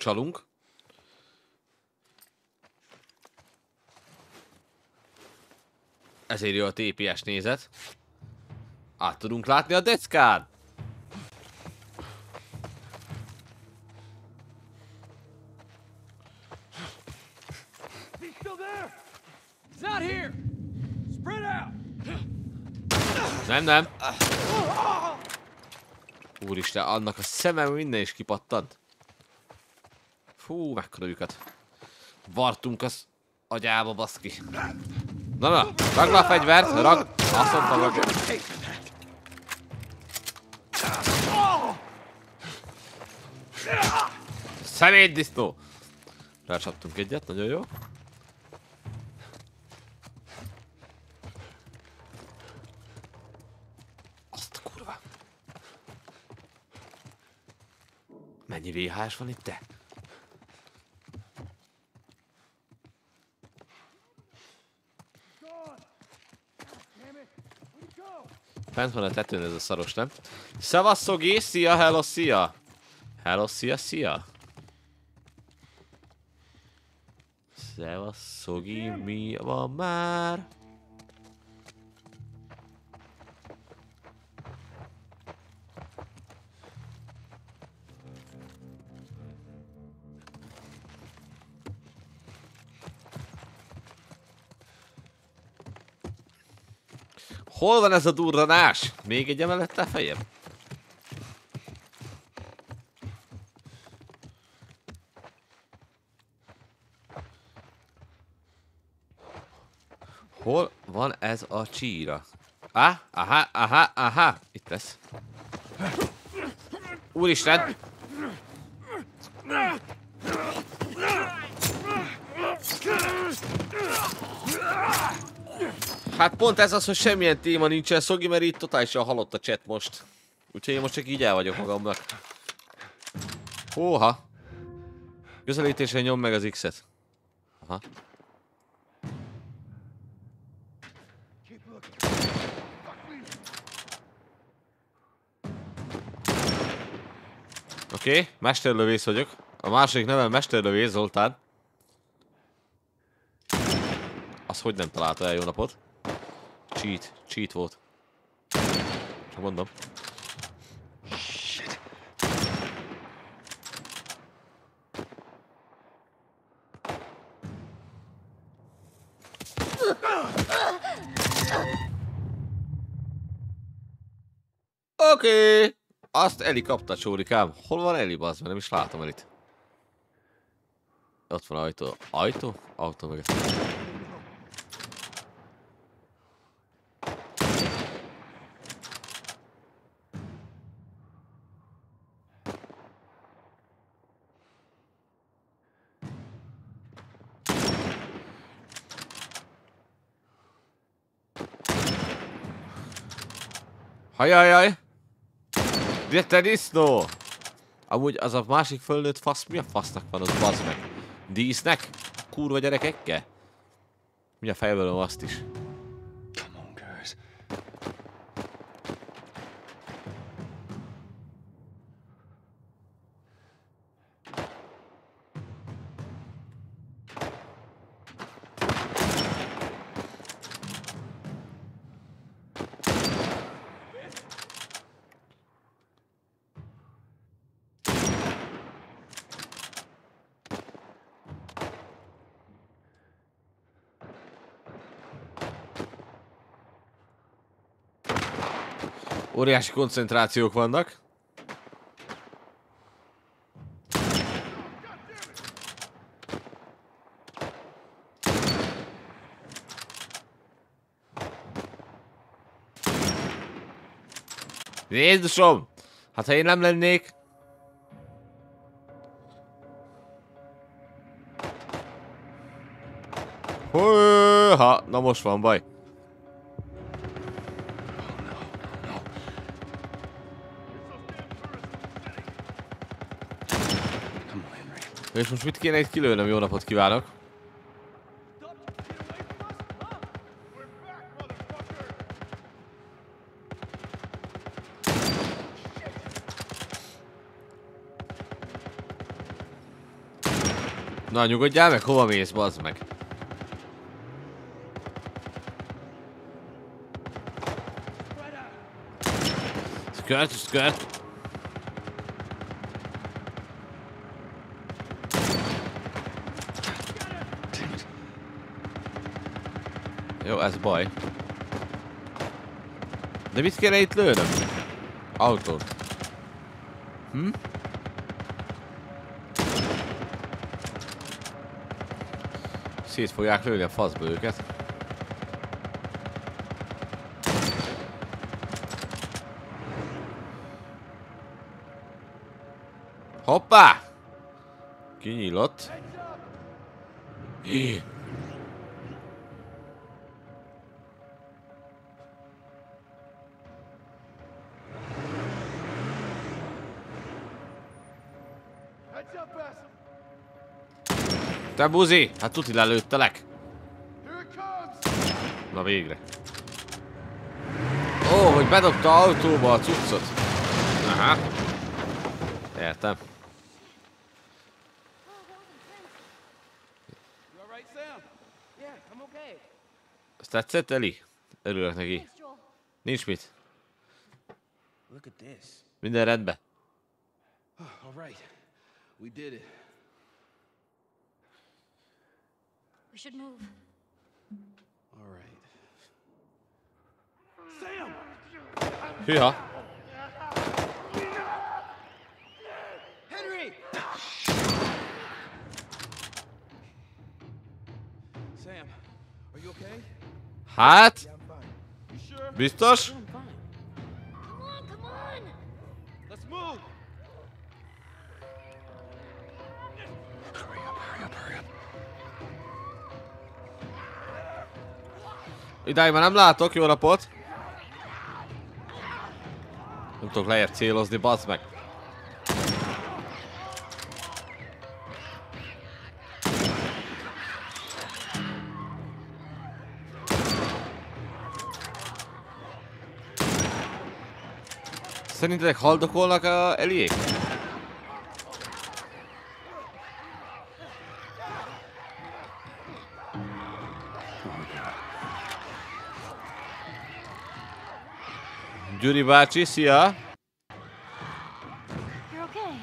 Speaker 1: Csalunk. Ezért jó a TPS nézet. Át tudunk látni a deckán. Nem, nem. Úristen, annak a szemem minden is kipattant. Fú, mekkora lyukat. Vartunk az agyába, baszki. Na, na, ragd a fegyvert, ragd. Azt mondtam, ragd. Szemétdisznó! Rácsaptunk egyet, nagyon jó. Azt a kurva. Mennyi VHS van itt, te? Fent van a tetőn ez a szaros, nem? Szevasz! Szia, hello, szia! Hello, szia, szia! Szevasz, mi van már? Hol van ez a durranás? Még egy emelettel fejem? Hol van ez a csíra? Ah, aha, aha, aha. Itt lesz. Úristen! Hát pont ez az, hogy semmilyen téma nincsen, Szogi, mert itt totálisan halott a chat most. Úgyhogy én most csak így el vagyok magamnak. Hóha. Közelítésre nyom meg az X-et. Aha. Oké, okay, mesterlövész vagyok. A második nevem mesterlövész, Zoltán. Az hogy nem találta el jó napot? Cheat, cheat volt. Csak mondom. Oké. Okay. Azt Eli kapta, csórikám. Hol van Eli, bazd, mert nem is látom Elit. Ott van ajtó. Ajtó? Autó meg. Hajajaj! De te disznó! Amúgy az a másik fölnőtt fasz, mi a fasznak van az bazd meg? Dísznek? Kurva gyerekekkel? Mi a fejből azt is? Óriási koncentrációk vannak. Jézusom! Hát ha én nem lennék... Hőha! Na most van baj. És most mit kéne itt kilőnöm? Jó napot kívánok! Na, nyugodjál meg, hova mész, bazd meg? Skirt, skirt. Jó, ez baj. De mit kéne itt lőnöm? Autót. Hm? Szét fogják lőni a faszba őket. Hoppá! Te buzi! Hát tuti lelőttelek. Na végre. Ó, hogy bedobta autóba a cuccot. Aha. Értem. Ezt tetszett, Eli? Örülök neki. Nincs mit. Minden rendben.
Speaker 4: All right. We did it.
Speaker 3: Should move.
Speaker 4: All right.
Speaker 1: Hűha.
Speaker 4: Henry! Sam, are you okay?
Speaker 1: Hát? Biztos? Idáig már nem látok, jó napot! Nem tudok lejjebb célozni, bazd meg. Szerintetek haldokolnak a Eliék? Gyuri bácsi, szia!
Speaker 3: Okay.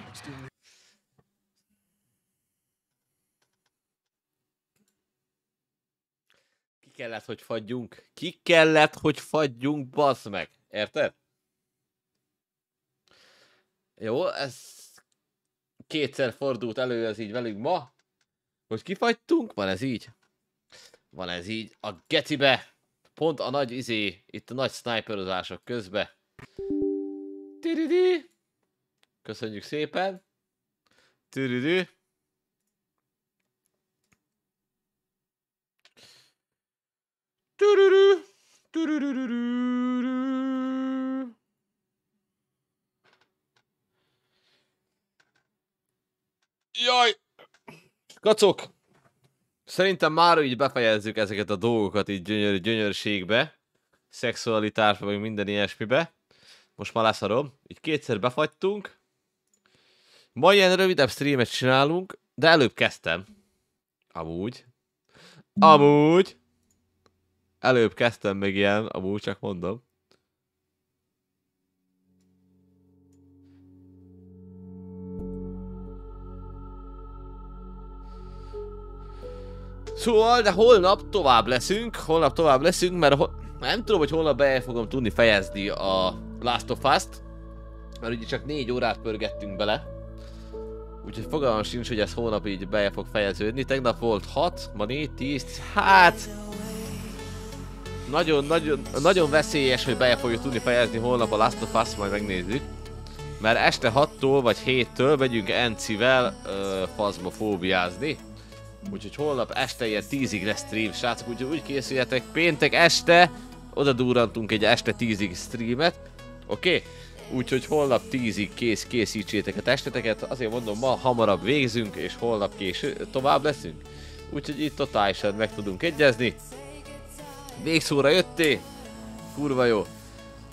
Speaker 1: Ki kellett, hogy fagyjunk? Ki kellett, hogy fagyjunk, bazd meg? Érted? Jó, ez kétszer fordult elő ez így velünk ma, hogy kifagytunk, van ez így. Van ez így a gecibe. Pont a nagy izé, itt a nagy sniperozások közbe. Tiridi. Köszönjük szépen. Tiridi. Tururú. Turururururu. Jaj! Kacok! Szerintem már így befejezzük ezeket a dolgokat így gyönyör, gyönyörségbe. Szexualitásba, vagy minden ilyesmibe. Most már leszarom. Így kétszer befagytunk. Ma ilyen rövidebb streamet csinálunk, de előbb kezdtem. Amúgy. Amúgy. Előbb kezdtem meg ilyen, amúgy csak mondom. Szóval, de holnap tovább leszünk, holnap tovább leszünk, mert nem tudom, hogy holnap be fogom tudni fejezni a Last of Us-t, mert ugye csak négy órát pörgettünk bele. Úgyhogy fogalmam sincs, hogy ez holnap így be fog fejeződni. Tegnap volt 6, ma 4, 10, hát... Nagyon, nagyon, nagyon veszélyes, hogy be fogjuk tudni fejezni holnap a Last of Us, majd megnézzük. Mert este 6-tól vagy 7-től megyünk Encivel fazmofóbiázni. Úgyhogy holnap este ilyen 10-ig lesz stream, srácok, úgyhogy úgy készüljetek, péntek este, oda durrantunk egy este 10-ig streamet, oké? Okay? Úgyhogy holnap 10-ig kész, készítsétek a testeteket, azért mondom, ma hamarabb végzünk, és holnap késő, tovább leszünk. Úgyhogy itt totálisan meg tudunk egyezni. Végszóra jötté, kurva jó.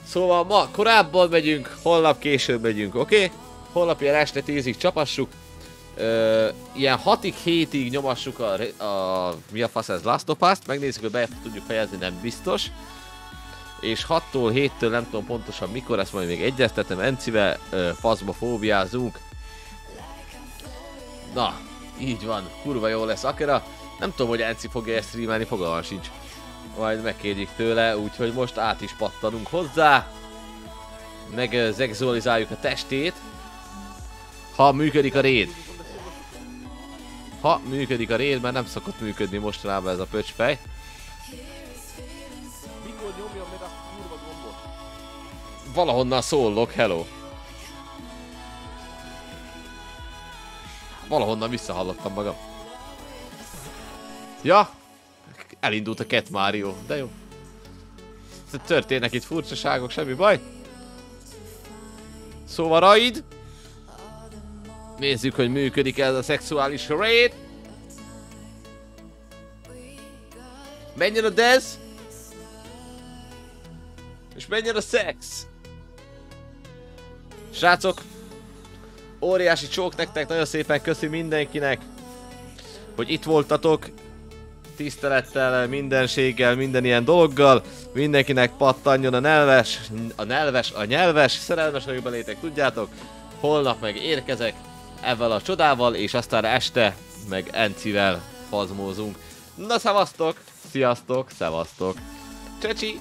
Speaker 1: Szóval ma korábban megyünk, holnap később megyünk, oké? Okay? Holnap ilyen este 10-ig csapassuk, Ö, ilyen 6-ig, 7-ig nyomassuk a, a, mi a fasz ez Last of Us-t, megnézzük, hogy be tudjuk fejezni, nem biztos. És 6-tól, 7-től nem tudom pontosan mikor, ezt majd még egyeztetem, Encivel ö, faszba fóbiázunk. Na, így van, kurva jó lesz Akera. Nem tudom, hogy Enci fogja ezt streamelni, fogalmam sincs. Majd megkérjük tőle, úgyhogy most át is pattanunk hozzá. Megzexualizáljuk a testét. Ha működik a raid. Ha működik a raid, mert nem szokott működni mostanában ez a pöcsfej.
Speaker 5: Mikor nyomjam meg a kurva gombot?
Speaker 1: Valahonnan szólok, hello. Valahonnan visszahallottam magam. Ja, elindult a Cat Mario, de jó. Történnek itt furcsaságok, semmi baj. Szóval Raid. Nézzük, hogy működik ez a szexuális raid. Menjen a Dez. És menjen a szex. Srácok, óriási csók nektek, nagyon szépen köszi mindenkinek, hogy itt voltatok. Tisztelettel, mindenséggel, minden ilyen dologgal. Mindenkinek pattanjon a nelves, a nelves, a nyelves. Szerelmes vagyok belétek, tudjátok. Holnap meg érkezek ezzel a csodával, és aztán este meg Encivel fazmózunk. Na szevasztok, sziasztok, szevasztok. Csecsi!